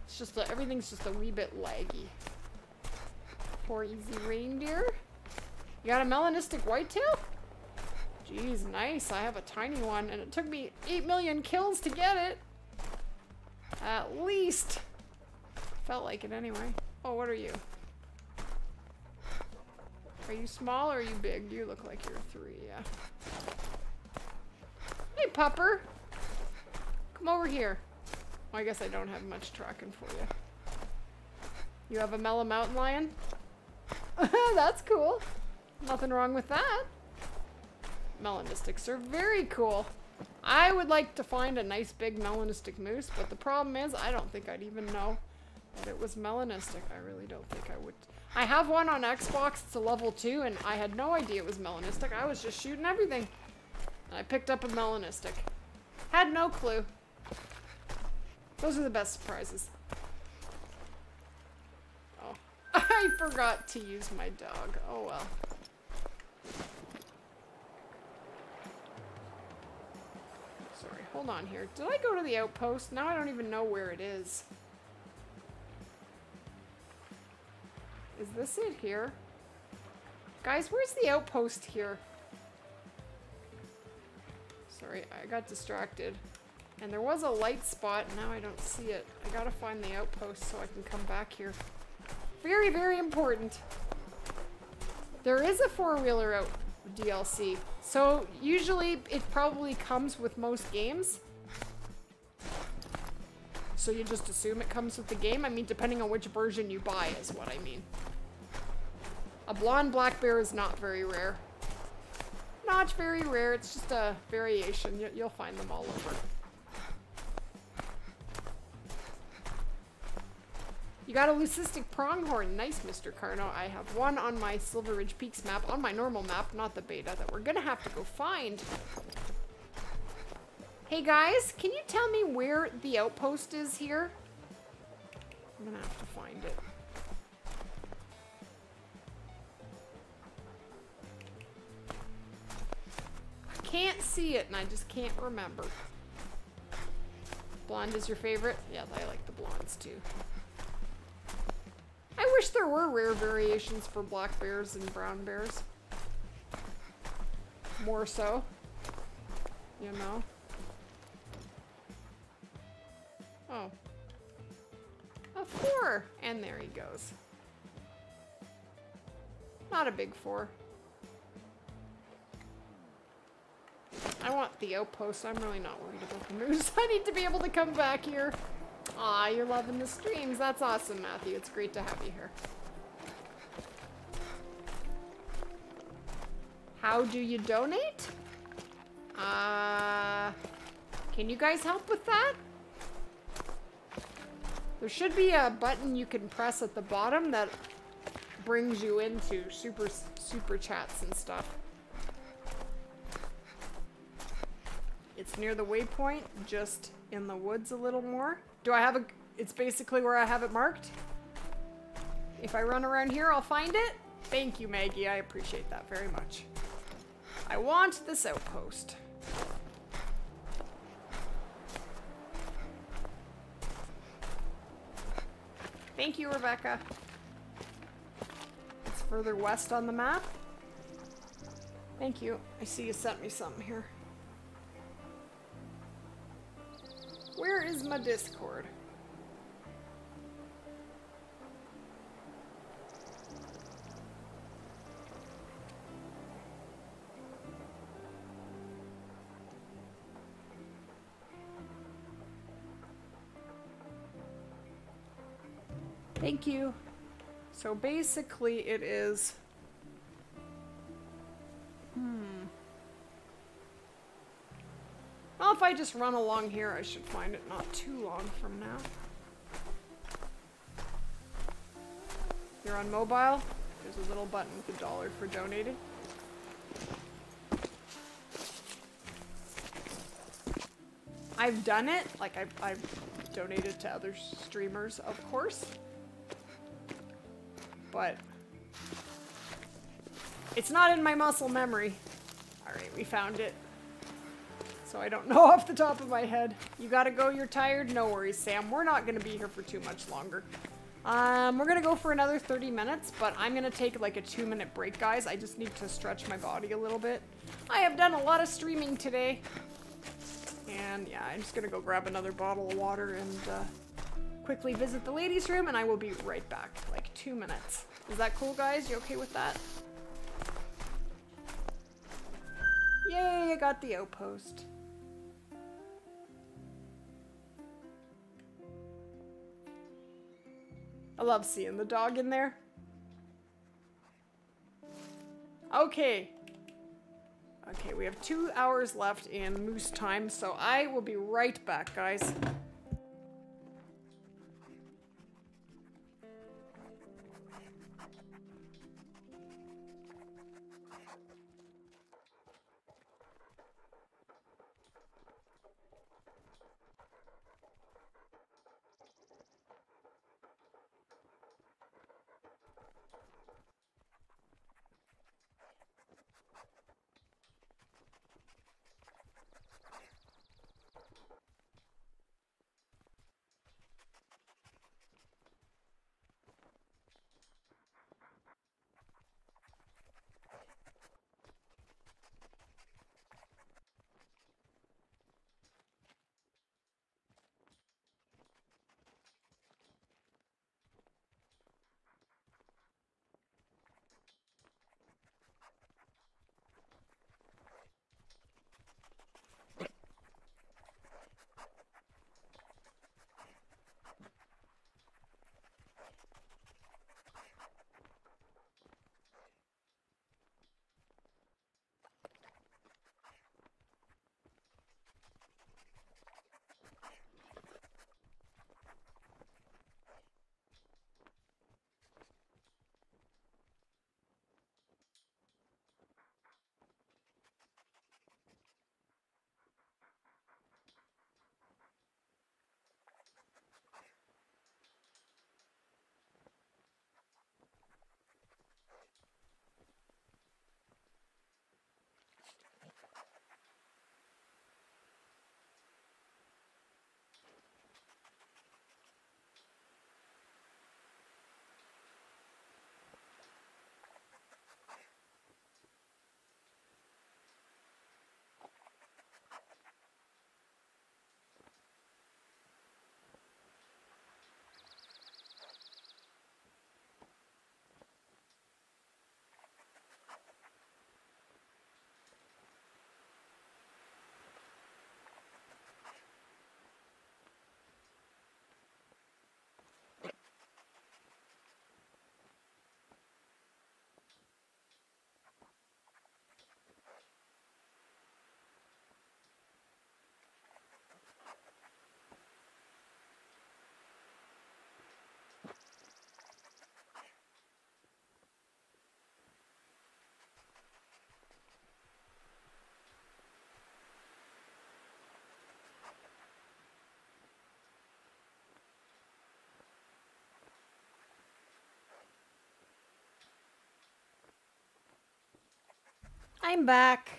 It's just, everything's just a wee bit laggy. Poor easy reindeer. You got a melanistic whitetail? Jeez, nice. I have a tiny one, and it took me 8 million kills to get it. At least. Felt like it anyway. Oh, what are you? Are you small or are you big? You look like you're three, yeah. Hey, pupper. Come over here. Well, I guess I don't have much tracking for you. You have a mellow mountain lion? That's cool. Nothing wrong with that. Melanistics are very cool. I would like to find a nice big melanistic moose, but the problem is I don't think I'd even know that it was melanistic. I really don't think I would. I have one on Xbox, it's a level 2, and I had no idea it was melanistic. I was just shooting everything. And I picked up a melanistic. Had no clue. Those are the best surprises. Oh, I forgot to use my dog. Oh well. Sorry, hold on here. Did I go to the outpost? Now I don't even know where it is. Is this it here? Guys, where's the outpost here? Sorry, I got distracted. And there was a light spot, now I don't see it. I gotta find the outpost so I can come back here. Very, very important. There is a four-wheeler out DLC. So usually it probably comes with most games. So you just assume it comes with the game? I mean, depending on which version you buy is what I mean. A blonde black bear is not very rare. Not very rare, it's just a variation. You'll find them all over. You got a leucistic pronghorn. Nice, Mr. Carno. I have one on my Silver Ridge Peaks map, on my normal map, not the beta, that we're gonna have to go find. Hey guys, can you tell me where the outpost is here? I'm gonna have to find it. I can't see it and I just can't remember. Blonde is your favorite? Yeah, I like the blondes too. I wish there were rare variations for black bears and brown bears. More so. You know? Oh. A four! And there he goes. Not a big four. I want the outpost. I'm really not worried about the moose. I need to be able to come back here. Aw, you're loving the streams. That's awesome, Matthew. It's great to have you here. How do you donate? Uh, can you guys help with that? There should be a button you can press at the bottom that brings you into super super chats and stuff. It's near the waypoint, just in the woods a little more. Do I have a... It's basically where I have it marked. If I run around here, I'll find it. Thank you, Maggie. I appreciate that very much. I want this outpost. Thank you, Rebecca. It's further west on the map. Thank you. I see you sent me something here. Where is my Discord? Thank you. So basically it is... if I just run along here, I should find it not too long from now. You're on mobile? There's a little button with a dollar for donating. I've done it. Like I've, I've donated to other streamers, of course. But it's not in my muscle memory. All right, we found it. So I don't know off the top of my head. You gotta go, you're tired? No worries, Sam. We're not gonna be here for too much longer. Um, we're gonna go for another 30 minutes, but I'm gonna take like a two minute break, guys. I just need to stretch my body a little bit. I have done a lot of streaming today. And yeah, I'm just gonna go grab another bottle of water and uh, quickly visit the ladies' room, and I will be right back. Like two minutes. Is that cool, guys? You okay with that? Yay, I got the outpost. I love seeing the dog in there. Okay. Okay, we have two hours left in moose time, so I will be right back, guys. I'm back.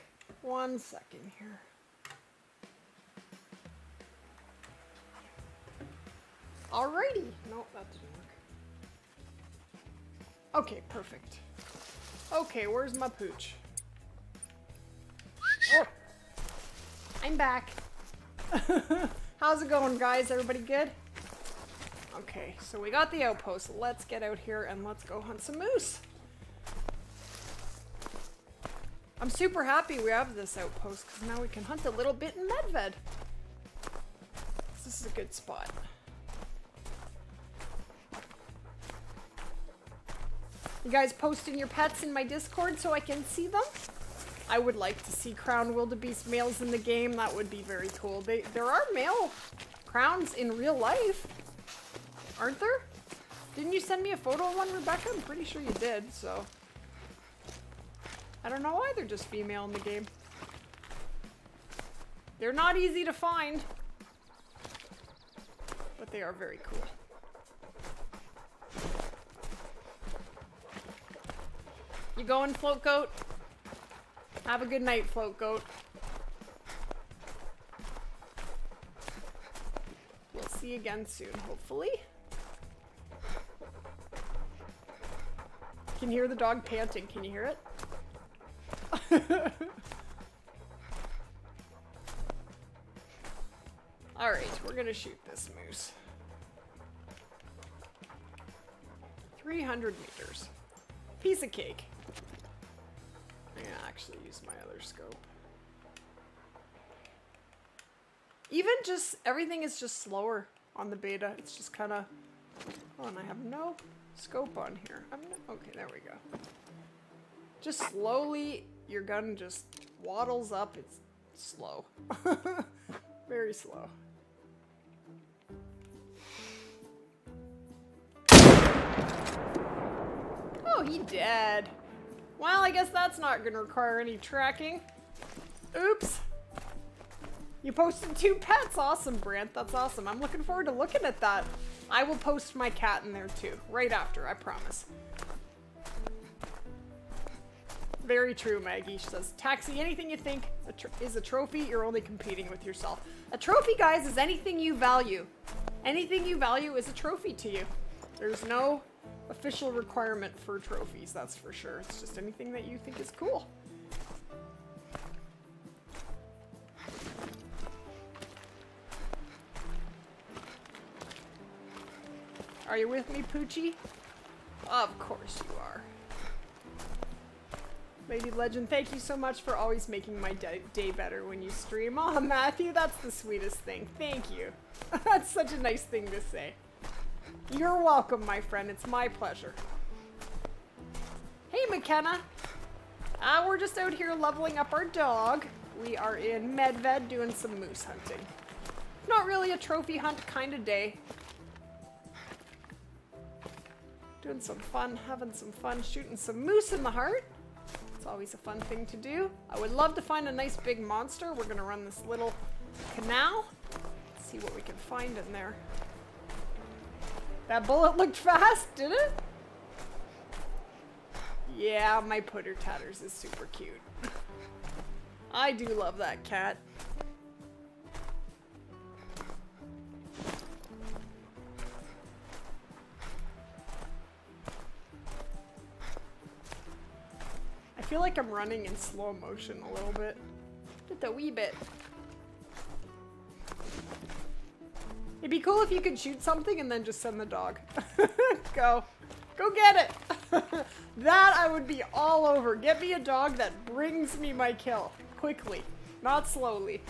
One second here. Alrighty. No, that didn't work. Okay, perfect. Okay, where's my pooch? Oh. I'm back. How's it going, guys? Everybody good? Okay, so we got the outpost. Let's get out here and let's go hunt some moose. I'm super happy we have this outpost because now we can hunt a little bit in Medved. This is a good spot. You guys posting your pets in my Discord so I can see them? I would like to see crown wildebeest males in the game. That would be very cool. They, there are male crowns in real life, aren't there? Didn't you send me a photo of one, Rebecca? I'm pretty sure you did, so... I don't know why they're just female in the game. They're not easy to find. but they are very cool. You going, float goat? Have a good night, float goat. We'll see you again soon, hopefully. Can you hear the dog panting? Can you hear it? Alright, we're gonna shoot this moose. 300 meters. Piece of cake. I'm gonna actually use my other scope. Even just, everything is just slower on the beta. It's just kind of, oh, and I have no scope on here. I'm okay, there we go. Just slowly, your gun just waddles up. It's slow. Very slow. Oh, he dead. Well, I guess that's not gonna require any tracking. Oops. You posted two pets. Awesome, Brant. That's awesome. I'm looking forward to looking at that. I will post my cat in there too, right after, I promise. Very true, Maggie. She says, Taxi, anything you think a is a trophy, you're only competing with yourself. A trophy, guys, is anything you value. Anything you value is a trophy to you. There's no official requirement for trophies, that's for sure. It's just anything that you think is cool. Are you with me, Poochie? Of course you are. Lady Legend, thank you so much for always making my day, better when you stream. Oh, Matthew, that's the sweetest thing. Thank you. that's such a nice thing to say. You're welcome, my friend. It's my pleasure. Hey, McKenna. Uh, we're just out here leveling up our dog. We are in Medved doing some moose hunting. Not really a trophy hunt kind of day. Doing some fun, having some fun, shooting some moose in the heart. Always a fun thing to do. I would love to find a nice big monster. We're gonna run this little canal. see what we can find in there. That bullet looked fast, didn't it? Yeah, my putter tatters is super cute. I do love that cat. Feel like I'm running in slow motion a little bit. Just a wee bit. It'd be cool if you could shoot something and then just send the dog. Go. Go get it! that I would be all over. Get me a dog that brings me my kill. Quickly. Not slowly.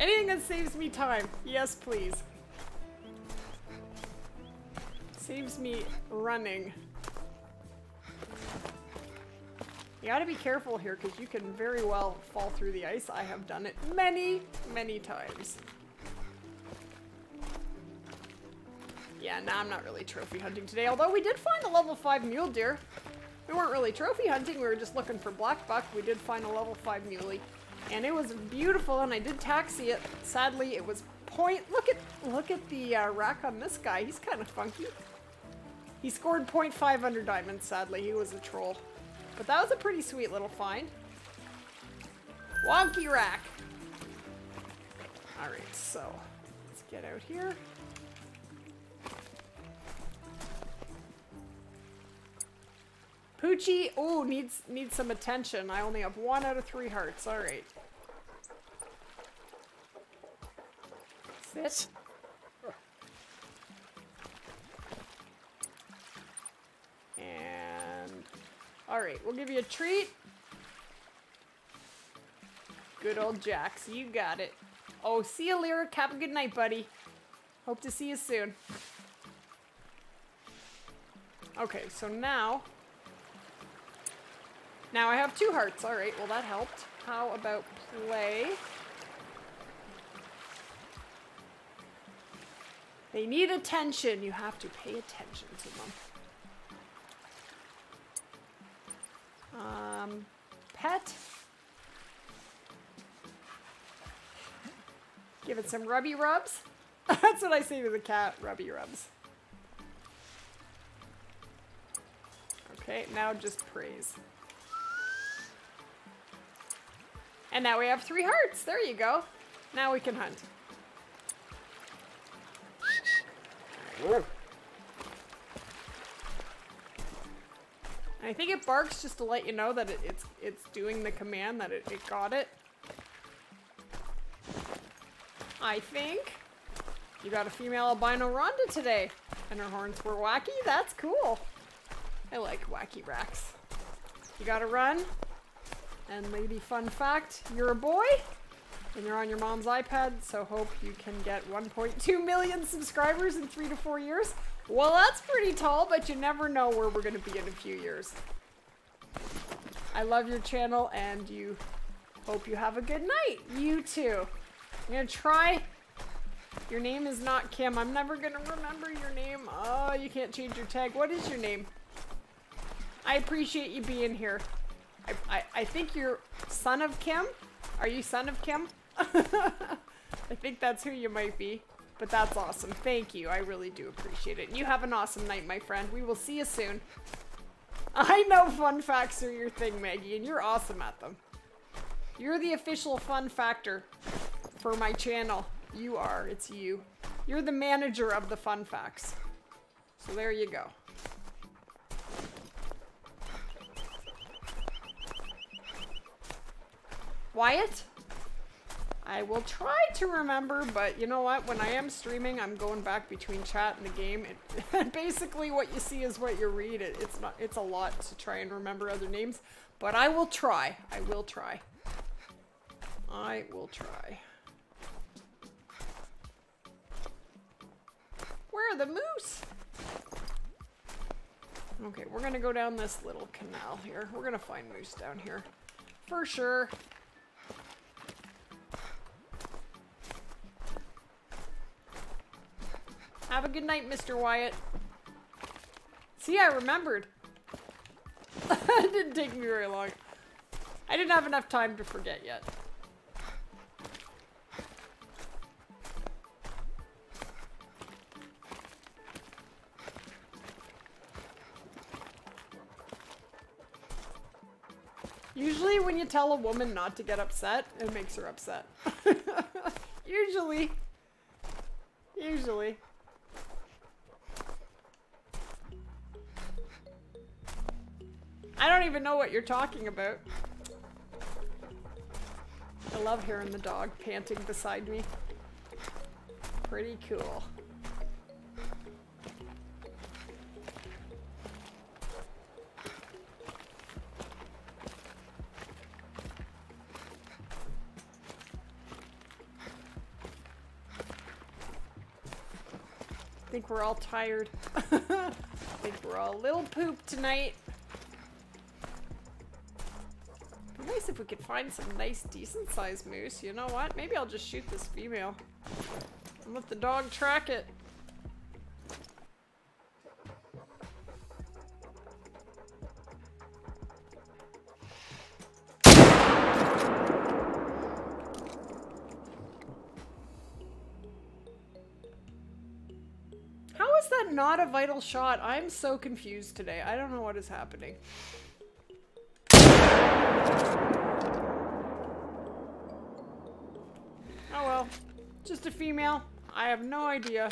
Anything that saves me time. Yes, please. Saves me running. You gotta be careful here because you can very well fall through the ice. I have done it many, many times. Yeah, nah, I'm not really trophy hunting today, although we did find a level 5 mule deer. We weren't really trophy hunting, we were just looking for black buck. We did find a level 5 muley. And it was beautiful, and I did taxi it. Sadly, it was point. Look at look at the uh, rack on this guy. He's kind of funky. He scored 0.5 under diamonds, sadly. He was a troll. But that was a pretty sweet little find. Wonky rack. Alright, so let's get out here. Poochie, oh, needs needs some attention. I only have one out of three hearts. All right. Sit. All right, we'll give you a treat. Good old Jax, you got it. Oh, see you, Lyric. Have a good night, buddy. Hope to see you soon. Okay, so now now I have two hearts. All right, well that helped. How about play? They need attention. You have to pay attention to them. Um, pet. Give it some rubby rubs. That's what I say to the cat, rubby rubs. Okay, now just praise. And now we have three hearts. There you go. Now we can hunt. I think it barks just to let you know that it, it's it's doing the command that it, it got it. I think. You got a female albino Rhonda today. And her horns were wacky. That's cool. I like wacky racks. You gotta run. And lady fun fact, you're a boy. And you're on your mom's iPad, so hope you can get 1.2 million subscribers in three to four years. Well, that's pretty tall, but you never know where we're gonna be in a few years. I love your channel, and you hope you have a good night. You too. I'm gonna try. Your name is not Kim. I'm never gonna remember your name. Oh, you can't change your tag. What is your name? I appreciate you being here. I, I, I think you're son of Kim. Are you son of Kim? I think that's who you might be. But that's awesome. Thank you. I really do appreciate it. And you have an awesome night, my friend. We will see you soon. I know fun facts are your thing, Maggie, and you're awesome at them. You're the official fun factor for my channel. You are. It's you. You're the manager of the fun facts. So there you go. Wyatt? I will try to remember, but you know what? When I am streaming, I'm going back between chat and the game. It, basically, what you see is what you read. It, it's not. It's a lot to try and remember other names, but I will try. I will try. I will try. Where are the moose? Okay, we're gonna go down this little canal here. We're gonna find moose down here. For sure. Have a good night, Mr. Wyatt. See, I remembered. it didn't take me very long. I didn't have enough time to forget yet. Usually when you tell a woman not to get upset, it makes her upset. Usually. Usually. I don't even know what you're talking about. I love hearing the dog panting beside me. Pretty cool. I think we're all tired. I think we're all a little pooped tonight. Nice if we could find some nice, decent sized moose. You know what? Maybe I'll just shoot this female. And let the dog track it. How is that not a vital shot? I'm so confused today. I don't know what is happening. Oh well. Just a female. I have no idea.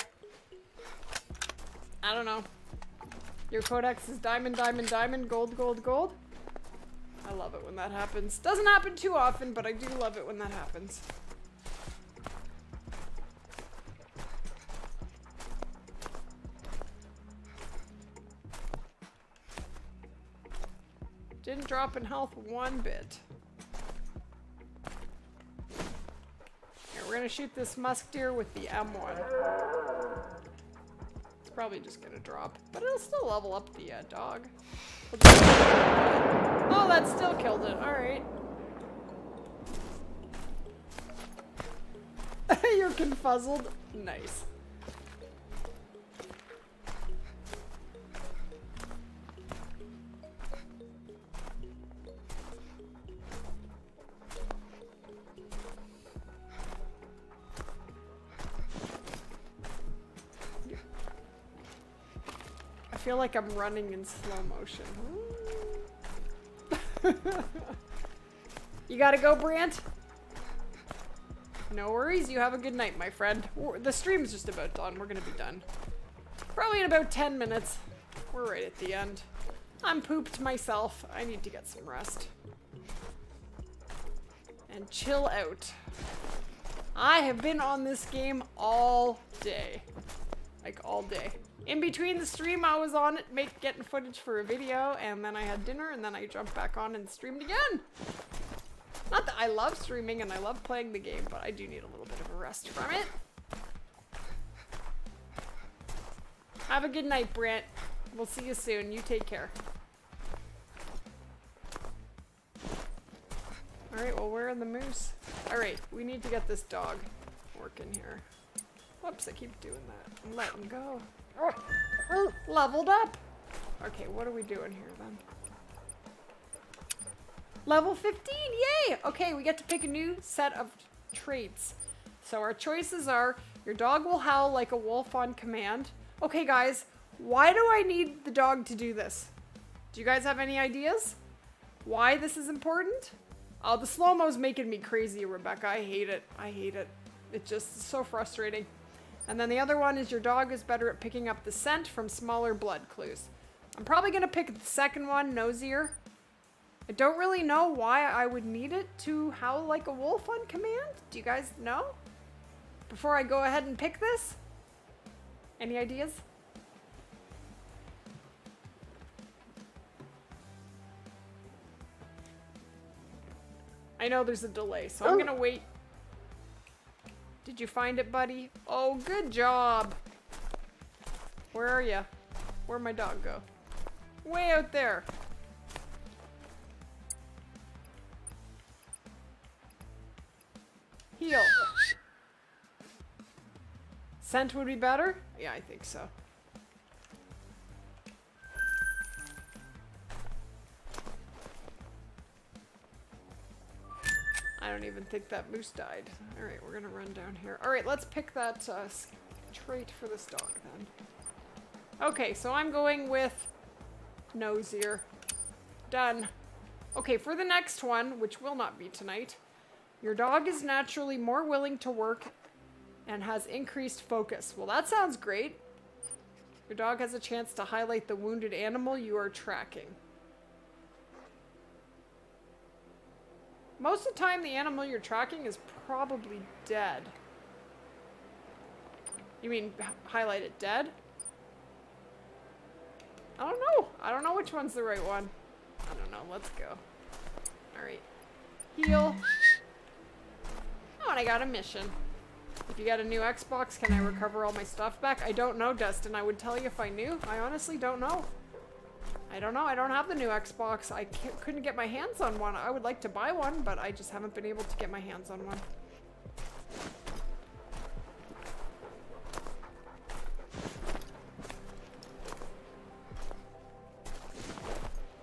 I don't know. Your codex is diamond, diamond, diamond, gold, gold, gold. I love it when that happens. Doesn't happen too often, but I do love it when that happens. Didn't drop in health one bit. Gonna shoot this musk deer with the M1. It's probably just gonna drop, but it'll still level up the uh, dog. Oh, that still killed it. Alright. You're confuzzled? Nice. Feel like I'm running in slow motion. you gotta go, Brant? No worries, you have a good night, my friend. The stream's just about done. We're gonna be done. Probably in about 10 minutes. We're right at the end. I'm pooped myself. I need to get some rest. And chill out. I have been on this game all day. Like, all day. In between the stream, I was on it, make, getting footage for a video, and then I had dinner, and then I jumped back on and streamed again. Not that I love streaming and I love playing the game, but I do need a little bit of a rest from it. Have a good night, Brent. We'll see you soon. You take care. Alright, well, where are in the moose? Alright, we need to get this dog working here. Whoops, I keep doing that. I'm letting go. Leveled up! Okay, what are we doing here then? Level 15, yay! Okay, we get to pick a new set of traits. So our choices are, your dog will howl like a wolf on command. Okay guys, why do I need the dog to do this? Do you guys have any ideas? Why this is important? Oh, the slow-mo's making me crazy, Rebecca. I hate it. I hate it. It's just so frustrating. And then the other one is your dog is better at picking up the scent from smaller blood clues. I'm probably going to pick the second one, nosier. I don't really know why I would need it to howl like a wolf on command. Do you guys know? Before I go ahead and pick this? Any ideas? I know there's a delay, so I'm oh. gonna wait. Did you find it, buddy? Oh, good job. Where are you? Where'd my dog go? Way out there. Heel. Scent would be better? Yeah, I think so. I don't even think that moose died. Alright, we're gonna run down here. Alright, let's pick that uh, trait for this dog then. Okay, so I'm going with nosier. Done. Okay, for the next one, which will not be tonight, your dog is naturally more willing to work and has increased focus. Well, that sounds great. Your dog has a chance to highlight the wounded animal you are tracking. Most of the time, the animal you're tracking is probably dead. You mean highlight it dead? I don't know. I don't know which one's the right one. I don't know. Let's go. Alright. Heel. Oh, and I got a mission. If you got a new Xbox, can I recover all my stuff back? I don't know, Dustin. I would tell you if I knew. I honestly don't know. I don't know. I don't have the new Xbox. I couldn't get my hands on one. I would like to buy one, but I just haven't been able to get my hands on one.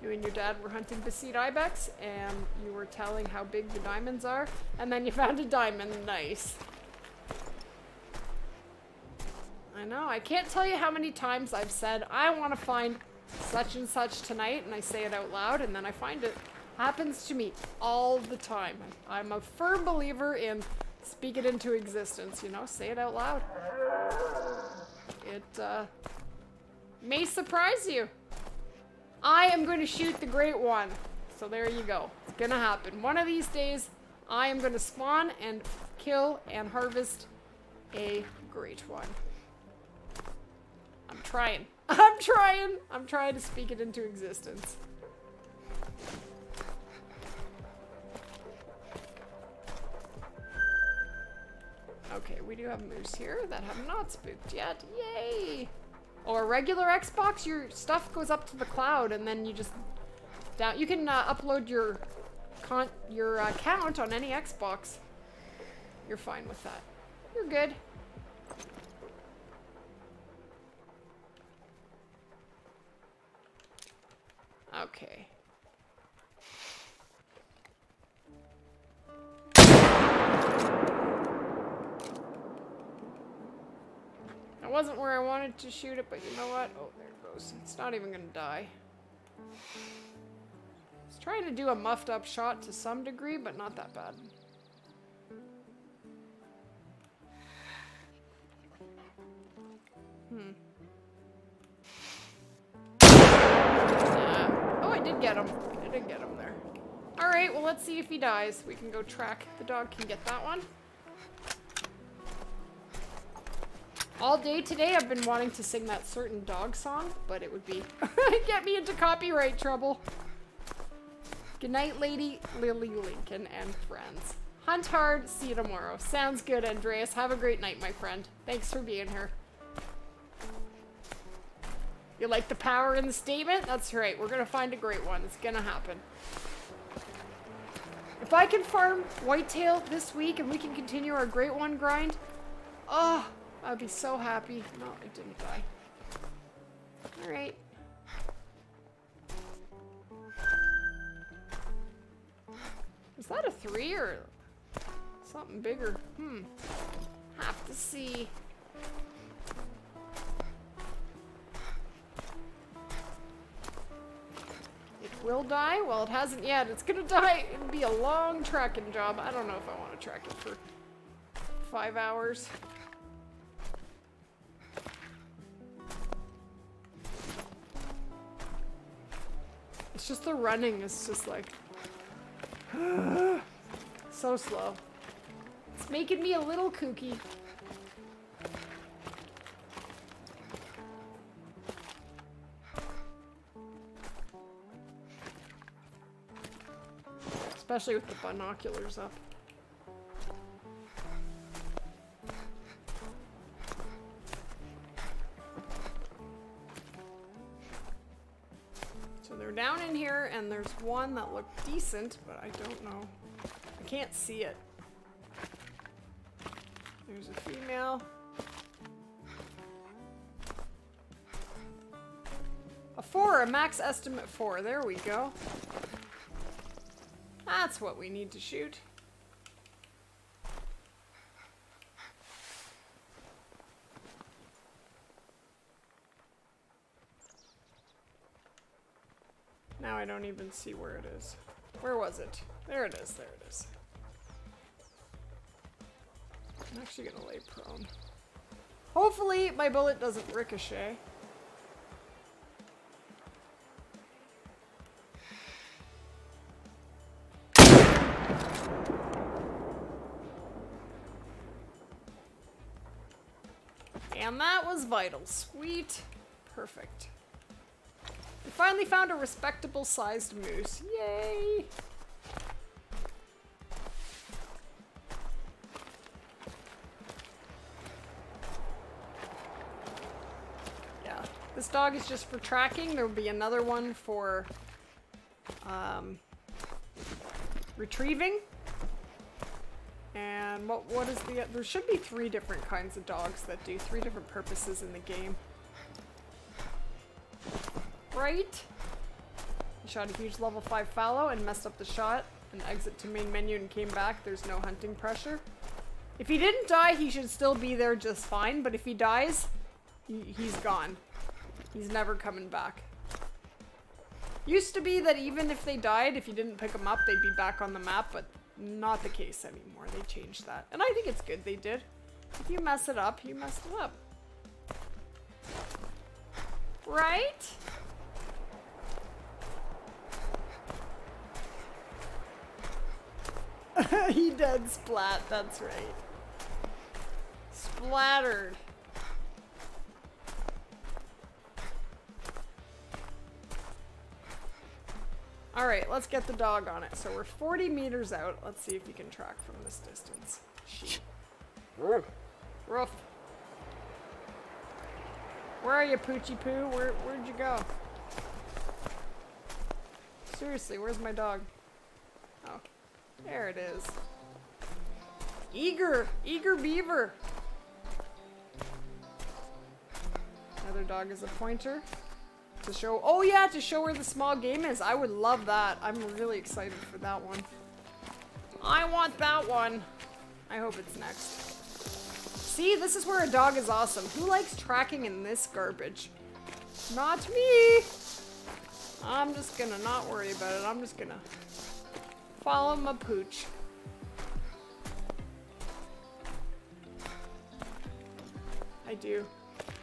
You and your dad were hunting Beceite Ibex, and you were telling how big the diamonds are, and then you found a diamond. Nice. I know. I can't tell you how many times I've said, I want to find such and such tonight, and I say it out loud, and then I find it. Happens to me all the time. I'm a firm believer in speak it into existence, you know, say it out loud. It, uh, may surprise you. I am going to shoot the great one. So there you go. It's gonna happen. One of these days, I am going to spawn and kill and harvest a great one. I'm trying. I'm trying. I'm trying to speak it into existence. Okay, we do have moose here that have not spooked yet. Yay! Or a regular Xbox, your stuff goes up to the cloud and then you just down. You can uh, upload your con your account on any Xbox. You're fine with that. You're good. Wasn't where I wanted to shoot it, but you know what? Oh, there it goes. It's not even gonna die. It's trying to do a muffed up shot to some degree, but not that bad. Hmm. Yeah. Oh, I did get him. I did get him there. Alright, well let's see if he dies. We can go track. The dog can get that one. All day today I've been wanting to sing that certain dog song, but it would be get me into copyright trouble. Good night, Lady Lily Lincoln and friends. Hunt hard, see you tomorrow. Sounds good, Andreas. Have a great night, my friend. Thanks for being here. You like the power in the statement? That's right. We're gonna find a great one. It's gonna happen. If I can farm whitetail this week and we can continue our great one grind, oh, I'd be so happy. No, it didn't die. Alright. Is that a three or something bigger? Hmm. Have to see. It will die? Well, it hasn't yet. It's gonna die. It'll be a long tracking job. I don't know if I want to track it for five hours. It's just the running is just like so slow. It's making me a little kooky. Especially with the binoculars up. Down in here and there's one that looked decent, but I don't know. I can't see it. There's a female. A four, a max estimate four. There we go. That's what we need to shoot. Now I don't even see where it is. Where was it? There it is, there it is. I'm actually gonna lay prone. Hopefully my bullet doesn't ricochet. And that was vital. Sweet. Perfect. We finally found a respectable sized moose. Yay! Yeah, this dog is just for tracking. There will be another one for um, retrieving. And what what is the there should be three different kinds of dogs that do three different purposes in the game. Right? He shot a huge level 5 fallow and messed up the shot and exit to main menu and came back. There's no hunting pressure. If he didn't die, he should still be there just fine, but if he dies, he, he's gone. He's never coming back. Used to be that even if they died, if you didn't pick them up, they'd be back on the map, but not the case anymore. They changed that. And I think it's good they did. If you mess it up, you messed it up. Right? he dead splat, that's right. Splattered. Alright, let's get the dog on it. So we're 40 meters out. Let's see if we can track from this distance. Sheep. Where are you, Poochie Poo? Where, where'd you go? Seriously, where's my dog? There it is. Eager! Eager beaver! Another dog is a pointer. To show- oh yeah, to show where the small game is. I would love that. I'm really excited for that one. I want that one. I hope it's next. See, this is where a dog is awesome. Who likes tracking in this garbage? Not me. I'm just gonna not worry about it. I'm just gonna follow my pooch. I do.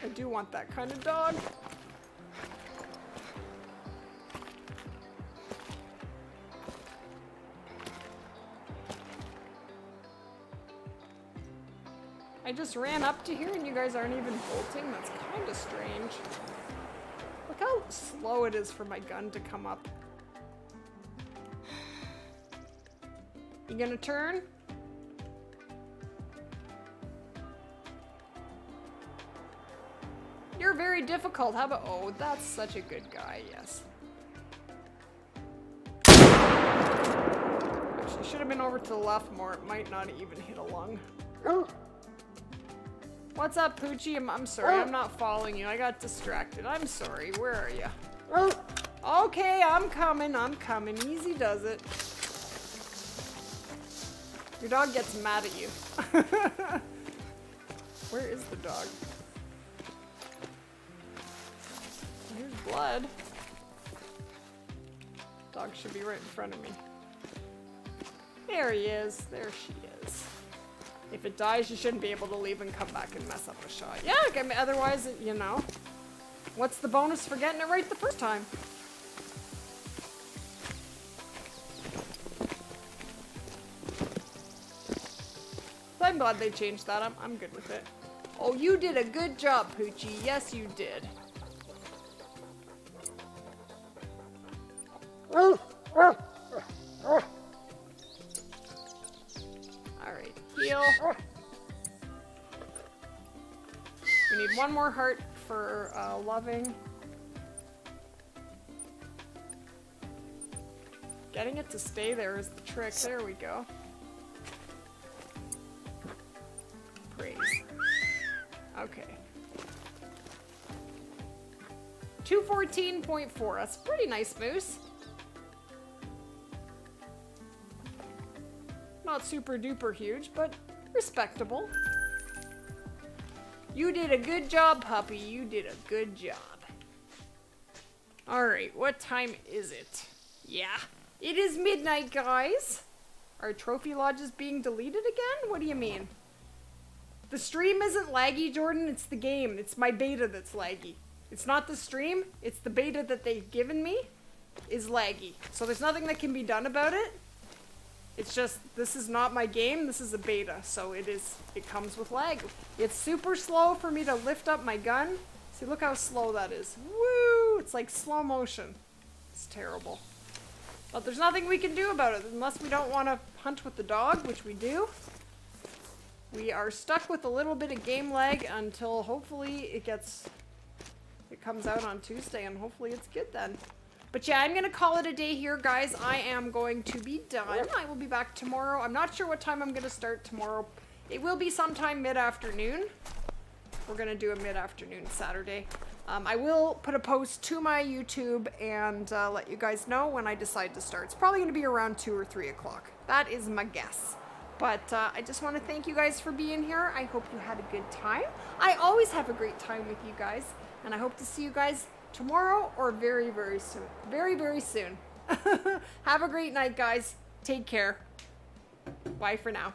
I do want that kind of dog. I just ran up to here and you guys aren't even bolting. That's kind of strange. Look how slow it is for my gun to come up. You gonna turn? You're very difficult. How about- oh, that's such a good guy, yes. Actually, should have been over to the left more. It might not even hit a lung. What's up, Poochie? I'm, I'm sorry, I'm not following you. I got distracted. I'm sorry. Where are you? Oh. Okay, I'm coming. I'm coming. Easy does it. Your dog gets mad at you. Where is the dog? Here's blood. Dog should be right in front of me. There he is. There she is. If it dies, you shouldn't be able to leave and come back and mess up a shot. Yeah, otherwise, you know. What's the bonus for getting it right the first time? I'm glad they changed that. I'm, I'm good with it. Oh, you did a good job, Poochie. Yes, you did. Alright, heel. We need one more heart for uh, loving. Getting it to stay there is the trick. There we go. Okay. 214.4. That's pretty nice, Moose. Not super duper huge, but respectable. You did a good job, puppy. You did a good job. Alright, what time is it? Yeah. It is midnight, guys. Are trophy lodges being deleted again? What do you mean? The stream isn't laggy, Jordan. It's the game. It's my beta that's laggy. It's not the stream. It's the beta that they've given me is laggy. So there's nothing that can be done about it. It's just this is not my game. This is a beta, so it is. It comes with lag. It's super slow for me to lift up my gun. See, look how slow that is. Woo! It's like slow motion. It's terrible. But there's nothing we can do about it unless we don't want to hunt with the dog, which we do. We are stuck with a little bit of game lag until hopefully it gets it comes out on Tuesday and hopefully it's good then. But yeah, I'm gonna call it a day here, guys. I am going to be done. I will be back tomorrow. I'm not sure what time I'm gonna start tomorrow. It will be sometime mid-afternoon. We're gonna do a mid-afternoon Saturday. Um, I will put a post to my YouTube and uh, let you guys know when I decide to start. It's probably gonna be around two or three o'clock. That is my guess. But uh, I just want to thank you guys for being here. I hope you had a good time. I always have a great time with you guys. And I hope to see you guys tomorrow or very, very soon. Very, very soon. have a great night, guys. Take care. Bye for now.